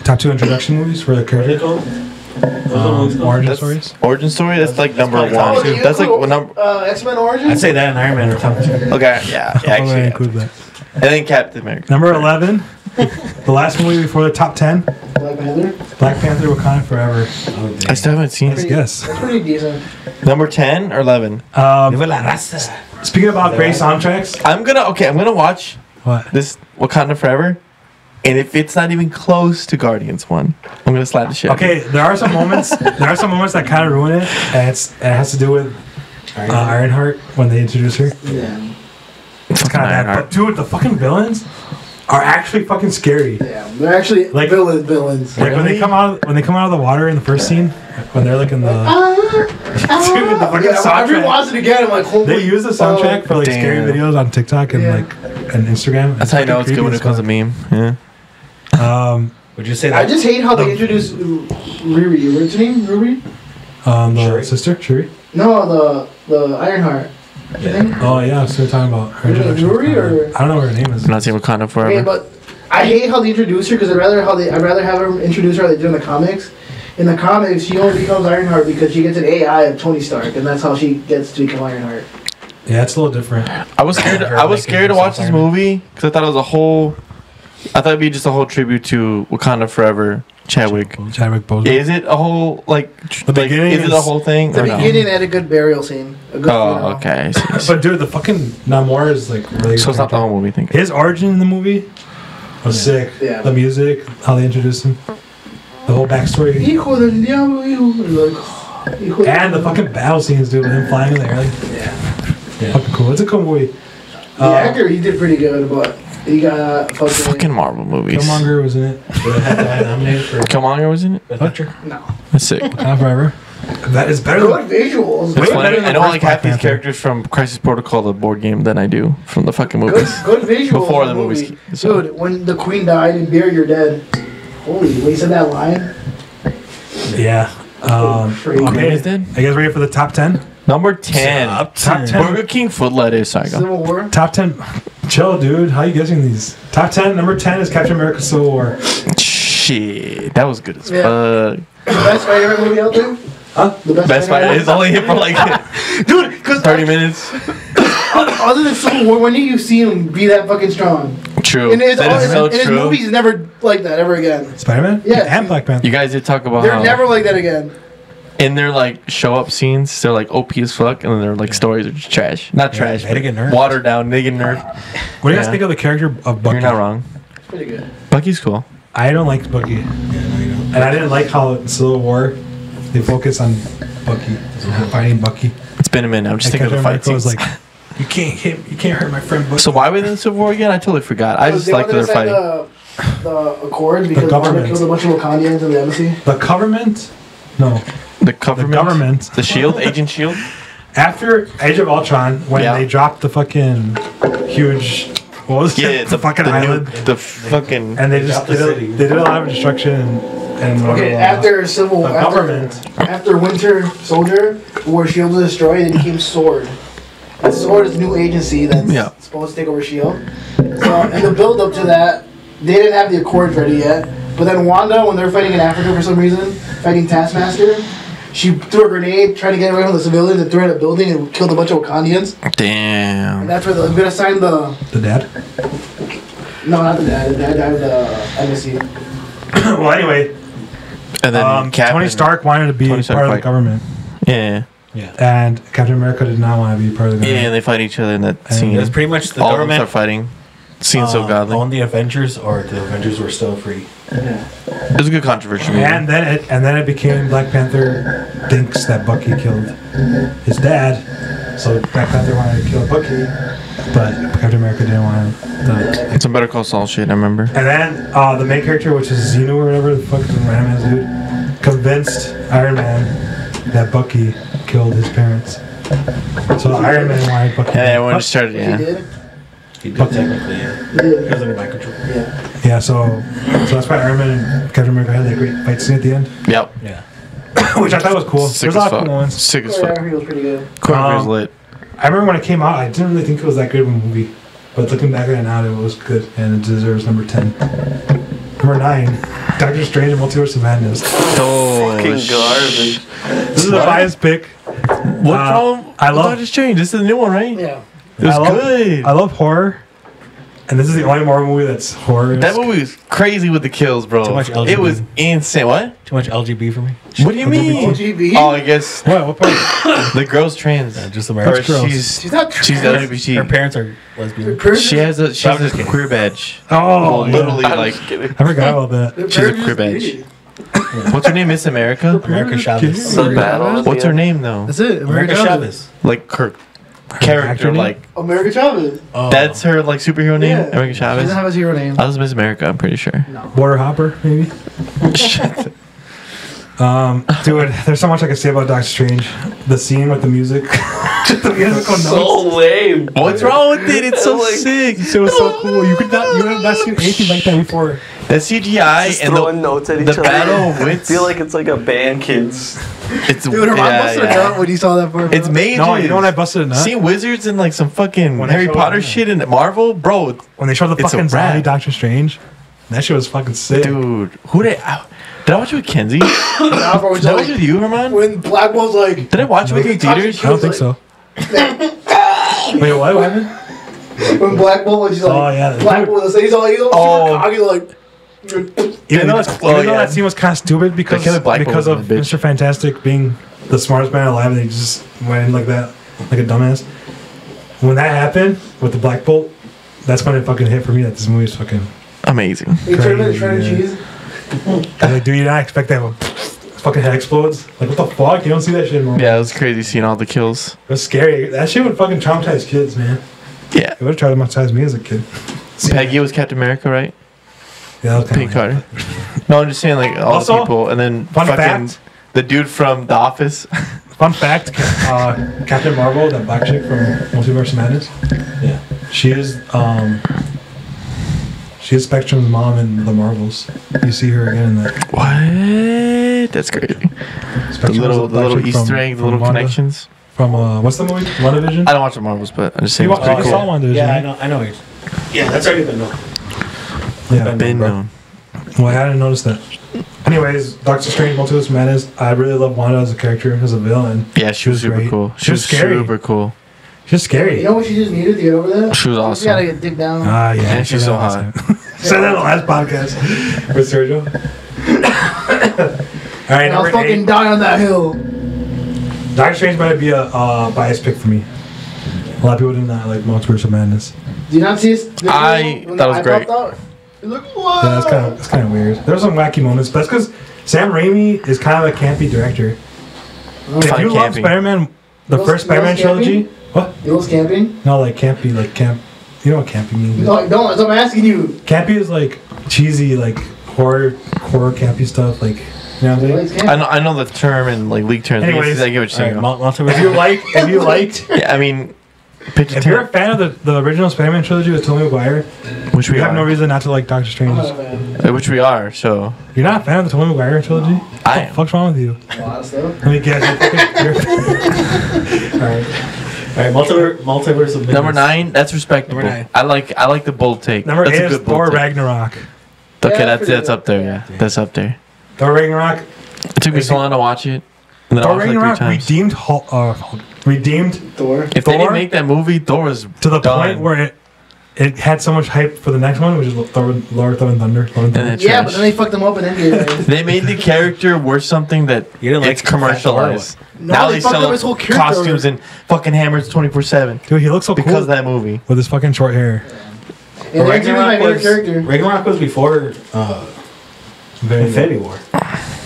top two introduction movies for the what are they character. Called? Um, origin That's- stories. Origin story. That's like number probably one. top Oh, That's like what number. Uh, X Men Origin. I'd say that and Iron Man are top two. Okay, yeah, yeah I'll actually, yeah. include that. and then Captain America. Number eleven the last movie before the top ten, Black Panther. Black Panther: Wakanda Forever. Oh, I still haven't seen Let's it. guess. That's pretty decent. Number ten or eleven. Um, Viva la raza. speaking about great soundtracks, I'm gonna okay. I'm gonna watch what? this Wakanda Forever, and if it's not even close to Guardians one, I'm gonna slap the shit. out of it. Okay, there are some moments. there are some moments that kind of ruin it, and it's it has to do with uh, Ironheart when they introduce her. Yeah. It's kind of bad. Ironheart. But dude, the fucking villains are actually fucking scary. Yeah. They're actually Like- villain villains. Like when they come out when they come out of the water in the first scene, when they're like in the dude, the fucking Yeah, I soundtrack. rewatched it again. I'm like, holy. They use the soundtrack for like scary videos on TikTok and Yeah. like and Instagram. That's how you know it's good when it comes to meme. Yeah. Um, Would you say that? I just hate how they introduced Riri. What's her name? Riri? um, the Shuri? sister Shuri. No, the the Ironheart. Yeah. Oh yeah, so we're talking about her Is introduction. Yuri or- I don't know what her name is. I'm not seeing Wakanda Okay, Forever. but I hate how they introduce her because I'd rather how they I'd rather have her introduce her how they do in the comics. In the comics, she only becomes Ironheart because she gets an AI of Tony Stark, and that's how she gets to become Ironheart. Yeah, it's a little different. I was scared. I was scared to watch this movie because I thought it was a whole. I thought it'd be just a whole tribute to Wakanda Forever, Chadwick. Chadwick Boseman. Is it a whole like? The like, beginning is it a whole thing? The or no? beginning had a good burial scene. A good Oh, funeral. okay. I see, I see. But dude, the fucking Namor is like really. So it's not the whole movie. Think. His origin in the movie was sick. Yeah. The music, how they introduced him, the whole backstory, Hijo del diablo, hijo. Like, hijo del- and the fucking battle scenes, dude, with him flying in the air. Like, Yeah. fucking cool. It's a cool movie. The Uh, actor, he did pretty good, but he got fucking. Fucking Marvel movies. Killmonger was in it. Would it have to have nominated for Killmonger was in it. Best Picture? No. That's sick. Not forever. That is better Good than. visuals. Way It's better funny. than I know first like half these characters from Crisis Protocol, the board game, than I do from the fucking movies. good visuals. Before in the movies movie. so- Dude, when the queen died and Bear, you're dead. Holy, when he said that line. Yeah. Um, Freak. okay. Queen is dead? Are you guys ready for the top ten? Number ten. Top ten. Burger King foot lettuce. Sorry, go. Civil War. Top ten. Chill, dude. How you guessing these? Top ten. Number ten is Captain America: Civil War. Shit, that was good as Yeah. fuck. The best Spider-Man movie out there. Huh? The best, Best Buy is only here for like Dude, because thirty minutes. other than Civil War, when do you see him be that fucking strong? True. And his, That is and so his true. movies never like that ever again. Spider-Man. Yeah. And Black Panther. You guys did talk about They're how never like that again. In their like show up scenes, they're like OP as fuck, and then their like stories are just trash. Not Yeah, trash, they but get nerfed. watered down. They get nerfed. What do you guys think of the character of Bucky? You're not wrong. It's pretty good. Bucky's cool. I don't like Bucky, Yeah, no, you don't. and I didn't like how in Civil War they focus on Bucky, fighting Bucky. It's been a minute. I'm just And thinking of the fight Captain America scenes. was like, "You can't hit, you can't hurt my friend Bucky." so why were they in Civil War again? I totally forgot. I just They like wanted that to they're fighting. The, the Accord because Wanda government. killed a bunch of Wakandians in the embassy. the government, no, The the government. government. The Shield, Agent Shield. After Age of Ultron, when Yeah. they dropped the fucking huge, what was Yeah, it? the, fucking the new- island, the fucking. and they They just dropped the did, city. they did a lot of destruction and, and Okay, uh, after Civil the after, government. after Winter Soldier, where Shield was destroyed, it became Sword. And Sword is a new agency that's Yeah. supposed to take over Shield. So in the build up to that, they didn't have the Accords ready yet. But then Wanda, when they were fighting in Africa for some reason, fighting Taskmaster, she threw a grenade, tried to get away from the civilians, and threw it at a building and killed a bunch of Wakandians. And Damn. that's where the, I'm gonna sign the the dad. no, not the dad, the dad died of the embassy. well, anyway, And then um, Cap Tony and- Stark wanted to be Tony Stark part of the fight. government, Yeah. Yeah. and Captain America did not want to be part of the government. Yeah, and they fight each other in that And scene. It was pretty much the All of them government start fighting. Scene so uh, godly. owned the Avengers, or the Avengers were still free. It was a good controversial movie. And then it and then it became Black Panther thinks that Bucky killed his dad, so Black Panther wanted to kill Bucky, but Captain America didn't want to. a Better Call Saul shit, I remember. And then uh, the main character, which is Xenu or whatever the fuck is random ass dude, convinced Iron Man that Bucky killed his parents. So Iron Man wanted Bucky. And everyone But- just started, He yeah. Did. He did technically, yeah. He. It was under my control. Yeah. yeah, so so that's why Iron Man and Captain America had that great fight scene at the end, Yep. Yeah. which I thought was cool. Sick There's a as lot of fuck. cool ones. Sick as fuck. Choreography was pretty good. Choreography was Um, lit. I remember when it came out, I didn't really think it was that good of a movie, but looking back at it now, it was good and it deserves number ten. Number nine, Doctor Strange and Multiverse of Madness. Oh, Fucking garbage. This is the biased pick. What Uh, wrong? I love- Doctor Strange. This is the new one, right? Yeah. It was I love, good. I love horror, and this is the only Marvel movie that's horror. That movie was crazy with the kills, bro. Too much It was insane. What? Too much LGB for me. What do you mean? LGB? Oh, I guess What? What part? the girl's trans. Yeah, just Or American. girls. she's She's not she's trans. Her parents are lesbian. She has a she has just a kidding. queer badge. Oh, yeah. Literally, I'm like. I forgot about that. Their she's a queer just badge. what's her name? Miss America. America Chavez. So bad. What's her name though? That's it. America America Chavez. Like her actor character, like America Chavez. Oh. that's her like superhero name. Yeah. America She Chavez. doesn't have a zero name. I was Miss America. I'm pretty sure. Border Hopper, maybe. Um, dude, there's so much I can say about Doctor Strange. The scene with the music, the musical notes. So lame. What's wrong with it? It's so Like- sick. It was so cool. You could not, you have not seen anything like that before. The CGI Just and throwing the notes at each the other. battle I feel like it's like a band, kids. it's Dude, her mom busted yeah. a nut when you saw that part. It's major. No, you know when I busted a nut? Seeing wizards and like some fucking When Harry Potter them, shit in Marvel, bro. when they showed the It's a fucking zombie. Doctor Strange, that shit was fucking sick. Dude, who did I, did I watch it with Kenzie? Did Nah, bro, it's I like- watch it with you, Herman? when Black Bolt's like, Did I watch it with you in theaters? I don't think so. Wait, what? What happened? when Black Bolt, when she's like, Oh, yeah, Black dude. Bolt, he's all, he's all Oh. cocky, like, Even though, it's, even though that scene was kind of stupid because because of was a bitch. Mr. Fantastic being the smartest man alive, and he just went in like that, like a dumbass. When that happened with the Black Bolt, that's when it fucking hit for me that this movie is fucking. Amazing. he turned into Crazy, shredded yeah. Cheese. I was like, dude, you not expect that when fucking head explodes? Like, what the fuck? You don't see that shit anymore. Yeah, it was crazy seeing all the kills. It was scary. That shit would fucking traumatize kids, man. Yeah. It would have traumatized me as a kid. Peggy was Captain America, right? Yeah, that was Pink. Carter. No, I'm just saying like all Also, the people, and then fucking fact. the dude from The Office. Fun fact: uh, Captain Marvel, that black chick from Multiverse Madness. Yeah. She is um. She is Spectrum's mom in the Marvels. You see her again in that. what? That's crazy. Spectrum The little, the little chick Easter from- egg, the little Wanda- connections. From uh, what's the movie? WandaVision. I don't watch the Marvels, but I'm just saying You it's wa- oh, pretty you saw cool. WandaVision. Yeah, I know. I know. what you're- Yeah, that's already been known. Yeah. Been bro. known. Well, I hadn't noticed that. Anyways, Doctor Strange, Multiverse of Madness. I really love Wanda as a character, as a villain. Yeah, she was super great. cool. She was scary. super cool. She's scary. You know what she just needed to get over that? She was She awesome. gotta get dick down. Ah, yeah. And she's so hot. time. Said that in the last podcast with Sergio. All right, and I'll fucking eight. die on that hill. Doctor Strange might be a uh, biased pick for me. A lot of people do not like Multiverse of Madness. Do you not see this? I video when thought it was eye great. popped out? Like, what? Yeah, that's kind of that's kind of weird. There's some wacky moments, but that's because Sam Raimi is kind of a campy director. If Fine you love. Spider-Man, the Those- first Spider-Man trilogy. campy? Trilogy, what? You know what's camping? No, like campy, like camp. You know what campy means? No, don't. That's what I'm asking you. Campy is like cheesy, like horror, horror campy stuff. Like, you know what I'm saying? I know, I know the term and like league terms. Anyways, I get what you're saying. Alright, mul- multiverse. If you like, if you liked, yeah, I mean, pick a if you're a fan of the, the original Spider-Man trilogy with Tobey Maguire, which we you have no reason not to like Doctor Strange. I'm not a fan. Uh, which we are. So You're not a fan of the Tobey Maguire trilogy? I What the am. fuck's wrong with you? A lot of stuff. Let me guess. You're fucking- you're- All right. Multiverse, multiverse of Number nine, that's respectable. Number nine. I like I like the bold take. Number that's eight a is good Thor bold take. Ragnarok. Okay, Yeah, that's pretty that's good. up there. Yeah, that's up there. Thor Ragnarok. It took me so long to watch it. And then I Thor watched it like Ragnarok times. redeemed Hulk, uh, Hulk- redeemed Thor. If they Thor- didn't make that movie, Thor was to the done. point where it it had so much hype for the next one, which is Thor, Lord Thor and Thunder. Lord and And Thunder. then Yeah, trash. but then they fucked him up in Endgame. They made the character worth something that You didn't like it's the commercialized. No, now they they, fucked sell up his whole character. costumes and fucking hammers 24 7 Dude, he looks so because cool of that movie. with his fucking short hair. And Endgame is my was, character. Ragnarok was before uh, Infinity War.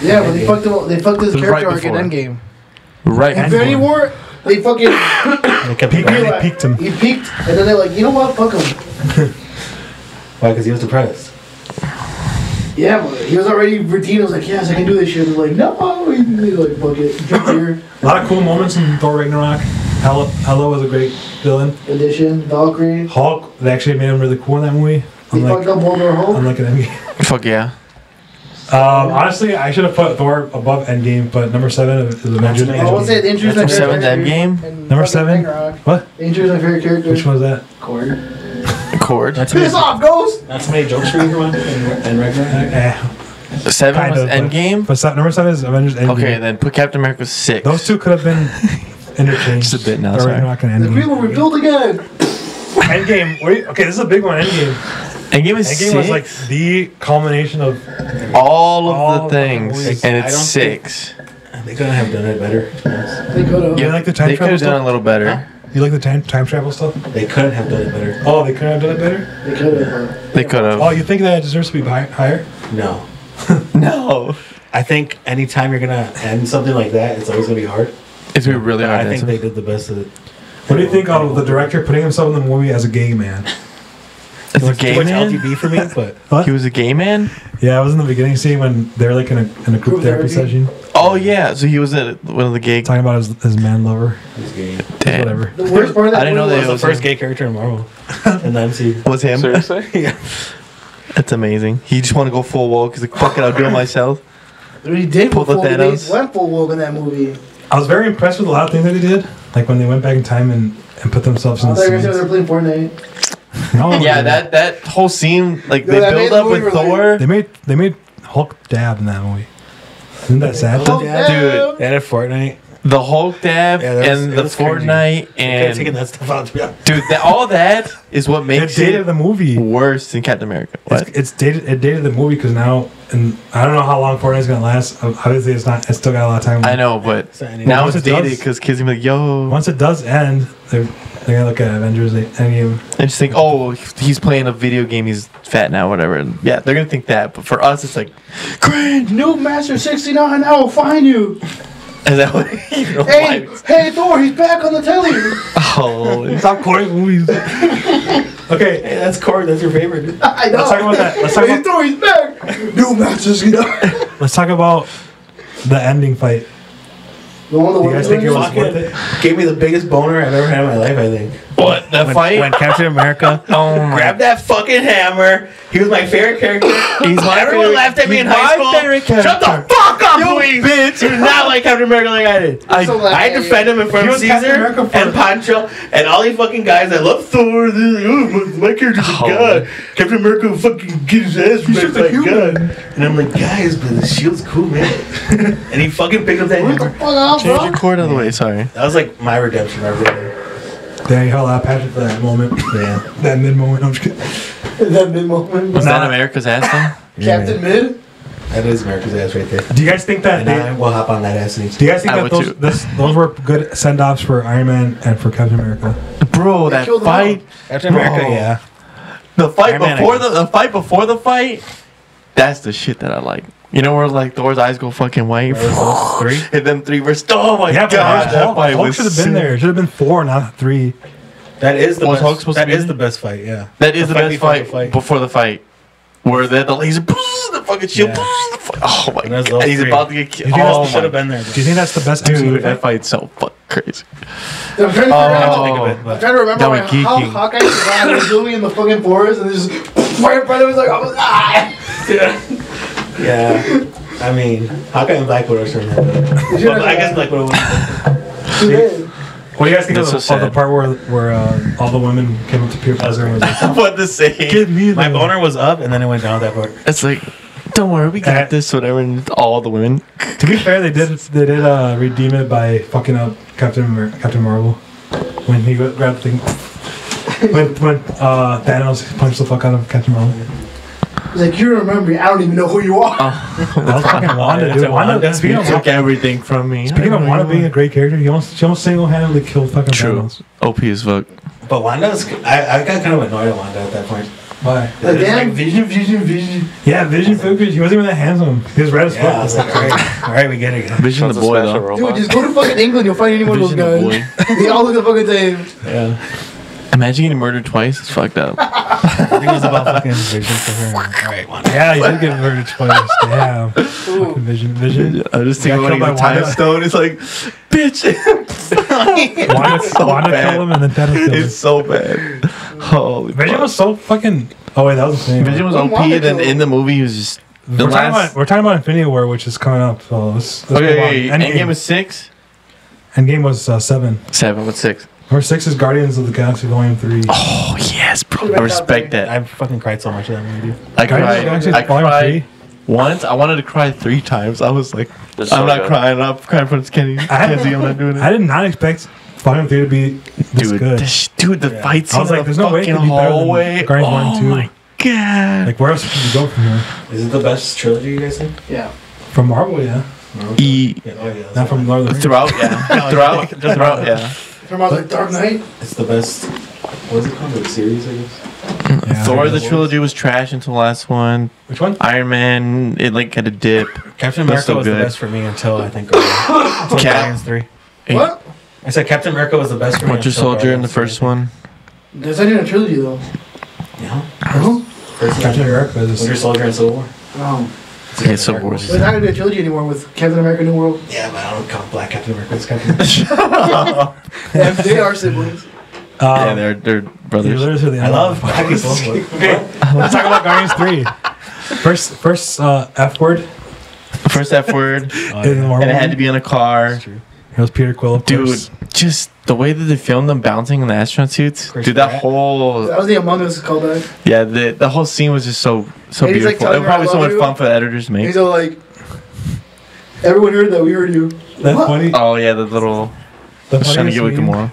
Yeah, but they fucked him. They fucked his character right arc in. Endgame. Right. Infinity War. They fucking And it kept Peak- going. They peaked him. He peaked, and then they're like, you know what? Fuck him. Why? Because he was depressed. Yeah, but he was already routine. I was like, yes, I can do this shit. And they're like, no. He, he like, fuck it. Drink beer. A lot of cool moments in Thor Ragnarok. Hela, Hela was a great villain. Edition. Valkyrie. Hulk, they actually made him really cool in that movie. He Unlike, fucked up World War Hulk. unlike an Endgame. Fuck yeah. Um, honestly, I should have put Thor above Endgame, but number seven is Avengers. That's I won't say the injury's my That's favorite seven's. Endgame? Number seven? What? The injury's my favorite character. Which one was that? Korg. Korg. Not too many, Piss off, Ghost! not too many jokes for everyone man. And, and Ragnarok. Eh, Seven kind was of, but- Endgame. But se- number seven is Avengers Endgame. Okay, then put Captain America six. Those two could have been interchanged. Just a bit now, Thor sorry. Ragnarok and The Endgame. people rebuilt again. Endgame. Wait, okay, this is a big one. Endgame. Endgame is Endgame was like the culmination of. all of all the things, the movies. and it's six. They couldn't have done it better. to be honest. They could have. You like the time They could have done stuff? a little better. You like the time time travel stuff? They couldn't have done it better. Oh, they couldn't have done it better. They could have. They could have. Oh, you think that it deserves to be hi- higher? No. No, I think anytime you're gonna end something like that, it's always gonna be hard. it's gonna be really hard. I think they did the best of it. What do you think of the director putting himself in the movie as a gay man? It's a Too gay much man. LTV for me, but What? He was a gay man. Yeah, I was in the beginning scene when they're like in a, in a group Group therapy therapy. session Oh yeah, so he was at one of the gay. talking about his, his man lover. he's gay. Damn. Whatever. The worst part of that I didn't know movie that was was the first gay character in Marvel. and then see. Was him? Seriously? yeah. That's amazing. He just want to go full woke. He's like, fuck it, I'll do it myself. He did Pull pull the full, Thanos. they went full woke in that movie. I was very impressed with a lot of things that he did. Like when they went back in time and, and put themselves in I the thought you were saying scenes. they were playing Fortnite. No, Yeah, that that whole scene, like Yeah, they that build made up the with movie really- Thor. They made they made Hulk dab in that movie. Isn't that sad? Yeah, damn. They had a Fortnite. The Hulk dab Yeah, that was- and it the was cringy. Fortnite They could have taken and that stuff out to dude, that, all that is what It makes dated it the movie. worse than Captain America. What? it's dated. It dated the movie because now, and I don't know how long Fortnite's gonna last. Obviously, it's not. It's still got a lot of time. I know, but It's not any- now Once it's it does- dated because kids gonna be like, yo, Once it does end, they're they're gonna look at Avengers Endgame. and just think, oh, he's playing a video game. He's fat now, whatever. And yeah, they're gonna think that. But for us, it's like, great. Noobmaster 69, I will find you. Is that what? You know, Hey, why- hey, Thor, he's back on the telly. oh, Stop quoting movies. okay, Hey, that's Korg. That's your favorite. I know. let's talk about that. Let's talk Hey, about Thor, he's back. Noobmaster 69. let's talk about the ending fight. The one You guys think it was worth it? Gave me the biggest boner I've ever had in my life. I think. What the When, fight? when Captain America oh my grabbed that fucking hammer. He was my favorite character. He's my Everyone favorite- laughed at me he's in high my school. favorite Shut the character. fuck up, You please. bitch. You did not like Captain America like I did. I, So, I defend him in front He of Caesar and Pancho and all these fucking guys. I love Thor. They're oh, my, my character's a Oh. god. Captain America will fucking get his ass He's ripped just a by human. god. And I'm like, guys, but the shield's cool, man. and he fucking picked up that What the hammer. fuck change bro? your cord out of the way. Sorry. That was like my redemption right there. Dang, hell, I Patrick for that moment. Yeah. that mid moment. I'm just kidding. that mid moment. Was that America's ass then? Captain Mid? That is America's ass right there. Do you guys think that? And They, I will hop on that ass next do you guys think I that those this, those were good send offs for Iron Man and for Captain America? Bro, that killed him fight, Captain America, Bro. yeah. the fight Iron before guess. the, the fight before the fight, that's the shit that I like. You know where like Thor's eyes go fucking white, Three. and them three were oh my yeah, god, that Hulk, Hulk should have been there. It should have been four, not three. That is the Was Hulk best. supposed That to be is in the best fight. Yeah. That is The the, fight best before the fight, fight. before the fight, where the the laser, the fucking shield, Yeah. the fu- oh my god, those and he's about to get killed. Oh should have been there. Do you think that's the best MCU dude, that fight? fight's so fucking crazy. I'm trying to figure Oh. out. it, I'm trying to remember That how geeking. Hawkeye survived. He was literally in the fucking forest and just right in front of him was like, I ah! Yeah. I mean, how and Black Widow should have been there. Well, I guess that. Black Widow was. Too. What do you guys think of That's the, so of the part where where uh, all the women came up to Peter Parker and was like, what the same?" "Give me My the boner was up, and then it went down that part. It's like, don't worry, we got Uh, this, whatever. And all the women. To be fair, they did they did uh, redeem it by fucking up Captain Amer- Captain Marvel when he grabbed the thing. when when uh, Thanos punched the fuck out of Captain Marvel. He's like, you remember me. I don't even know who you are. Oh. That was fucking Wanda, dude. Wanda, Wanda. speaking You of, took everything from me. speaking of Wanda being a great character, he almost she almost single handedly killed fucking True. Thanos. OP as fuck. But Wanda. I, I got kind of annoyed at Wanda at that point. Why? Like, It's like damn. vision, vision, vision. Yeah, Vision focus. He wasn't even that handsome. He was red as Yeah, I was fuck. like, all right, all right, we get it. Vision the boy though. robot. Dude, just go to fucking England. You'll find any one of those Vision the they all look the fucking same. Yeah. Imagine getting murdered twice. It's fucked up. I think it was about fucking vision for her. All right, Wanda. Yeah, he did get murdered twice. Damn. Fucking Vision. Vision. I just think Got when he killed by time Wanda. stone, it's like, bitch. Wanda, so Wanda bad. killed him and then Thanos killed him. it's so bad. Holy Vision fuck. was so fucking. Oh wait, that was the same. Vision was When OP, and then in the movie, he was just. We're, The talking about, we're talking about Infinity War, which is coming up. So let's, let's Okay, move on. Endgame, Endgame was six? Endgame was uh, seven. Seven, what's six? Number six is Guardians of the Galaxy Volume Three. Oh, yes, bro. I respect there. that. I fucking cried so much at that movie. I Guardians of the cried. Galaxy I Volume cried Three. once. I wanted to cry three times. I was like, It's so I'm not good. crying. I'm crying for this Kenny. I- Kenzie, I'm not doing I did not expect expecting theater to be this dude, good. the sh- dude, the Yeah. fight I was in like, the there's no way it could be better than hallway. Guardians oh 1 and 2. my god. Like, where else could you go from here? Is it the best trilogy you guys think? Yeah. From Marvel, yeah. E Yeah, oh yeah. Not from. Lord of the Rings. throughout, yeah, throughout, throughout, yeah. From out like Dark Knight. It's the best. What is it called? The series, I guess. Mm. Yeah. Thor the trilogy was trash until the last one. Which one? Iron Man, it like had a dip. Captain That's America so was the good. best for me until I think. until Cap- Guardians three. Hey. What? I said Captain America was the best for me. Winter Soldier in the first one. There's not even a trilogy though. Yeah. Oh. First Captain one, America Winter Soldier and Civil War. Oh. Okay, Civil War. But it's not gonna be a trilogy anymore with Captain America New World. Yeah, but I don't call Black Captain America as Captain America. Yeah, they are siblings. yeah, Um, they're they're you brothers. literally I love Black as well. Okay, let's talk about Guardians 3. First, first uh, F word First F word, Oh, in the Marvel. and it had to be in a car. That's true. It was Peter Quill, of Dude, course. just the way that they filmed them bouncing in the astronaut suits. Chris Dude, that Pratt. whole That was the Among Us callback. yeah, the the whole scene was just so so And he's, like, beautiful. it was probably so much you." fun for the editors to make. He's all like, everyone heard that. We heard you. That What? funny. Oh yeah, the little The trying to get with meme, Gamora.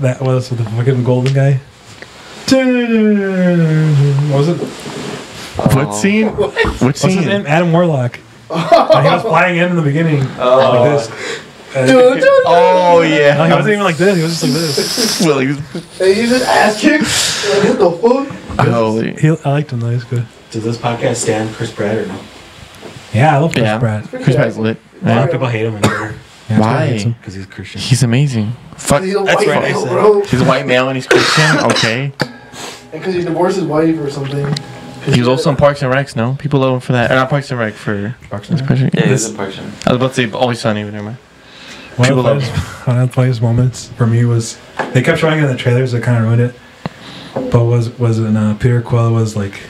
That was with the fucking golden guy. What was it? What scene? Which What's his scene? name? Adam Warlock. And he was flying in in the beginning Oh. like this. And- Dude, dude, Oh No, he wasn't even like this. He was just like this. Well, he was- And he's just ass kicked. Like, what the fuck? Holy. He, I liked him though. He's good. Does this podcast stand Chris Pratt or no? Yeah, I love Chris Yeah. Pratt. Chris Pratt's lit. A lot of people hate him in Twitter Yeah, Why? Chris Pratt's him. because he's Christian. He's amazing. Fuck. He's a That's white right, male, bro. He's a white male and he's Christian. Okay. And because he divorced his wife or something. He was also in Parks and Recs. No, people love him for that. Or not Parks and Rec for Parks and question. Yeah, This- he's a person. I was about to say Always Sunny, but never mind. One of, People the funniest, one of the funniest moments for me was they kept showing it in the trailers that kind of ruined it. But was was when uh, Peter Quill was like,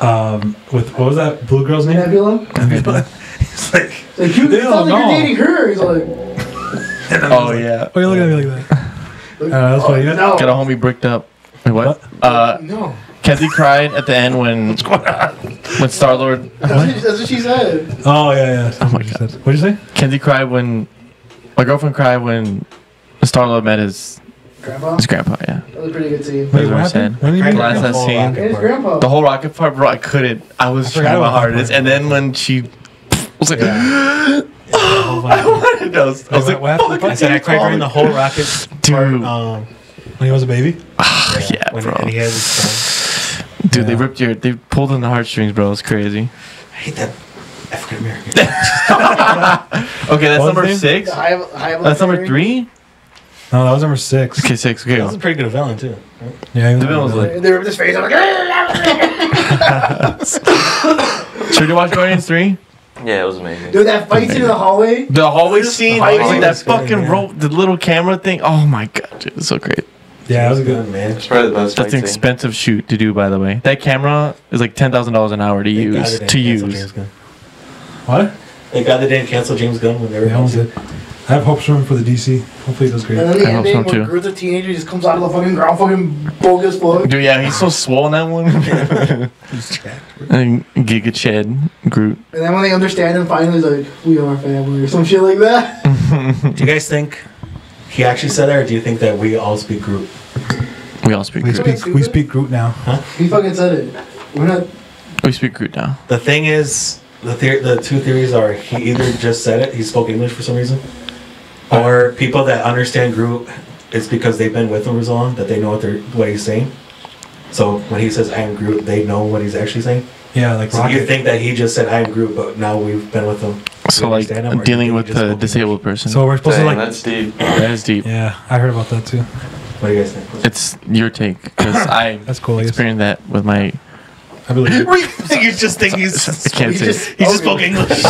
um, with what was that blue girl's name? Nebula. Nebula. He's like, Like, you, They it don't like know. you're dating her. He's like, and I Oh was like, yeah. Why are you looking at me like that? like Uh, that's funny. no. Got a homie bricked up. Wait, what? What? Uh, no. Kenzie cried at the end when when Star Lord. That's what, that's what she said. Oh yeah, yeah. Oh my What you said. What'd you say? Kenzie cried when my girlfriend cried when Star Lord met his Grandpa? his grandpa. Yeah, That was a pretty good scene. That was what happened? sad. Do you mean? Glad the that whole scene. And his rocket part. grandpa. The whole rocket part, bro. I couldn't. I was I trying my about that hardest, part. and then when she was like, Yeah. I wanted those. I was, I was like, what happened? fuck, I said I cried during the whole rocket Dude. part. Um, When he was a baby. yeah, when bro. And he has his son. Dude, they ripped your, they pulled in the heartstrings, bro. It's crazy. I hate that African American. Okay, that's What number his name? six. High, high That's number three. No, that was number six. Okay, six. that was Okay, a pretty good villain too. right? Yeah, he The villain was like- And they ripped his face. I'm like, should we watch Guardians three? Yeah, it was amazing. dude, that fight scene in the hallway. The hallway scene, hallway like scene that was good, fucking yeah. rope, the little camera thing. Oh my god, dude, it's so great. Yeah, that was a good. man. It's probably the best That's an scene. expensive shoot to do, by the way. That camera is like ten thousand dollars an hour to Thank God use. they To use. What? Thank God they didn't cancel James Gunn when they were Yeah, that was it. I have hopes for him for the DC. Hopefully, he does great. And then the I hope ending so, when too. Groot's a teenager, just comes out of the fucking ground, fucking bogus fuck. Dude, yeah, he's so swollen that one. and Giga Chad Groot. And then when they understand him, finally, he's like, "We are family" or some shit like that. Do you guys think he actually said that, or do you think that we all speak Groot? We all speak We Groot. speak. We speak Groot now. He fucking said it. We're not. We speak Groot now. The thing is, the theor- the two theories are he either just said it, he spoke English for some reason, or people that understand Groot, it's because they've been with him for so long that they know what they're what he's saying. So when he says "I am Groot," they know what he's actually saying. Yeah, like So you think that he just said "I am Groot," but now we've been with him. So We like him, or do you dealing with he just a spoke disabled person. So we're supposed Dang, to like. that's deep. that is deep. Yeah, I heard about that too. English? What do you guys think? It's your take because I That's cool. I guess. experienced that with my. I believe it. you just think he's I can't He say. just, he just spoke English.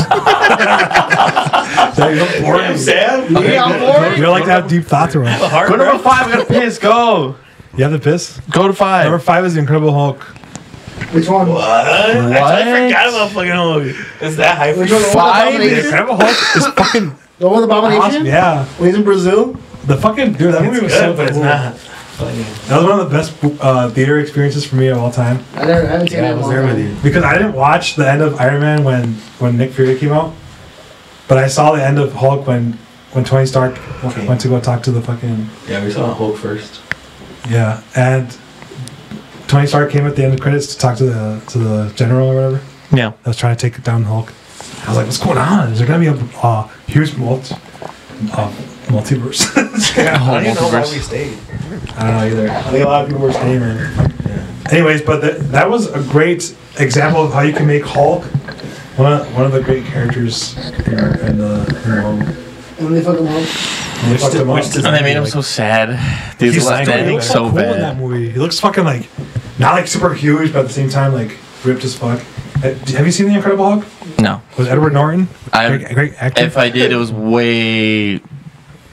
Boring. Sam. Yeah, I'm bored. We don't like to have deep thoughts around. Go number five. I gotta piss. Go. You have the piss. Go to five. Number five is the Incredible Hulk. Which one? What? I What? forgot about fucking Hulk. Is that hype? Which one? The one with Five? The Abomination? Incredible Hulk is fucking The one with Abomination? awesome. Yeah, When he's in Brazil? The fucking dude. That movie was good, so but it's cool. not. funny. That was one of the best uh, theater experiences for me of all time. I never, I haven't seen Yeah, I that in a was there with you. Because I didn't watch the end of Iron Man when when Nick Fury came out, but I saw the end of Hulk when when Tony Stark Okay. went to go talk to the fucking Yeah, we saw Hulk first. yeah, and Tony Stark came at the end of credits to talk to the to the general or whatever Yeah. that was trying to take down Hulk. I was like, what's going on? Is there gonna be a uh, huge multi uh, multiverse? I don't even know why we stayed. I don't know either. I think a lot of people were saying, man. Anyways, but the, that was a great example of how you can make Hulk one of, one of the great characters in, in the in the world. And they fuck him up. And they Which fucked did- him up. which did- And they made him so sad. Dude, He's left like, he looks so cool in that movie. He looks fucking like not like super huge, but at the same time like ripped as fuck. Uh, Have you seen the Incredible Hulk? No. Was Edward Norton? I- great, great actor. If I did, it was way,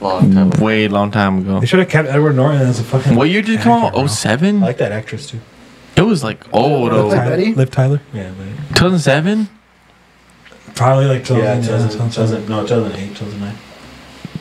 Long time. ago. way long time ago. they should have kept Edward Norton as a fucking. What year did it come out? actor, bro. 07? I like that actress too. It was like old, Liv old. Like Tyler. Liv Tyler. Yeah, man. 2007? Probably like Yeah, 2000, 2000, 2000. 2000, no, 2008, 2009.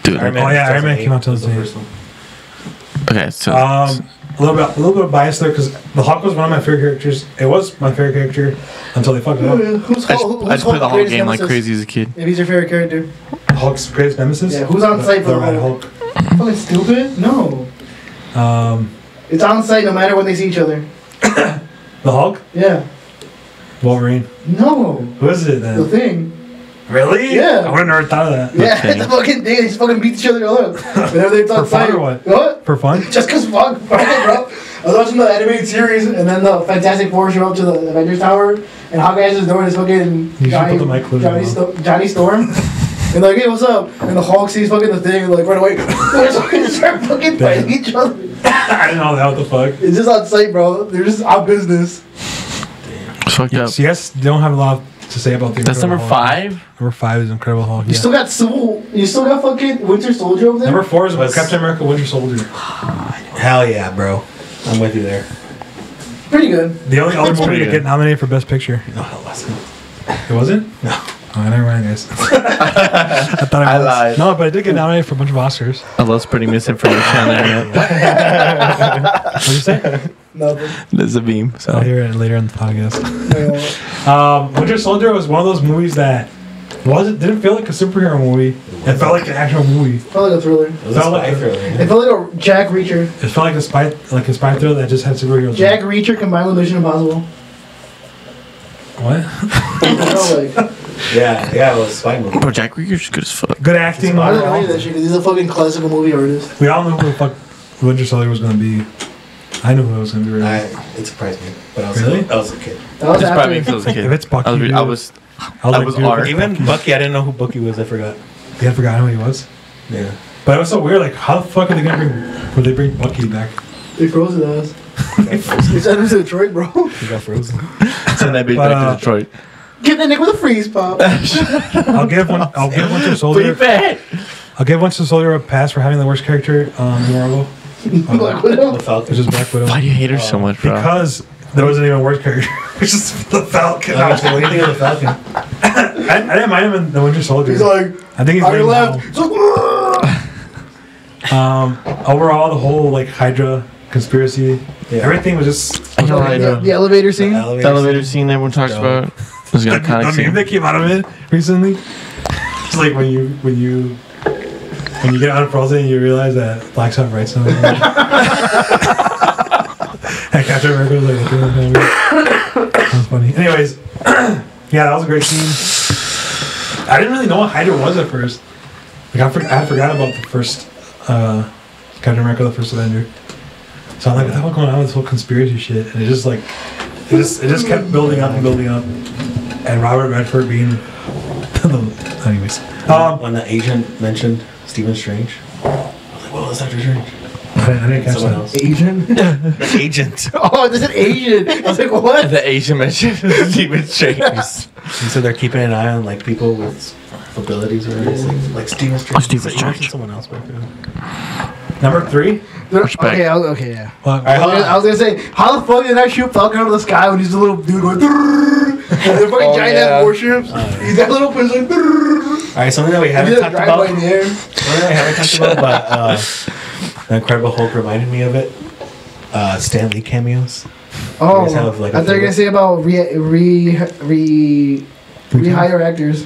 Dude. Oh, yeah, Iron Man came out was 2008. Okay, so. Um, a little bit, a little bit of bias there because the Hulk was one of my favorite characters. It was my favorite character until they fucked it up. Who's I just, Hulk- I who's just played the Hulk's whole greatest game like crazy as a kid. If he's your favorite character. Hulk's greatest nemesis. Yeah, who's on The- site for the the Red Hulk? Hulk? Fucking stupid? No. Um, It's on sight no matter when they see each other. the Hulk, Yeah. Wolverine. No. Who is it then? The thing. Really? Yeah. I would have never thought of that. Yeah, thing. it's a fucking thing. They just fucking beat each other up. Whenever they talk For fun site. or what? What? For fun? Just cause fuck, fuck it, bro. I was watching the animated series, and then the Fantastic Four show up to the Avengers Tower, and Hawkeye's just doing his fucking should Johnny, put the mic Johnny, Sto- Johnny Storm. And like, hey, what's up? And the Hulk sees fucking the thing, and like, right away, they just fucking start fucking fighting each other. I didn't know that. What the fuck? It's just on sight, bro. They're just on business. It's fucked up. So you guys don't have a lot to say about the. That's Incredible number Hulk. five? Number five is Incredible Hulk. You Yeah. still got Civil. You still got fucking Winter Soldier over there. Number four is Was- Captain America: Winter Soldier. Hell yeah, bro. I'm with you there. Pretty good. The only other movie pretty to get nominated for Best Picture. No, it wasn't. It wasn't? No. Oh, never mind, guys. I thought it I was. lied. No, but it did get nominated for a bunch of Oscars. I love spreading misinformation on the internet. What did you say? Nothing. There's a beam. So I'll hear it later in the podcast. Yeah. Um, Winter Soldier was one of those movies that wasn't didn't feel like a superhero movie. It felt like an actual movie. It Felt like a thriller. It was a Felt like spy a- thriller. It felt like a Jack Reacher. It felt like a spy like a spy thriller that just had superheroes. Jack Reacher combined with Mission Impossible. What? I felt like. Yeah, yeah, it was a spy movie. Bro, Jack Reacher's good as fuck. Good acting. I don't know any of that shit 'cause he's a fucking classical movie artist. We all knew who the fuck Winter Soldier was gonna be. I knew who it was gonna be. Really. I, it surprised me, but I was, Really? I was a kid. That was It's after. probably because I was a kid. If it's Bucky, I was, re- dude. I was I was, I was dude, art. Bucky- Even Bucky, I didn't know who Bucky was. I forgot. Yeah, I forgot who he was. Yeah. But it was so weird. Like, how the fuck are they gonna bring? Would they bring Bucky back? They froze his ass. They sent him to Detroit, bro. He got frozen. send that bitch But, back uh, to Detroit. Get that nigga with a freeze pop. I'll give one. I'll give Winter Beep Soldier. I'll give Winter Soldier a pass for having the worst character um, in Marvel, Black Widow. The Falcon. which is Black Widow. Why do you hate her so much, bro? Because there wasn't even a worse character, which is the Falcon. What do you think of the Falcon? I, I didn't mind him in the Winter Soldier. He's like, I think he's on your left. now. He's like, Um, overall, the whole like Hydra conspiracy, Yeah. everything was just. I know, I the, the elevator scene. The elevator scene everyone talks Yeah. about was The, kind the of meme scene. that came out of it recently. It's like when you when you when you get out of and you realize that Black's have rights now. and Captain America was like looking at him. That was funny. Anyways, yeah, that was a great scene. I didn't really know what Hydra was at first. Like I, for, I forgot about the first uh, Captain America, the first Avenger. So I'm like, what the hell going on with this whole conspiracy shit? And it just like, it just it just kept building up and building up. And Robert Redford being, anyways, um, when the agent mentioned Stephen Strange, I was like, "What was Doctor Strange?" I didn't, catch Someone that. else. Asian. The agent. oh, this is Asian. I was like, what? The Asian mentioned Stephen Strange. He said they're keeping an eye on like people with abilities or anything, like Stephen Strange. Oh, Stephen Strange. Someone else back there. Number three. Push back. Okay, I was, okay, yeah. Well, Alright, I was. I was gonna say, how the fuck did I shoot Falcon out of the sky when he's a little dude going? "Drrrr," And the fucking Oh, giant yeah. ass warships. he's got little pins like. All right, something that we haven't talked about. in the air. Something that we haven't talked about, but uh, the Incredible Hulk reminded me of it. Uh, Stan Lee cameos. Oh, guys have, like, I a thought you were gonna say about re re re rehire actors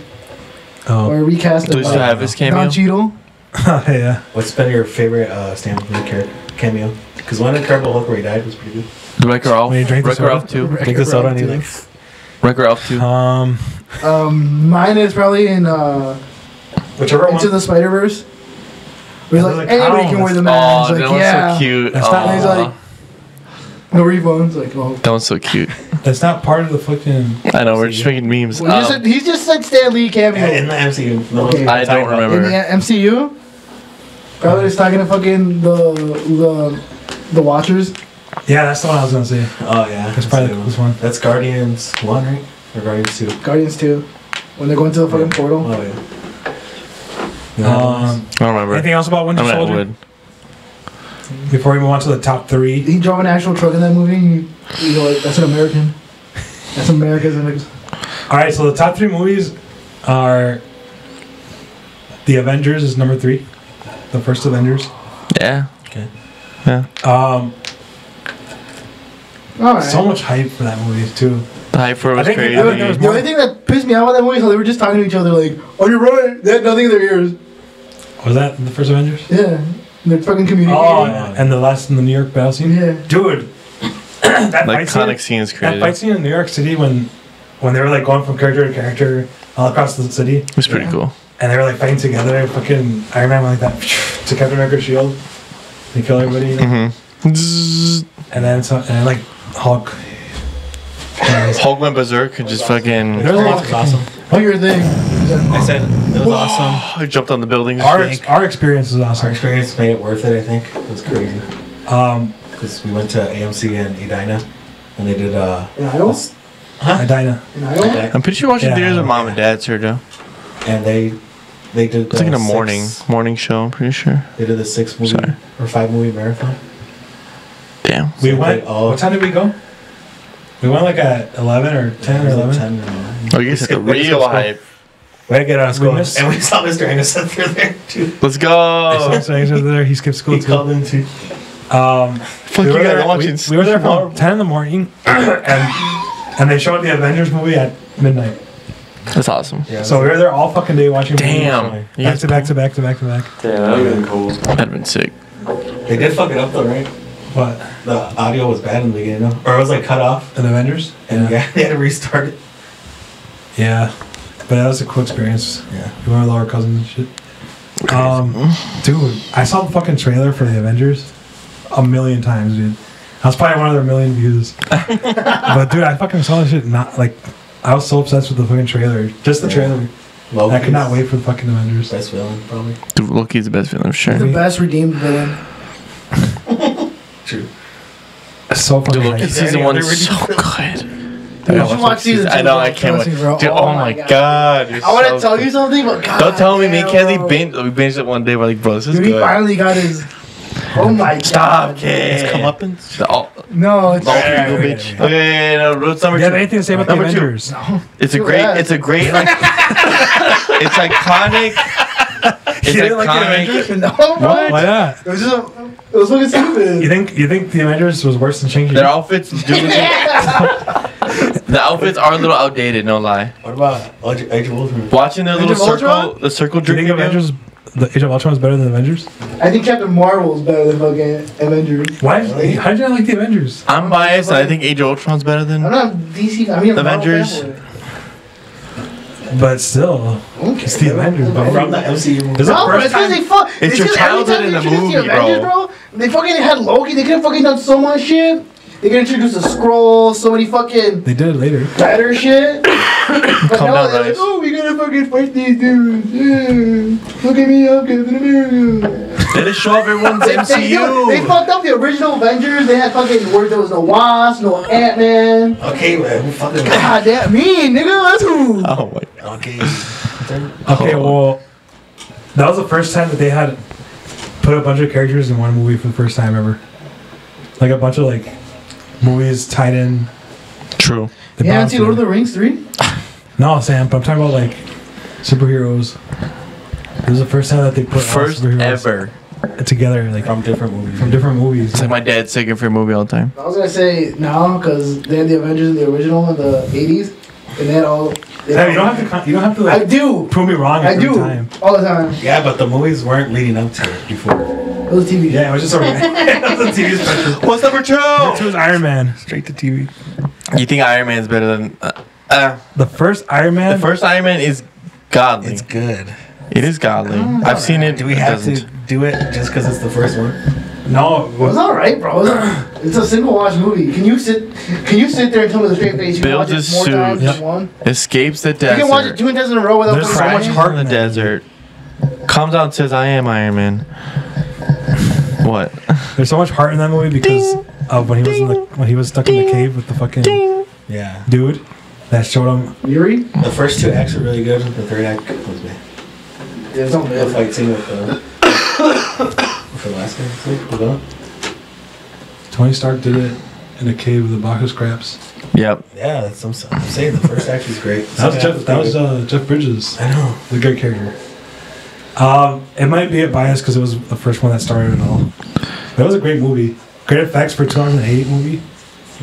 oh, or recast Do we them. still have his cameo? Don cameo? Cheadle. yeah. What's been your favorite uh, Stan Lee cameo? Because one in Incredible Hulk where he died was pretty good. Wrecker Off. When you drink the Wrecker soda? Off 2. Drink the soda and he Wrecker Off 2. Um, Um, mine is probably in uh, whichever one. Into the Spider Verse. Where he's Those like, are the anybody can wear the Oh, mask. that like, one's yeah. so cute. That's not- And he's like, no refunds. Like, oh. that one's so cute. that's not part of the fucking. I know, we're just making memes. Well, he, just Um, said, he just said Stan Lee cameo. In the MCU. No, Okay. I don't remember in the MCU, probably just talking to fucking the the the Watchers. Yeah, that's the one I was gonna say. Oh yeah, That's probably the this one. That's Guardians one, right? Or Guardians two? Guardians 2. When they're going to the fucking portal. Oh yeah. Um, I don't remember. anything else about Winter I'm Soldier? Wood. Before we move on to the top three. He drove an actual truck in that movie. You, you know, like, that's an American. That's America's. And All right, so the top three movies are The Avengers is number three, the first Avengers. Yeah. Okay. Yeah. Um, all right. so much hype for that movie too. The hype for it I was think it- crazy. I think was The only thing that pissed me out about that movie is how they were just talking to each other like, "Oh, you're right." They had nothing in their ears. Was that the first Avengers? Yeah, they're fucking communicating. Oh, and the last in the New York battle scene. yeah. Dude, that like fight scene, iconic scenes that fight scene in New York City when when they were like going from character to character all across the city, It was pretty Yeah. cool. and they were like fighting together. Fucking Iron Man like that to Captain America's shield. They kill everybody, you know? Mm-hmm. and then so, and then like Hulk. Anyways, Hulk went berserk and just fucking. There's a lot. It's awesome. Oh, your thing. I said it was awesome. I jumped on the building. Our, Thank- our experience is awesome. Our experience made it worth it. I think it was crazy Um, because we went to AMC and Edina, and they did uh. In Iowa? this- Edina. In Iowa? I'm pretty sure watching Yeah. theaters with mom and dad, Sergio. and they they did. It's like in the a morning morning show. I'm pretty sure. They did the six movie Sorry. or five movie marathon. Damn. We went. they all- What time did we go? We went like at eleven or ten or It was like eleven. 10 or 11. Oh, you guys had the real hype. We had to get out of school, missed- and we saw Mr. Anderson through there too. Let's So, go. so he's over there. He skipped school He too. called in too. Um, Fuck we you were there, watching. we, we were there from ten in the morning, and and they showed the Avengers movie at midnight. That's awesome. Yeah, So we were there all fucking day watching. Damn. movies. You Back guys- to back to back to back to back. Damn, that would have been cool. That'd have been sick. they did fuck it up though, right? What? The audio was bad in the beginning, no? or it was like cut off, An Avengers? and yeah, they had to restart it. Yeah. But that was a cool experience. Yeah. We went with all our cousins and shit. Um, dude, I saw the fucking trailer for the Avengers a million times, dude. That was probably one of their million views. but dude, I fucking saw this shit. Not like I was so obsessed with the fucking trailer. Just the Yeah. trailer. Loki's I could not wait for the fucking Avengers. Best villain, probably. Dude, Loki's the best villain, for The sure. The best redeemed villain. True. It's so fucking. Dude, Loki hype. Is there season any one so good. Dude, you I should watched watch season season- I two, know. I can't wait. Dude, oh my god. you're I want so to tell you something, but God Don't tell me, me and damn, Kenzie bro. binge, we binged it one day. We're like, bro, this is Dude, he finally got his. Oh my Stop, God. kid. It's comeuppance? Oh, No, it's. oh, you bitch. Okay, no, what's number Do you have anything to say about the Number two. Avengers? It's a great. It's a great. Like, it's iconic. It's You didn't like the iconic. Avengers? No, what? Why not? It was just. A, it was fucking stupid. You think you think the Avengers was worse than Shang-Chi? Their outfits, dude. The outfits are a little outdated. No lie. What about Age Age of Ultron? Watching the Age little circle, Ultron? the circle Do you think. Avengers, the Age of Ultron was better than Avengers? I think Captain Marvel is better than fucking Avengers. Why? How did you not like the Avengers? I'm biased. and I think Age of Ultron's better than. I'm not DC. I mean, I'm Avengers. But still, fanboy. it's the Avengers, bro. From the MCU movie. This is the No, but first it's because time. they fuck. It's your 'cause every childhood in the introduce movie, Avengers, bro. They fucking had Loki. They could have fucking done so much shit. They could introduce a Skrull, so many fucking They did it later. better shit. but Calm no, down, they're like, oh, we gotta fucking fight these dudes. Yeah. Look at me, I'm Captain America. They just show off everyone's They, they, they fucked up the original Avengers. They had fucking where there was no Wasp, no Ant Man. Okay, man. Who fucking. God damn me, nigga. That's who. Oh my. Okay. Okay, well, that was the first time that they had put a bunch of characters in one movie for the first time ever. Like a bunch of like movies tied in. True. They Yeah, balanced see Lord of the Rings three. No, Sam, but I'm talking about like superheroes. This is the first time that they put all First superheroes ever. together, like From different movies. from different movies. It's like my dad's singing for a movie all the time. I was gonna say no because they had the Avengers in the original in the '80s, and they had all Hey, you don't have to. You don't have to I do. prove me wrong I do. time. All the time. Yeah, but the movies weren't leading up to it before. It was TV. Yeah, it was just a, it was a TV special. What's number two? It was Iron Man, straight to TV. You think Iron Man's better than? Uh, uh, The first Iron Man? the first Iron Man is godly. It's good. it is godly. I've seen it. Do we it have doesn't. to do it just because it's the first one? no, It was alright, bro. It's a single watch movie. Can you sit? Can you sit there and tell me with a straight face you can watch it more suit. times Yep. than one? Escapes the desert. You can watch it two times in a row without There's so much heart in the desert. Comes out and says, "I am Iron Man." What? there's so much heart in that movie because of when he was in the when he was stuck in the cave with the fucking Yeah. dude that showed him. Yuri? The first two acts are really good. The third act was bad. There's no The bad. fight scene with the with the last guy. see, the. Tony Stark did it in a cave with a box of scraps. Yep. Yeah, that's I'm, I'm saying. The first act was great. That was Jeff. That was uh, Jeff Bridges. I know. The good character. Um, it might be a bias because it was the first one that started it all. But it was a great movie. Great effects for a 2008 movie.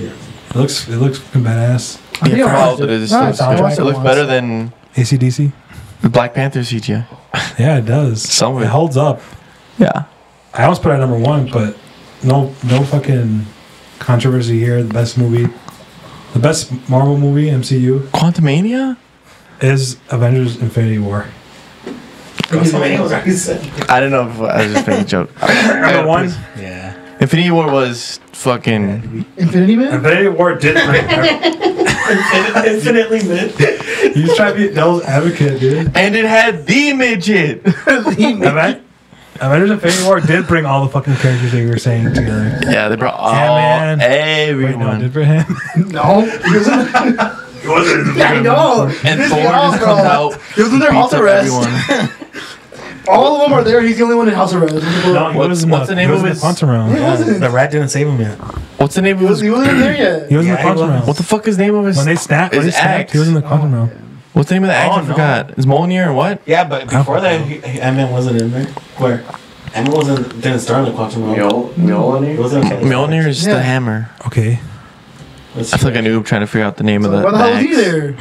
Yeah. It looks it looks badass. I think Yeah, I for how watched old it. it is. No, it it's- I looks, it it looks better than ACDC. the Black Panther CGI. Yeah, it does. Some of it it. holds up. Yeah. I almost put it at number one, but no no fucking controversy here. The best movie, the best Marvel movie MCU Quantumania? is Avengers: Infinity War. Somebody was already said. I don't know if I was just making a joke. Number one, Yeah. Infinity War was fucking. Infinity Man? Infinity War did bring. Infinitely mid. you try to be devil's advocate, dude. And it had the midget. Aven- Avengers: Infinity War did bring all the fucking characters that you were saying together. Yeah, they brought all Ant-Man. Wait, no, everyone. it did for him. No. He was in- It wasn't. I know. and This Thor guy, just bro. comes out. He was in their house beats up arrest. everyone. All of them are there. He's the only one in house arrest. No, he What's- was in what's the name he was of in his- Quantum Realm. He wasn't. The rat didn't save him yet. What's the name He, of was, his? he wasn't there yet. He was in Yeah, the he Quantum was. Realm. What the fuck is the name of his? When they snapped, when His they snapped, he was in the Quantum Realm. What's the name of the act? Oh, I no. forgot. Is Mjolnir or what? Yeah, but before that, he- he- Ant-Man wasn't in there. Where? Ant-Man wasn't didn't start in the quantum realm. Mjol- Mjolnir? Wasn't until the Mjolnir is Yeah. the hammer. Okay. Let's I feel like I see. knew trying to figure out the name of the, Why the the hell was he axe. there?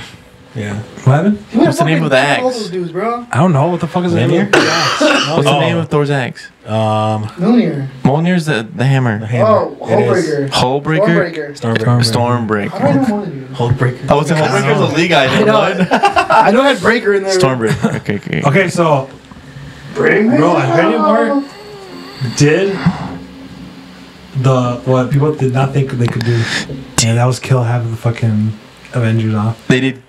Yeah. What happened? He What's the name of the axe? those dudes, bro. I don't know. What the fuck is the name of the axe? What's the Oh. name of Thor's axe? Um. Mjolnir. Mjolnir's the, the hammer. The hammer. Oh, It is. Hullbreaker. Hullbreaker? Stormbreaker. Stormbreaker. How do I Stormbreaker. know one of you? Hullbreaker. Oh, it's a Hullbreaker's a league I item. know. What? I know I had Breaker in there. Stormbreaker. Okay, okay. Okay, so Bring me Bro, Infinity home. War did the what people did not think they could do. And that was kill half of the fucking Avengers off. They did.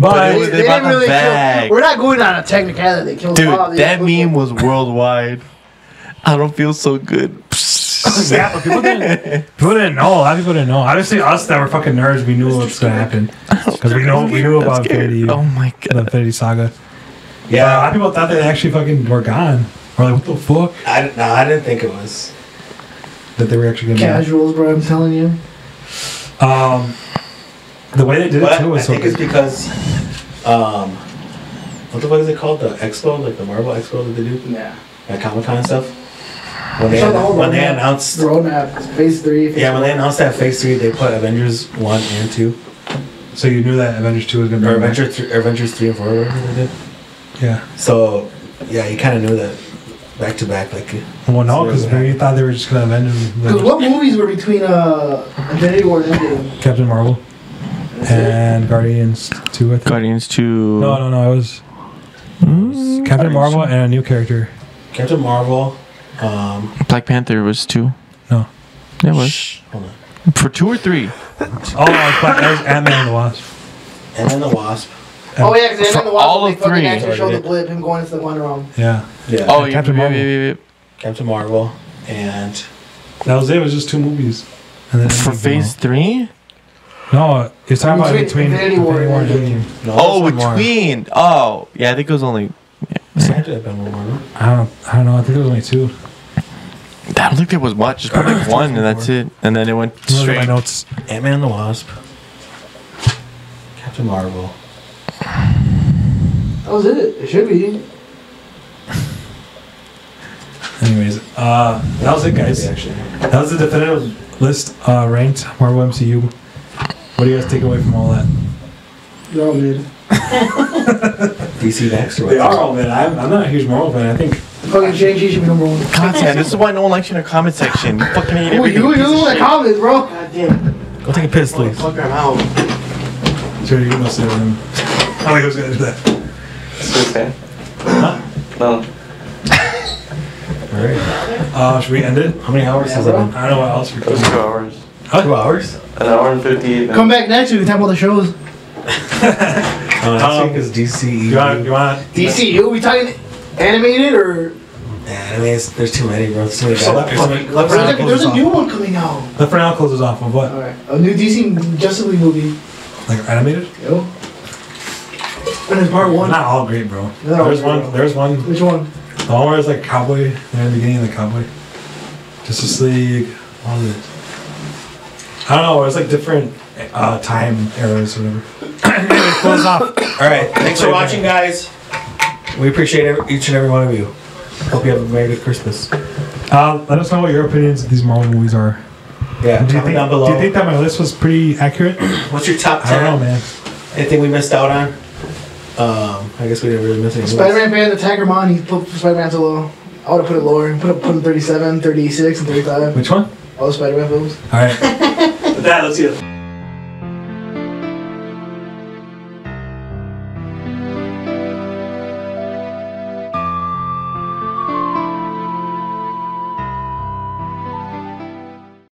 But, But They, was- they they didn't really back. kill. We're not going on a technicality. They killed Dude, Bob, that killed meme was worldwide. I don't feel so good. yeah, but people didn't, people didn't know. A lot of people didn't know. Obviously, us that were fucking nerds, we knew what was gonna happen because we know we knew about scared. Infinity, Oh my god, the god. Infinity Saga. Yeah, a lot of people thought they actually fucking were gone. We're like, what the fuck? I no, I didn't think it was. That they were actually gonna. Casuals, bro. I'm telling you. Um, the way they did it But too I was so think it's good. because, um, what the fuck is it called? The expo, like the Marvel expo that they do Yeah. at Comic Con and stuff. When they Saw the whole when they announced roadmap. Phase three. Phase yeah when they announced that Phase Three, they put Avengers One and Two So you knew that Avengers two was gonna be or Avengers Three, Avengers Three and Four, whatever they did. Yeah. So yeah, you kind of knew that back to back, like Well, no, because maybe you thought they were just gonna avenge Because what movies were between uh, Infinity War and Endgame? Captain Marvel That's it. And Guardians two. I think. Guardians 2. No, no, no. It was Mm, Captain Guardians Marvel and a new character. Captain Marvel. Um, Black Panther was 2. No. Yeah, it was. shh, hold on. For 2 or 3? Oh, that was Ant Man and the Wasp. And then the Wasp. Oh yeah, because For then the Wasp, all of three. actually showed the blip, him going into the one room. Yeah, Yeah. Oh, yeah, Captain yeah, Marvel. yeah, yeah, yeah. Captain Marvel and that was it. It was just two movies. And then For Phase out. 3? No, you're talking about Between between Infinity War and and Endgame. Endgame. no, Oh, there's one more. between. Oh, yeah, I think it was only. There had to have been one more. no? I don't, I don't know. I think it was only two. I don't think there was much. Just probably like one, and that's it. And then it went Look at my notes. Ant Man and the Wasp. Captain Marvel. That was it. It should be. Anyways, uh, that was it, guys. That was the definitive list ranked Marvel MCU. What do you guys take away from all that? They're all mid. DC next or They are all man. I'm, I'm not a huge Marvel fan. I think Fucking Shang-Chi should be number one. Content. This is why no one likes you in the comment section. You fucking hate Who everything. you? You're the one that comments, bro. God damn. Go take a piss, please. Fucker, I'm out. sure you must say them. I don't think I was gonna do that. It's okay. Huh? No. All right. Uh, should we end it? How many hours has it been? I don't know what else we It could. two hours. Two hours? An hour and 58 Come back next week and talk about the shows. Next week is DC. You want? You want? DCU, we talking animated or? Yeah, I mean, it's, there's too many, bro. There's too many. So guys. There's so many- Let's- There's, a, there's a new one coming out. Let for now close us off of what? Alright, a new DC Justice League movie. Like animated? Yo. And it's part one. Not all great, bro. They're all There's great, one. bro. There's one. Which one? The one where it's like cowboy. They're in the beginning of the cowboy. Justice League. All of it. I don't know. It was like different uh, time eras or whatever. anyway, close off. All right. Thanks for watching, guys. We appreciate every, each and every one of you. Hope you have a Merry Christmas. Uh, let us know what your opinions of these Marvel movies are. Yeah, Do you comment think? down below. Do you think that my list was pretty accurate? What's your top 10? I don't know, ten? man. Anything we missed out on? Um, I guess we didn't really miss anything. Spider-Man fan, the Tiger Mon, he put Spider-Man so low. I would have put it lower. Put it, put him 37, 36, and 35. Which one? All the Spider-Man films. All right. With that, let's see it.